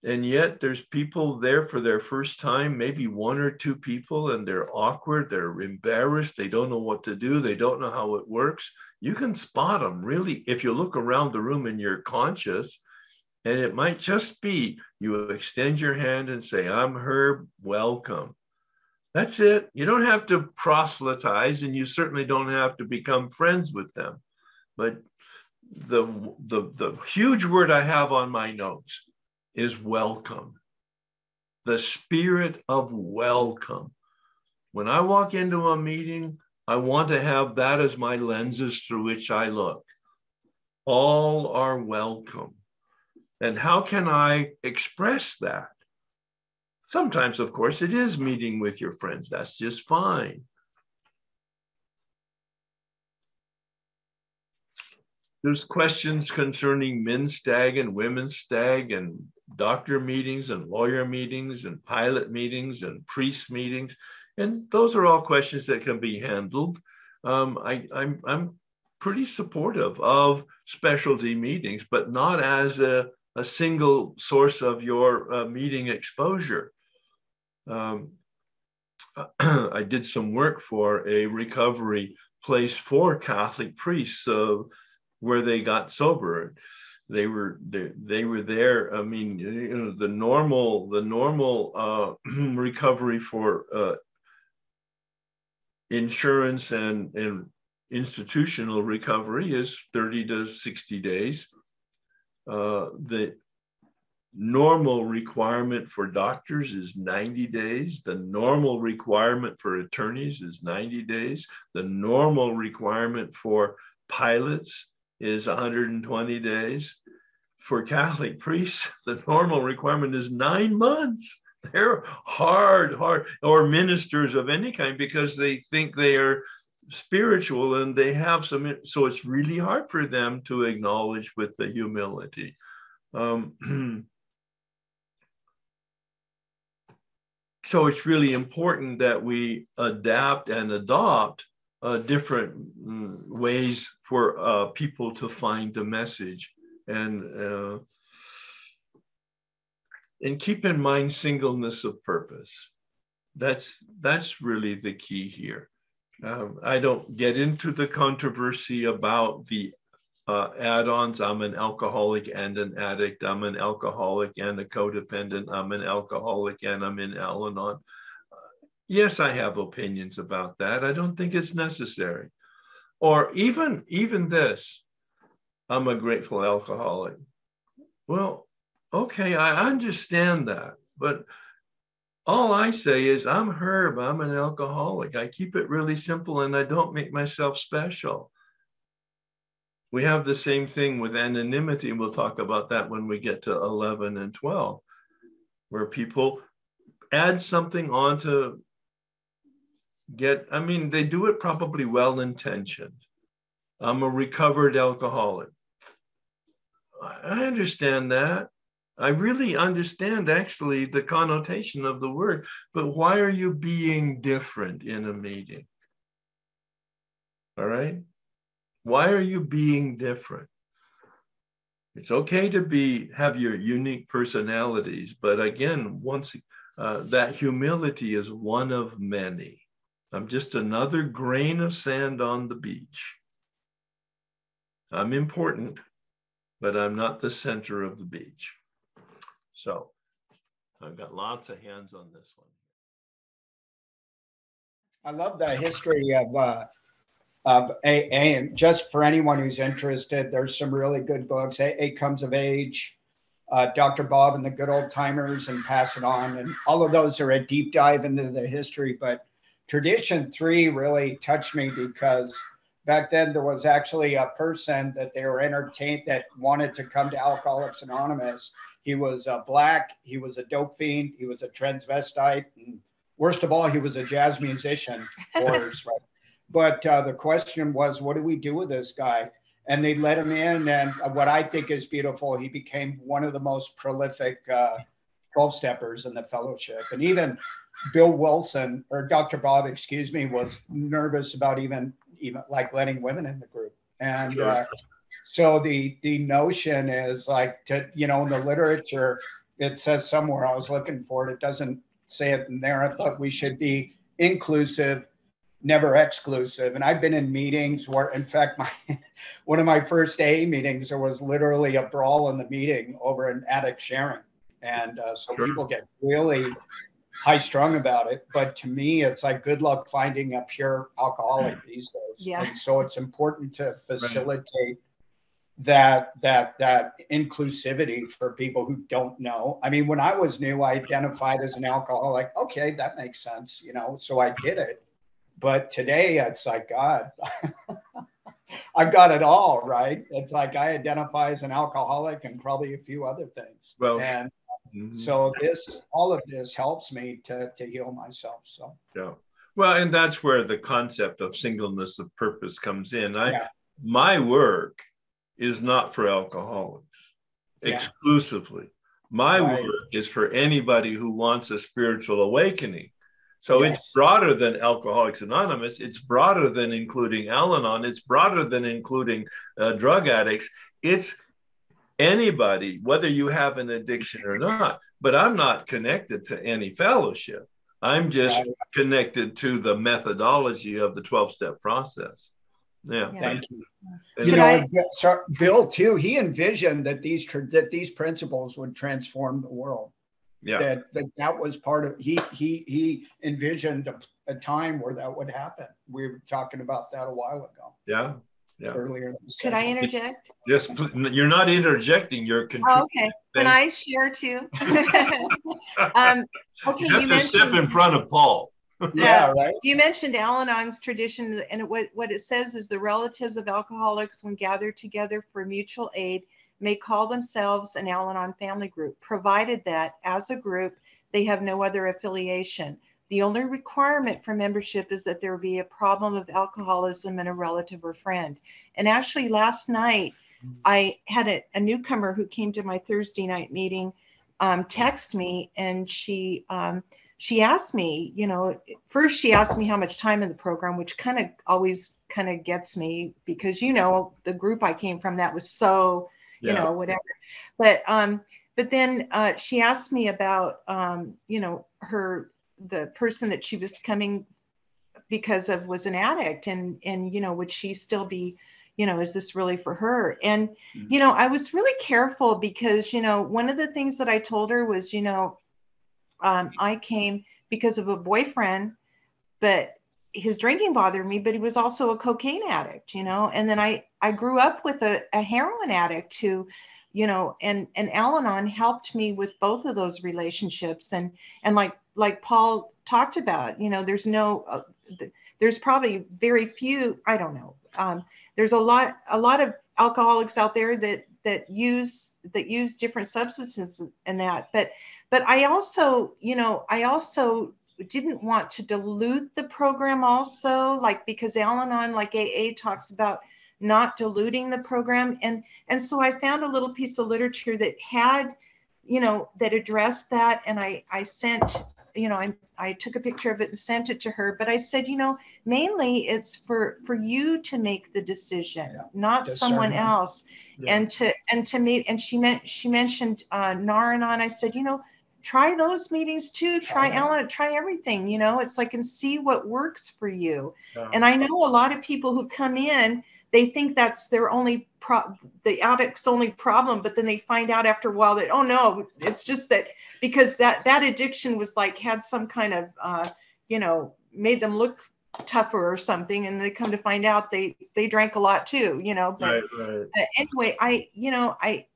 and yet there's people there for their first time maybe one or two people and they're awkward they're embarrassed they don't know what to do they don't know how it works you can spot them really if you look around the room and you're conscious and it might just be you extend your hand and say i'm herb welcome that's it. You don't have to proselytize, and you certainly don't have to become friends with them. But the, the, the huge word I have on my notes is welcome. The spirit of welcome. When I walk into a meeting, I want to have that as my lenses through which I look. All are welcome. And how can I express that? Sometimes, of course, it is meeting with your friends. That's just fine. There's questions concerning men's stag and women's stag and doctor meetings and lawyer meetings and pilot meetings and priest meetings. And those are all questions that can be handled. Um, I, I'm, I'm pretty supportive of specialty meetings, but not as a, a single source of your uh, meeting exposure um, *clears throat* I did some work for a recovery place for Catholic priests uh, where they got sober. They were they, they were there. I mean, you know, the normal the normal uh, *clears throat* recovery for uh, insurance and and institutional recovery is 30 to 60 days. Uh, the normal requirement for doctors is 90 days. The normal requirement for attorneys is 90 days. The normal requirement for pilots is 120 days. For Catholic priests, *laughs* the normal requirement is nine months. *laughs* They're hard, hard, or ministers of any kind because they think they are spiritual and they have some, so it's really hard for them to acknowledge with the humility. Um, *clears throat* so it's really important that we adapt and adopt uh, different mm, ways for uh, people to find the message. And uh, and keep in mind singleness of purpose. That's that's really the key here. Um, i don't get into the controversy about the uh, add-ons. I'm an alcoholic and an addict. I'm an alcoholic and a codependent. I'm an alcoholic and I'm in Al-Anon. Uh, yes, I have opinions about that. I don't think it's necessary. Or even even this, I'm a grateful alcoholic. Well, okay, I understand that, but all I say is I'm Herb. I'm an alcoholic. I keep it really simple and I don't make myself special. We have the same thing with anonymity. We'll talk about that when we get to 11 and 12, where people add something on to get, I mean, they do it probably well intentioned. I'm a recovered alcoholic. I understand that. I really understand actually the connotation of the word, but why are you being different in a meeting? All right. Why are you being different? It's okay to be have your unique personalities, but again, once uh, that humility is one of many. I'm just another grain of sand on the beach. I'm important, but I'm not the center of the beach. So I've got lots of hands on this one. I love the history of uh, of AA. And just for anyone who's interested, there's some really good books. AA Comes of Age, uh, Dr. Bob and the Good Old Timers, and Pass It On. And all of those are a deep dive into the history. But Tradition 3 really touched me because back then there was actually a person that they were entertained that wanted to come to Alcoholics Anonymous. He was uh, black, he was a dope fiend, he was a transvestite, and worst of all, he was a jazz musician. *laughs* Course, right? But uh, the question was, what do we do with this guy? And they let him in. And what I think is beautiful, he became one of the most prolific uh, 12 steppers in the fellowship. And even Bill Wilson, or Dr. Bob, excuse me, was nervous about even, even like letting women in the group. And uh, so the the notion is like to you know in the literature it says somewhere I was looking for it. It doesn't say it in there, but we should be inclusive, never exclusive. And I've been in meetings where, in fact, my *laughs* one of my first A meetings, there was literally a brawl in the meeting over an addict sharing, and uh, so sure. people get really high strung about it. But to me, it's like good luck finding a pure alcoholic *clears throat* these days. Yeah. And so it's important to facilitate. Right that that that inclusivity for people who don't know. I mean, when I was new, I identified as an alcoholic. Okay, that makes sense, you know. So I did it. But today, it's like God. *laughs* I've got it all right. It's like I identify as an alcoholic and probably a few other things. Well, and mm-hmm. so this, all of this helps me to to heal myself. So yeah. Well, and that's where the concept of singleness of purpose comes in. I yeah. my work is not for alcoholics yeah. exclusively. My right. work is for anybody who wants a spiritual awakening. So yes. it's broader than Alcoholics Anonymous. It's broader than including Al Anon. It's broader than including uh, drug addicts. It's anybody, whether you have an addiction or not. But I'm not connected to any fellowship. I'm just right. connected to the methodology of the 12 step process. Yeah, yeah. thank you. you know, I, Bill too. He envisioned that these that these principles would transform the world. Yeah, that that, that was part of. He he he envisioned a, a time where that would happen. We were talking about that a while ago. Yeah, yeah. Earlier. Could I interject? Yes, you're not interjecting. You're. Oh, okay. Can I share too? *laughs* um, okay, you have you to step in front of Paul yeah, right. You mentioned Al-Anon's tradition, and what, what it says is the relatives of alcoholics, when gathered together for mutual aid, may call themselves an Al-Anon family group, provided that as a group they have no other affiliation. The only requirement for membership is that there be a problem of alcoholism in a relative or friend. And actually, last night I had a, a newcomer who came to my Thursday night meeting um, text me, and she um, she asked me, you know, first she asked me how much time in the program, which kind of always kind of gets me because you know the group I came from that was so, yeah. you know, whatever. But um, but then uh, she asked me about um, you know, her the person that she was coming because of was an addict and and you know would she still be you know is this really for her and mm-hmm. you know i was really careful because you know one of the things that i told her was you know um, I came because of a boyfriend, but his drinking bothered me, but he was also a cocaine addict, you know. And then I I grew up with a, a heroin addict who, you know, and and Al-Anon helped me with both of those relationships. And and like like Paul talked about, you know, there's no uh, there's probably very few. I don't know. Um, there's a lot a lot of alcoholics out there that that use that use different substances and that but but i also you know i also didn't want to dilute the program also like because al-anon like aa talks about not diluting the program. And and so i found a little piece of literature that had you know that addressed that. And i i sent you know I, I took a picture of it and sent it to her. But i said you know mainly it's for for you to make the decision yeah. not someone else. Yeah. and to and to meet and she meant she mentioned uh Nar-Anon i said you know try those meetings too try Ellen, try everything you know it's like and see what works for you. And i know a lot of people who come in they think that's their only pro- the addict's only problem but then they find out after a while that oh no it's just that because that that addiction was like had some kind of uh, you know made them look tougher or something and they come to find out they they drank a lot too you know but right, right. anyway i you know i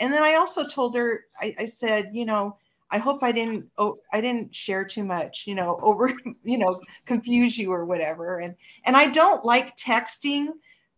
and then i also told her I, I said you know i hope i didn't oh i didn't share too much you know over *laughs* you know confuse you or whatever and and i don't like texting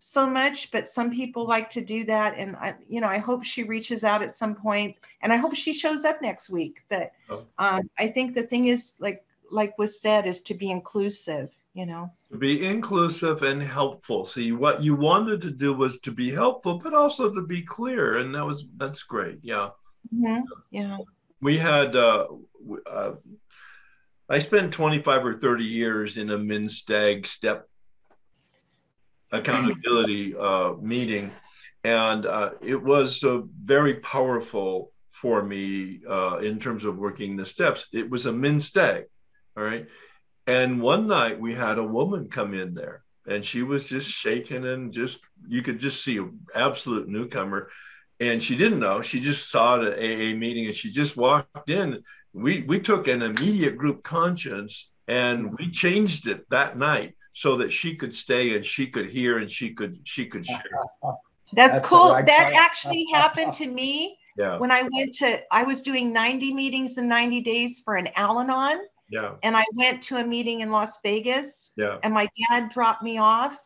so much, but some people like to do that. And I, you know, I hope she reaches out at some point, and I hope she shows up next week. But oh. um, I think the thing is, like like was said, is to be inclusive. You know, be inclusive and helpful. See, what you wanted to do was to be helpful, but also to be clear, and that was that's great. Yeah. Mm-hmm. Yeah. We had. Uh, uh, I spent 25 or 30 years in a MnSTAG step accountability uh, meeting, and uh, it was very powerful for me uh, in terms of working the steps. It was a MnSTAG, all right. And one night we had a woman come in there, and she was just shaking and just you could just see an absolute newcomer. And she didn't know. She just saw the AA meeting, and she just walked in. We we took an immediate group conscience, and we changed it that night so that she could stay and she could hear and she could she could share. That's, That's cool. That actually happened to me *laughs* yeah. when I went to I was doing 90 meetings in 90 days for an Al-Anon. Yeah. And I went to a meeting in Las Vegas. Yeah. And my dad dropped me off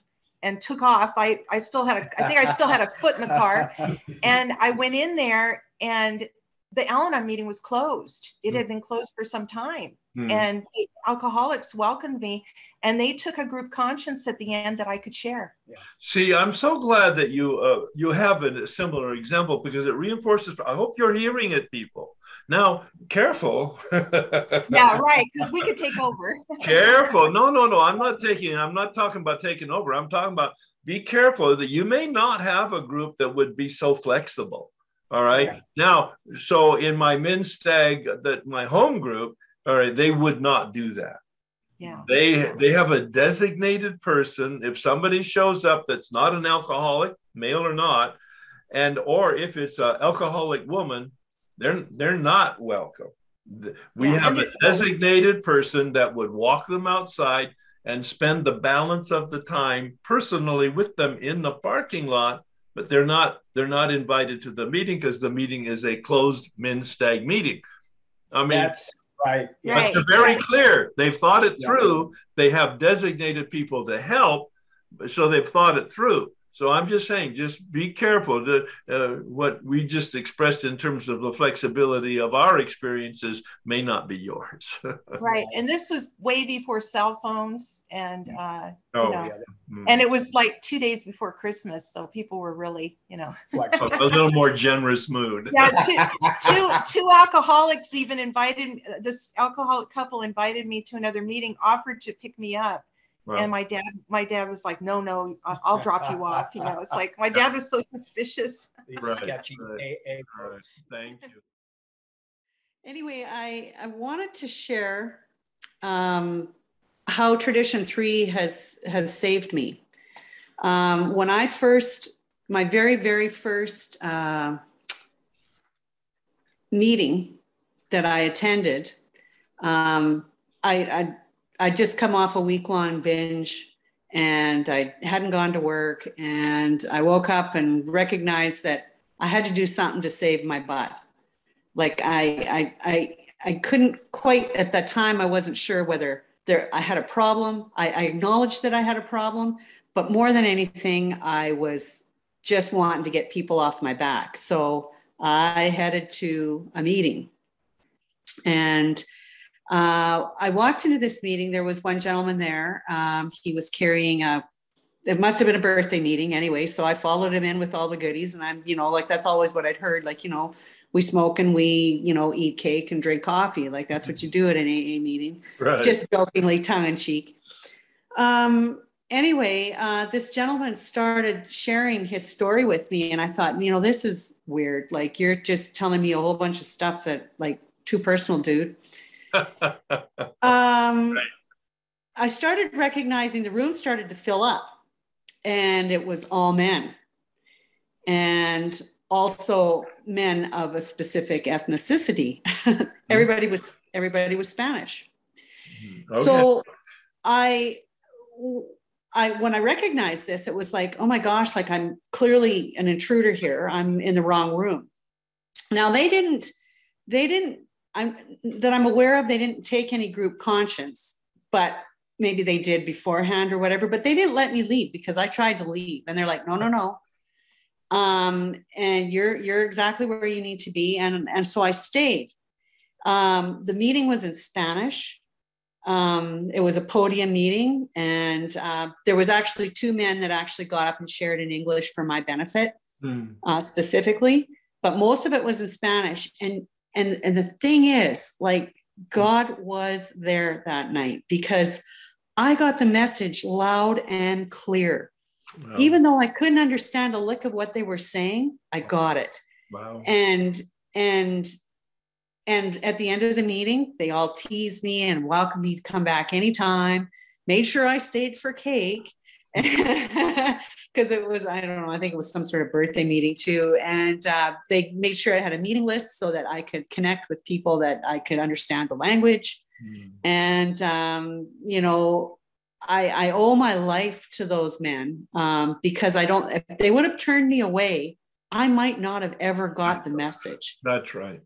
and took off. I I still had a I think I still had a foot in the car. *laughs* and I went in there and the Al-Anon meeting was closed. It had hmm. been closed for some time. Hmm. And alcoholics welcomed me and they took a group conscience at the end that I could share. Yeah. See, I'm so glad that you uh, you have a similar example because it reinforces. I hope you're hearing it, people. Now, careful. *laughs* yeah, right. Because we could take over. *laughs* careful. No, no, no. I'm not taking. I'm not talking about taking over. I'm talking about be careful that you may not have a group that would be so flexible. All right. Okay. Now, so in my MnSTAG, that my home group, all right, they would not do that. Yeah. They they have a designated person. If somebody shows up that's not an alcoholic, male or not, and or if it's an alcoholic woman, they're they're not welcome. We yeah, have a designated person that would walk them outside and spend the balance of the time personally with them in the parking lot, but they're not they're not invited to the meeting because the meeting is a closed men's MnSTAG meeting. I mean, that's Right. But right. they're very clear. They've thought it through. They have designated people to help. So they've thought it through. So I'm just saying, just be careful. To, uh, what we just expressed in terms of the flexibility of our experiences may not be yours. *laughs* right, and this was way before cell phones, and uh, oh, you know, yeah. mm. and it was like two days before Christmas, so people were really, you know, *laughs* a little more generous mood. Yeah, two, two, two alcoholics even invited this alcoholic couple invited me to another meeting, offered to pick me up and my dad, my dad was like, no, no, I'll *laughs* drop you off. You know, it's like my dad was so suspicious. *laughs* Right, sketchy right, right. Thank you. Anyway, I, I wanted to share um, how tradition three has has saved me. Um, when I first, my very very first uh, meeting that I attended, um, I, I I'd just come off a week long binge and I hadn't gone to work. And I woke up and recognized that I had to do something to save my butt. Like I, I, I, I couldn't quite at that time. I wasn't sure whether there I had a problem. I, I acknowledged that I had a problem, but more than anything, I was just wanting to get people off my back. So I headed to a meeting, and uh, I walked into this meeting. There was one gentleman there. Um, he was carrying a, it must have been a birthday meeting anyway. So I followed him in with all the goodies. And I'm, you know, like that's always what I'd heard. Like, you know, we smoke and we, you know, eat cake and drink coffee. Like that's what you do at an AA meeting. Right. Just jokingly, tongue in cheek. Um, anyway, uh, this gentleman started sharing his story with me. And I thought, you know, this is weird. Like you're just telling me a whole bunch of stuff that like too personal, dude *laughs* um, right. I started recognizing the room started to fill up, and it was all men, and also men of a specific ethnicity. *laughs* everybody was everybody was Spanish. Mm-hmm. Okay. So I I when I recognized this, it was like, oh my gosh, like I'm clearly an intruder here. I'm in the wrong room. Now they didn't they didn't I'm that I'm aware of, they didn't take any group conscience, but maybe they did beforehand or whatever, but they didn't let me leave because I tried to leave and they're like, no, no, no. Um, and you're you're exactly where you need to be. And, and so I stayed. Um, the meeting was in Spanish. Um, it was a podium meeting, and uh, there was actually two men that actually got up and shared in English for my benefit, mm. uh, specifically. But most of it was in Spanish, and and and the thing is like hmm. god was there that night because i got the message loud and clear wow. even though I couldn't understand a lick of what they were saying, I got it. Wow. And and and at the end of the meeting, they all teased me and welcomed me to come back anytime. Made sure I stayed for cake *laughs* because it was I don't know I think it was some sort of birthday meeting too, and uh, they made sure I had a meeting list so that I could connect with people that I could understand the language, mm. and um, you know I, I owe my life to those men um, because I don't if they would have turned me away, I might not have ever got the message. That's right.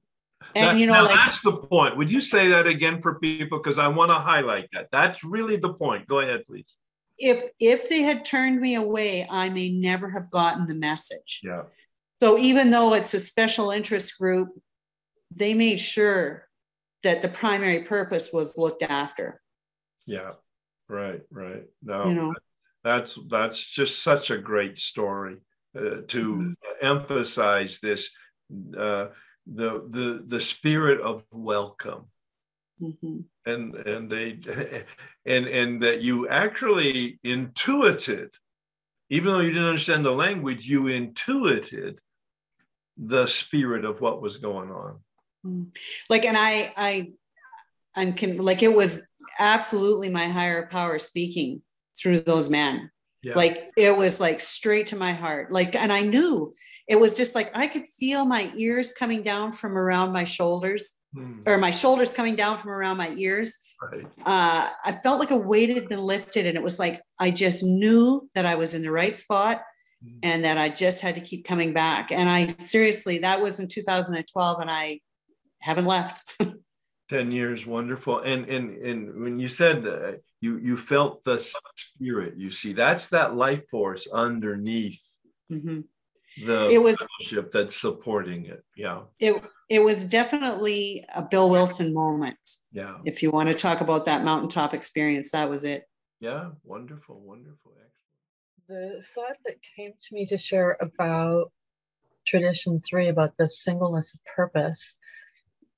And that, you know, like, that's the point. Would you say that again for people? Because I want to highlight that. That's really the point. Go ahead, please if if they had turned me away, I may never have gotten the message. Yeah. So even though it's a special interest group, they made sure that the primary purpose was looked after. Yeah. Right. Right. No. You know, that's that's just such a great story uh, to mm-hmm. emphasize this uh, the the the spirit of welcome Mm-hmm. And and they *laughs* and and that you actually intuited, even though you didn't understand the language, you intuited the spirit of what was going on. Mm. Like, and I I I'm con- like it was absolutely my higher power speaking through those men. Yeah. Like it was like straight to my heart. Like, and I knew it was just like I could feel my ears coming down from around my shoulders hmm. or my shoulders coming down from around my ears. Right. Uh, I felt like a weight had been lifted, and it was like I just knew that I was in the right spot hmm. and that I just had to keep coming back. And I seriously, that was in 2012, and I haven't left. *laughs* 10 years wonderful and and and when you said uh, you you felt the spirit you see that's that life force underneath mm-hmm. The it was relationship that's supporting it yeah. It it was definitely a bill wilson moment. Yeah. If you want to talk about that mountaintop experience that was it. Yeah wonderful wonderful excellent. The thought that came to me to share about tradition three about the singleness of purpose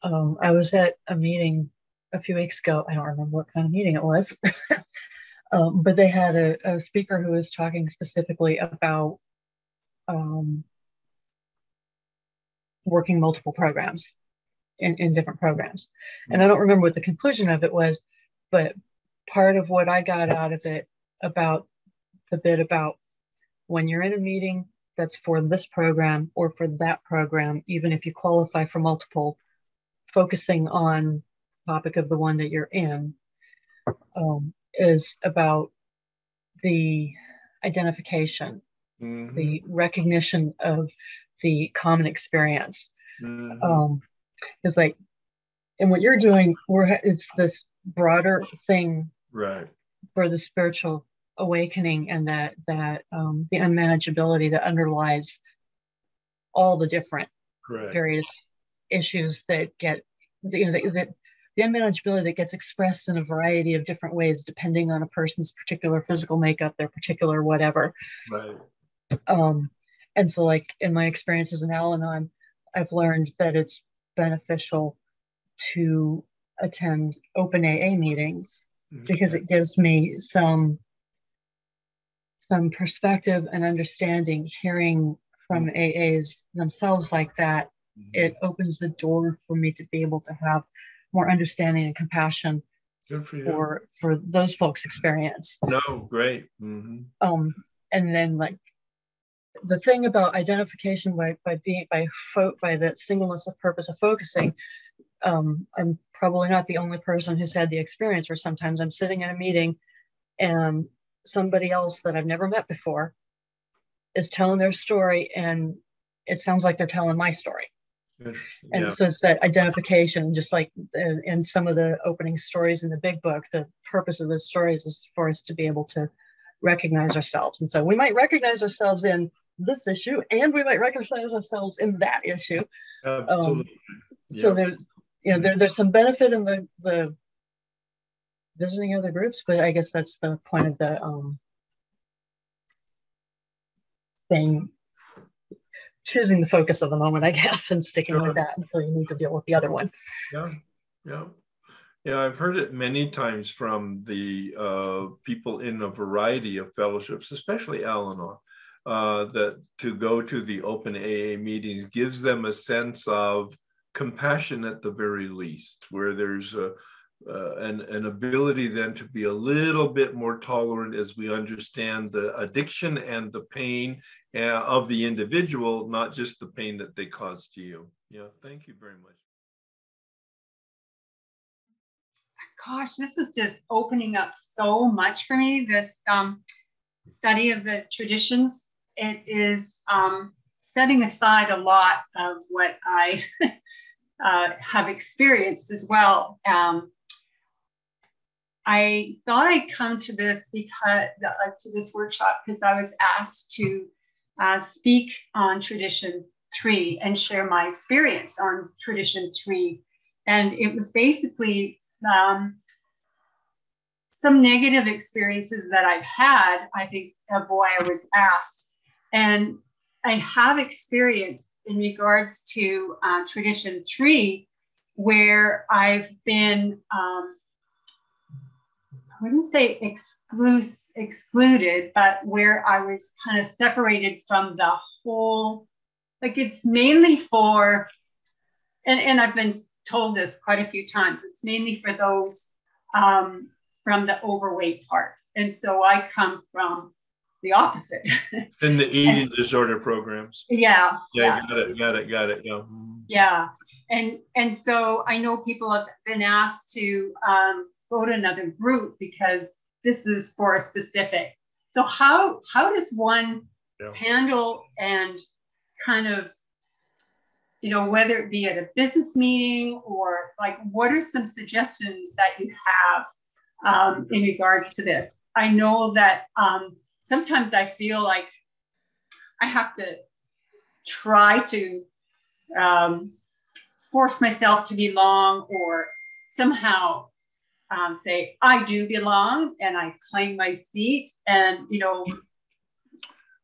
um, I was at a meeting a few weeks ago. I don't remember what kind of meeting it was, *laughs* um, but they had a, a, speaker who was talking specifically about um, working multiple programs in, in different programs. And I don't remember what the conclusion of it was, but part of what I got out of it about the bit about when you're in a meeting that's for this program or for that program, even if you qualify for multiple focusing on topic of the one that you're in um, is about the identification, mm-hmm. the recognition of the common experience. Mm-hmm. Um, it's like, and what you're doing, we're it's this broader thing, right, for the spiritual awakening and that that um, the unmanageability that underlies all the different Correct. various issues that get you know that, the unmanageability that gets expressed in a variety of different ways depending on a person's particular physical makeup their particular whatever right um and so like in my experience as an al-anon i've learned that it's beneficial to attend open aa meetings okay. because it gives me some some perspective and understanding hearing from mm-hmm. aas themselves like that Mm-hmm. it opens the door for me to be able to have more understanding and compassion for, for, for those folks experience no great mm-hmm. um and then like the thing about identification by by being by fo- by the singleness of purpose of focusing um, i'm probably not the only person who's had the experience where sometimes i'm sitting in a meeting and somebody else that i've never met before is telling their story and it sounds like they're telling my story and yeah. so it's that identification, just like in, in, some of the opening stories in the big book, the purpose of those stories is for us to be able to recognize ourselves. And so we might recognize ourselves in this issue and we might recognize ourselves in that issue. Absolutely. Um, yeah. So there's, you know, there, there's some benefit in the, the visiting other groups, but I guess that's the point of the um, thing choosing the focus of the moment, I guess, and sticking sure. with that until you need to deal with the other one. Yeah, yeah. Yeah, I've heard it many times from the uh, people in a variety of fellowships, especially Al Anon, uh, that to go to the open AA meetings gives them a sense of compassion at the very least, where there's a, uh, an, an ability then to be a little bit more tolerant as we understand the addiction and the pain uh, of the individual, not just the pain that they cause to you. Yeah, thank you very much. Gosh, this is just opening up so much for me. This um, study of the traditions, it is um, setting aside a lot of what I *laughs* uh, have experienced as well. Um, I thought I'd come to this because uh, to this workshop because I was asked to uh, speak on tradition three and share my experience on tradition three, and it was basically um, some negative experiences that I've had. I think of why I was asked, and I have experienced in regards to uh, tradition three, where I've been um, I wouldn't say excluded, but where I was kind of separated from the whole, like it's mainly for, and, and I've been told this quite a few times, it's mainly for those um, from the overweight part. And so I come from the opposite. *laughs* In the eating and, disorder programs. Yeah. Yeah, got it, got it, got it. Yeah. Yeah. And and so I know people have been asked to um, go to another group because this is for a specific. So how how does one yeah. handle and kind of you know whether it be at a business meeting or like what are some suggestions that you have um, in regards to this? I know that um, sometimes I feel like I have to try to um, force myself to belong or somehow um, say I do belong and I claim my seat and you know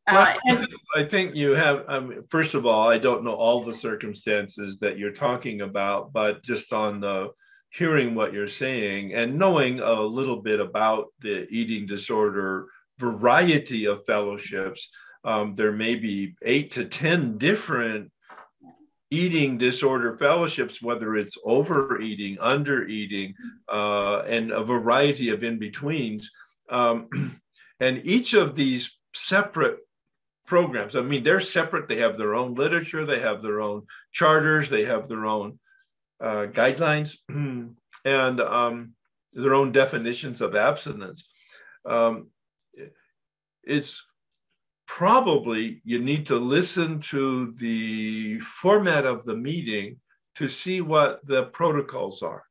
uh, well, and, I think you have um, first of all I don't know all the circumstances that you're talking about but just on the hearing what you're saying and knowing a little bit about the eating disorder variety of fellowships um, there may be eight to ten different eating disorder fellowships, whether it's overeating, undereating, uh, and a variety of in betweens. Um, *clears throat* and each of these separate programs, I mean, they're separate. They have their own literature, they have their own charters, they have their own uh, guidelines, *clears throat* and um, their own definitions of abstinence. Um, it's probably you need to listen to the format of the meeting to see what the protocols are.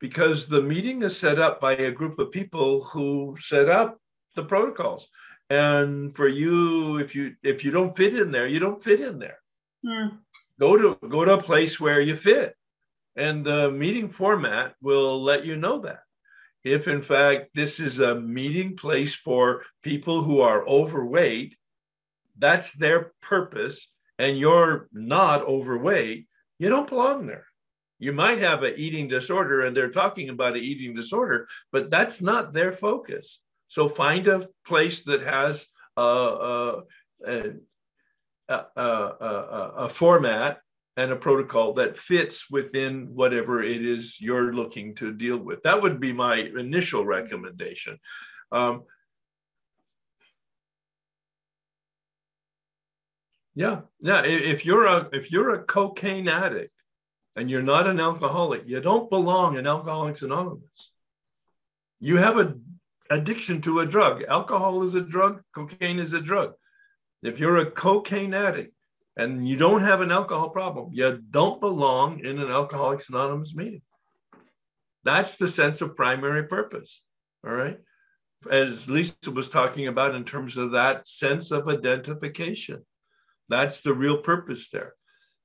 Because the meeting is set up by a group of people who set up the protocols. And for you if you if you don't fit in there you don't fit in there. Mm. go to go to a place where you fit. And the meeting format will let you know that if in fact this is a meeting place for people who are overweight that's their purpose, and you're not overweight, you don't belong there. You might have an eating disorder, and they're talking about an eating disorder, but that's not their focus. So find a place that has a, a, a, a, a format and a protocol that fits within whatever it is you're looking to deal with. That would be my initial recommendation. Um, Yeah, yeah. If you're a if you're a cocaine addict and you're not an alcoholic, you don't belong in Alcoholics Anonymous. You have an addiction to a drug. Alcohol is a drug. Cocaine is a drug. If you're a cocaine addict and you don't have an alcohol problem, you don't belong in an Alcoholics Anonymous meeting. That's the sense of primary purpose. All right. As Lisa was talking about in terms of that sense of identification. That's the real purpose there.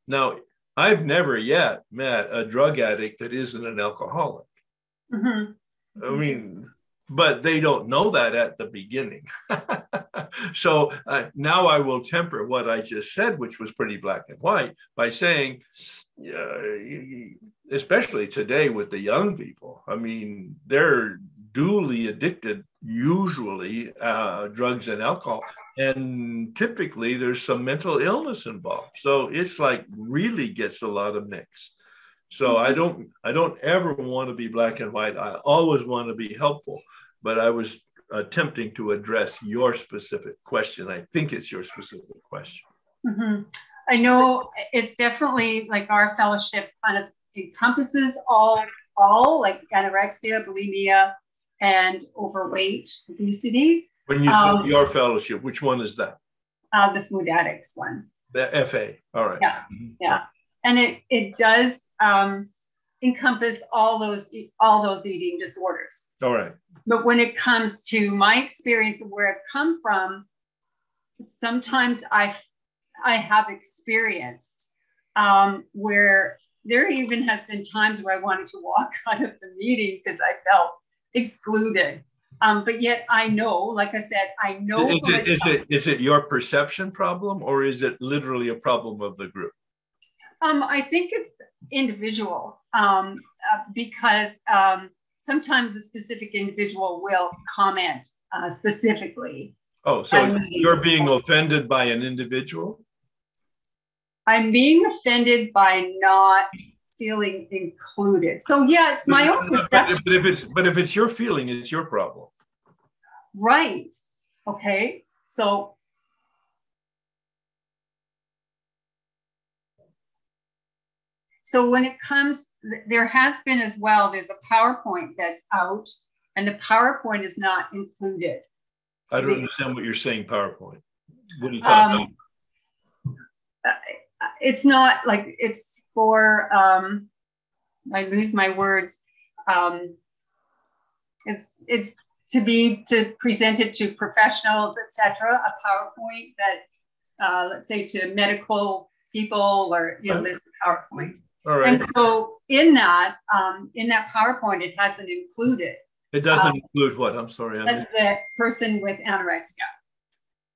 Now, I've never yet met a drug addict that isn't an alcoholic. Mm-hmm. I mean, but they don't know that at the beginning. *laughs* so uh, now I will temper what I just said, which was pretty black and white, by saying uh, especially today with the young people. I mean, they're duly addicted, usually uh, drugs and alcohol, and typically there's some mental illness involved. So it's like really gets a lot of mix. So I don't I don't ever want to be black and white. I always want to be helpful, but I was attempting to address your specific question. I think it's your specific question. Mm-hmm. I know it's definitely like our fellowship kind of encompasses all all like anorexia, bulimia, and overweight, obesity. When you say um, your fellowship, which one is that? Uh, the food addicts one. The FA. All right. Yeah. Mm-hmm. Yeah. And it it does um, encompass all those all those eating disorders. All right. But when it comes to my experience of where I've come from, sometimes I I have experienced um, where there even has been times where I wanted to walk *laughs* out of the meeting because I felt excluded. Um, but yet I know, like I said, I know. Is it, is it is it your perception problem or is it literally a problem of the group? Um, I think it's individual um, uh, because um, sometimes a specific individual will comment uh, specifically. Oh, so you're being offended by an individual? I'm being offended by not feeling included. So yeah, it's my own perception. But if it's but if it's your feeling, it's your problem. Right. Okay. So So when it comes, there has been as well, there's a PowerPoint that's out and the PowerPoint is not included. I don't understand what you're saying, PowerPoint. What are you talking um, about? It's not like it's for, um, I lose my words. Um, it's, it's to be, to present it to professionals, etc. a PowerPoint that, uh, let's say to medical people or, you know, there's a PowerPoint. All right. And so in that, um, in that PowerPoint, it hasn't included. It doesn't um, include what? I'm sorry. The, the person with anorexia.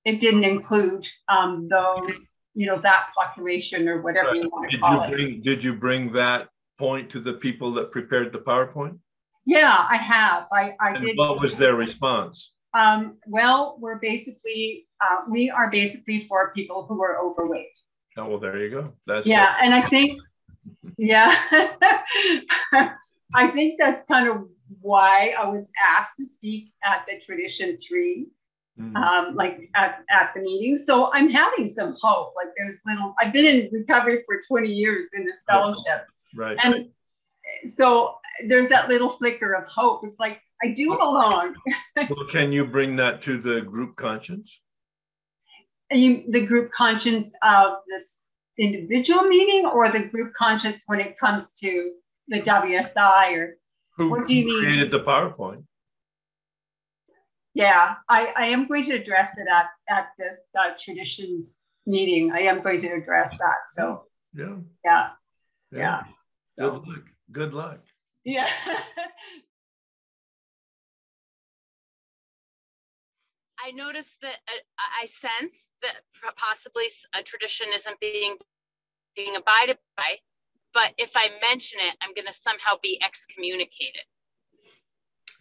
It didn't include um, those, you know, that population or whatever right. you want to did call you bring, it. Did you bring that point to the people that prepared the PowerPoint? Yeah, I have. I, I and did. What was their response? Um, well, we're basically, uh, we are basically for people who are overweight. Oh, well, there you go. That's yeah. And I think yeah. *laughs* I think that's kind of why I was asked to speak at the Tradition 3, mm-hmm. um, like at, at the meeting. So I'm having some hope. Like there's little, I've been in recovery for 20 years in this fellowship. Right. And so there's that little flicker of hope. It's like, I do belong. *laughs* well, can you bring that to the group conscience? You, the group conscience of this individual meaning or the group conscious when it comes to the WSI or who, what do you mean? created the PowerPoint? Yeah, I, I am going to address it at, at this uh, traditions meeting. I am going to address that. So yeah, yeah, yeah. yeah. Good so. luck. Good luck. Yeah. *laughs* I noticed that uh, I sense that possibly a tradition isn't being being abided by, but if I mention it, I'm going to somehow be excommunicated.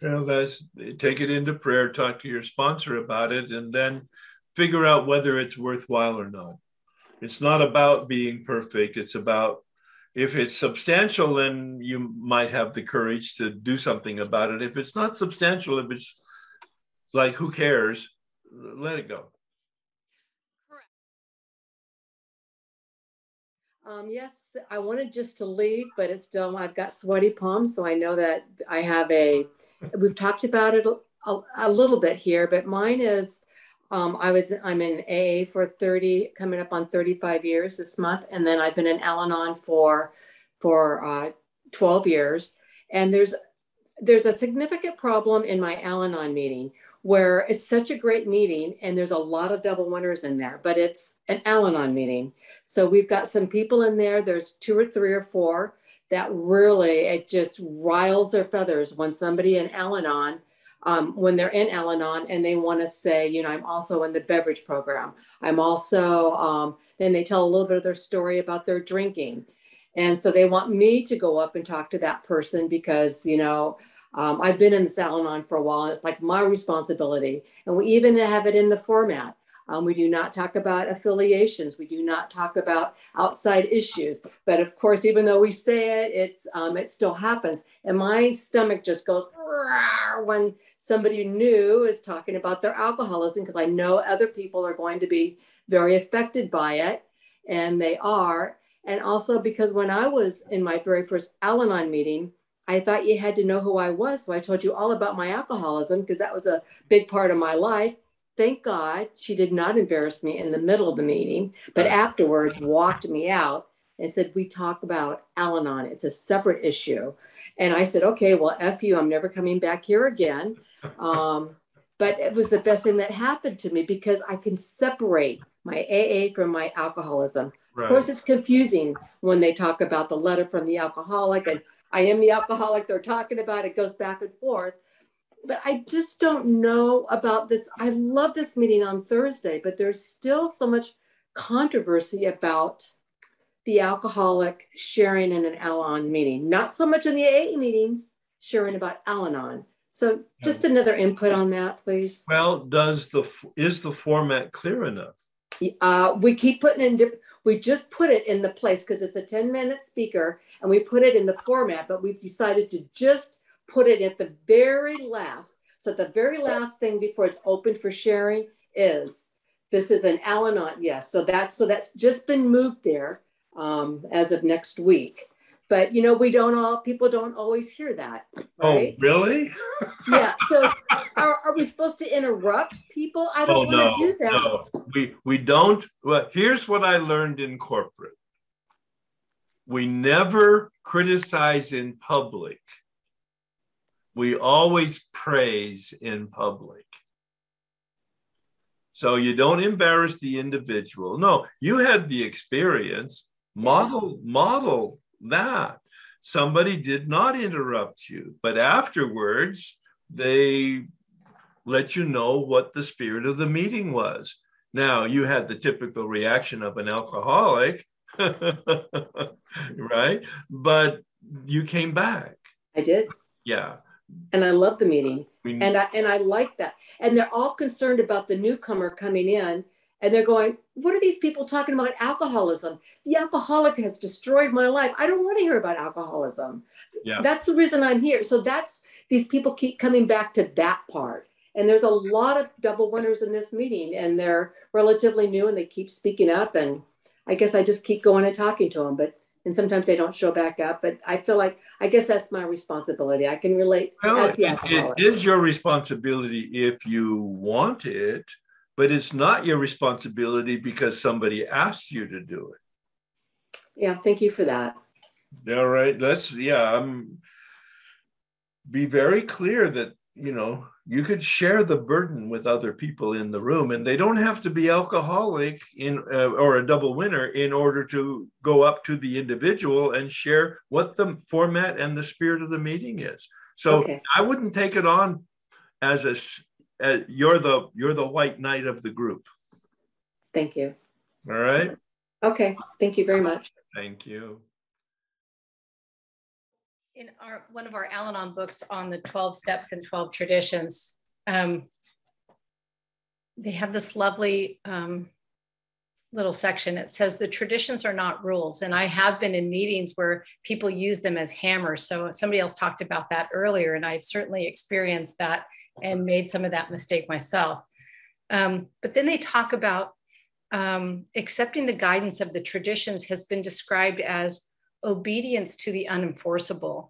Well, that's take it into prayer, talk to your sponsor about it, and then figure out whether it's worthwhile or not. It's not about being perfect. It's about if it's substantial, then you might have the courage to do something about it. If it's not substantial, if it's like, who cares? Let it go. Um, yes, I wanted just to leave, but it's still, I've got sweaty palms. So I know that I have a, we've talked about it a, a little bit here, but mine is, um, I was, I'm in AA for 30, coming up on 35 years this month. And then I've been in Al Anon for, for uh, 12 years. And there's, there's a significant problem in my Al Anon meeting where it's such a great meeting and there's a lot of double winners in there, but it's an Al Anon meeting. So we've got some people in there, there's two or three or four that really, it just riles their feathers when somebody in Al Anon, um, when they're in Al Anon and they want to say, you know, I'm also in the beverage program. I'm also, um, then they tell a little bit of their story about their drinking. And so they want me to go up and talk to that person because, you know, um, I've been in Al Anon for a while and it's like my responsibility. And we even have it in the format. Um, we do not talk about affiliations. We do not talk about outside issues. But of course, even though we say it, it's um, it still happens. And my stomach just goes when somebody new is talking about their alcoholism because I know other people are going to be very affected by it, and they are. And also because when I was in my very first Al Anon meeting, I thought you had to know who I was. So I told you all about my alcoholism because that was a big part of my life. Thank God she did not embarrass me in the middle of the meeting, but afterwards walked me out and said, We talk about Al Anon. It's a separate issue. And I said, Okay, well, F you, I'm never coming back here again. Um, but it was the best thing that happened to me because I can separate my AA from my alcoholism. Right. Of course, it's confusing when they talk about the letter from the alcoholic and I am the alcoholic they're talking about. It goes back and forth but I just don't know about this. I love this meeting on Thursday, but there's still so much controversy about the alcoholic sharing in an Al Anon meeting. Not so much in the AA meetings, sharing about Al Anon. So just another input on that, please. Well, does the is the format clear enough? Uh, we keep putting in different. We just put it in the place because it's a 10 minute speaker, and we put it in the format. But we've decided to just put it at the very last. So the very last thing before it's open for sharing is this is an Al-Anon. Yes. So that's so that's just been moved there um, as of next week. But you know, we don't all people don't always hear that. Oh, right? Oh, really? yeah. So are, are, we supposed to interrupt people? I don't oh, want to no, do that. No. We we don't. Well, here's what I learned in corporate. We never criticize in public we always praise in public. So you don't embarrass the individual. No, you had the experience. Model, model that. Somebody did not interrupt you, but afterwards they let you know what the spirit of the meeting was. Now you had the typical reaction of an alcoholic, *laughs* right? But you came back. I did. Yeah and I love the meeting. And I and I like that. And they're all concerned about the newcomer coming in and they're going, What are these people talking about alcoholism? The alcoholic has destroyed my life. I don't want to hear about alcoholism. Yeah. That's the reason I'm here. So that's these people keep coming back to that part. And there's a lot of double winners in this meeting, and they're relatively new and they keep speaking up. And I guess I just keep going and talking to them. But and sometimes they don't show back up. But I feel like I guess that's my responsibility. I can relate well, as the alcoholic. It is your responsibility if you want it, but it's not your responsibility because somebody asked you to do it. Yeah, thank you for that. All right, let's yeah. I'm be very clear that you know you could share the burden with other people in the room and they don't have to be alcoholic in uh, or a double winner in order to go up to the individual and share what the format and the spirit of the meeting is so okay. i wouldn't take it on as a as you're the you're the white knight of the group thank you all right okay thank you very much thank you in our one of our Al-Anon books on the 12 steps and 12 traditions, um, they have this lovely um, little section. It says the traditions are not rules. And I have been in meetings where people use them as hammers. So somebody else talked about that earlier, and I've certainly experienced that and made some of that mistake myself. Um, but then they talk about um, accepting the guidance of the traditions has been described as obedience to the unenforceable.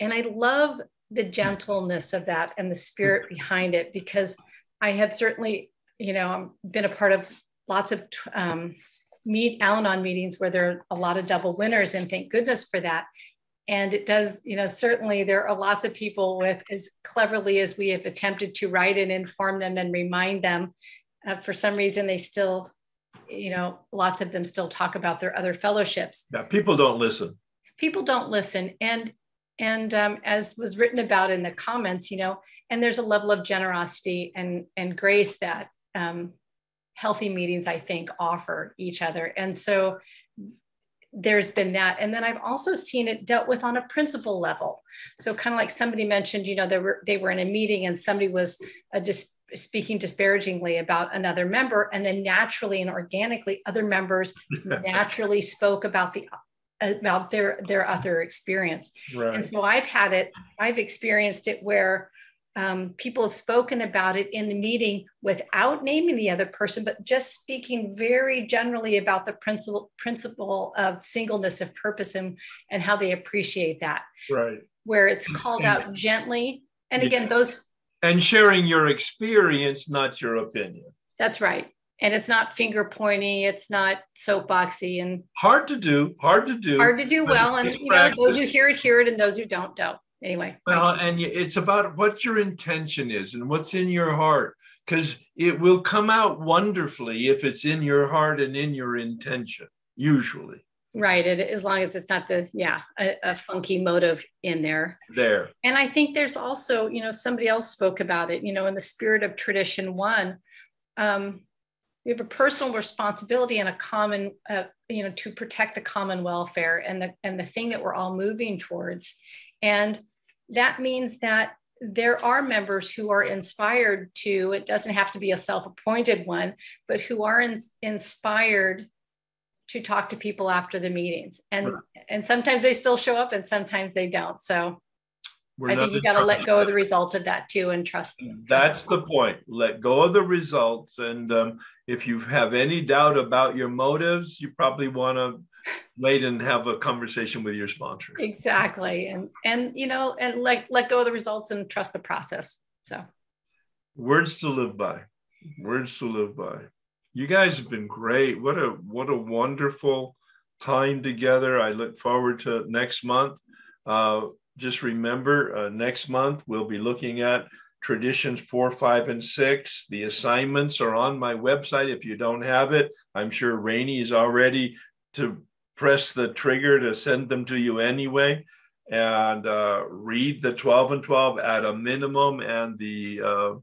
And I love the gentleness of that and the spirit behind it because I have certainly, you know, been a part of lots of um, meet Al-Anon meetings where there are a lot of double winners, and thank goodness for that. And it does, you know, certainly there are lots of people with as cleverly as we have attempted to write and inform them and remind them. Uh, for some reason, they still you know, lots of them still talk about their other fellowships. Yeah, people don't listen. People don't listen, and and um, as was written about in the comments, you know, and there's a level of generosity and and grace that um, healthy meetings, I think, offer each other, and so there's been that. And then I've also seen it dealt with on a principle level. So kind of like somebody mentioned, you know, they were they were in a meeting and somebody was uh, just speaking disparagingly about another member, and then naturally and organically, other members *laughs* naturally spoke about the about their their other experience. Right. And so I've had it, I've experienced it where um, people have spoken about it in the meeting without naming the other person, but just speaking very generally about the principle principle of singleness of purpose and, and how they appreciate that. Right. Where it's called out gently. And again, those and sharing your experience, not your opinion. That's right. And it's not finger pointing, it's not soapboxy and hard to do, hard to do. Hard to do well. And you know, those who hear it, hear it, and those who don't, don't anyway. Well, and it's about what your intention is and what's in your heart, because it will come out wonderfully if it's in your heart and in your intention, usually. Right. It, as long as it's not the, yeah, a, a, funky motive in there. There. And I think there's also, you know, somebody else spoke about it, you know, in the spirit of tradition one, um, we have a personal responsibility and a common, uh, you know, to protect the common welfare and the, and the thing that we're all moving towards. And that means that there are members who are inspired to, it doesn't have to be a self appointed one, but who are in, inspired to talk to people after the meetings. And, right. and sometimes they still show up and sometimes they don't. So we're I think you got to let go of the results of that too and trust. That's trust the point. Let go of the results. And um, if you have any doubt about your motives, you probably want to wait and have a conversation with your sponsor. Exactly. And and you know, and let let go of the results and trust the process. So words to live by. Words to live by. You guys have been great. What a what a wonderful time together. I look forward to next month. Uh, just remember, uh, next month we'll be looking at traditions four, five, and six. The assignments are on my website. If you don't have it, I'm sure Rainey is already to press the trigger to send them to you anyway. And uh, read the 12 and 12 at a minimum and the uh,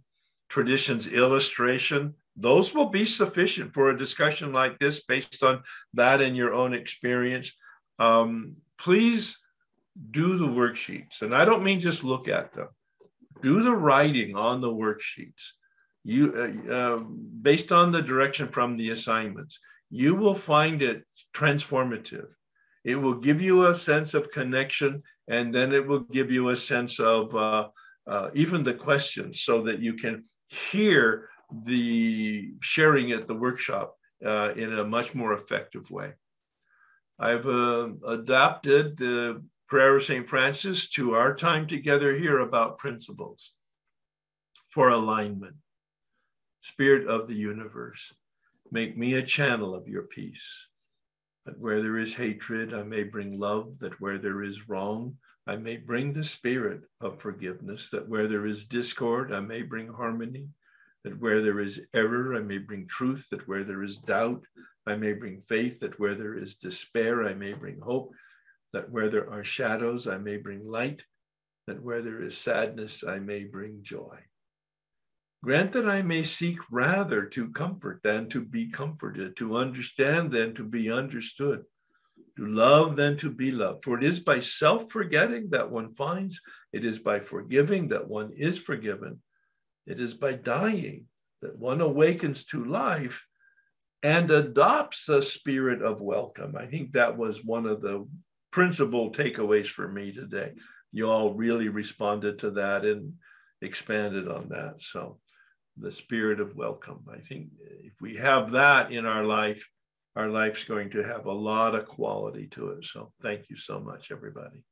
traditions illustration. Those will be sufficient for a discussion like this based on that and your own experience. Um, please do the worksheets. And I don't mean just look at them. Do the writing on the worksheets. You, uh, uh, based on the direction from the assignments, you will find it transformative. It will give you a sense of connection, and then it will give you a sense of uh, uh even the questions so that you can hear the sharing at the workshop uh, in a much more effective way. I've uh, adapted the prayer of St. Francis to our time together here about principles for alignment. Spirit of the universe, make me a channel of your peace. That where there is hatred, I may bring love. That where there is wrong, I may bring the spirit of forgiveness. That where there is discord, I may bring harmony. That where there is error, I may bring truth. That where there is doubt, I may bring faith. That where there is despair, I may bring hope that where there are shadows, I may bring light, that where there is sadness, I may bring joy. Grant that I may seek rather to comfort than to be comforted, to understand than to be understood, to love than to be loved. For it is by self forgetting that one finds, it is by forgiving that one is forgiven, it is by dying that one awakens to life and adopts the spirit of welcome. I think that was one of the principal takeaways for me today. You all really responded to that and expanded on that. So, the spirit of welcome. I think if we have that in our life, our life's going to have a lot of quality to it. So, thank you so much, everybody.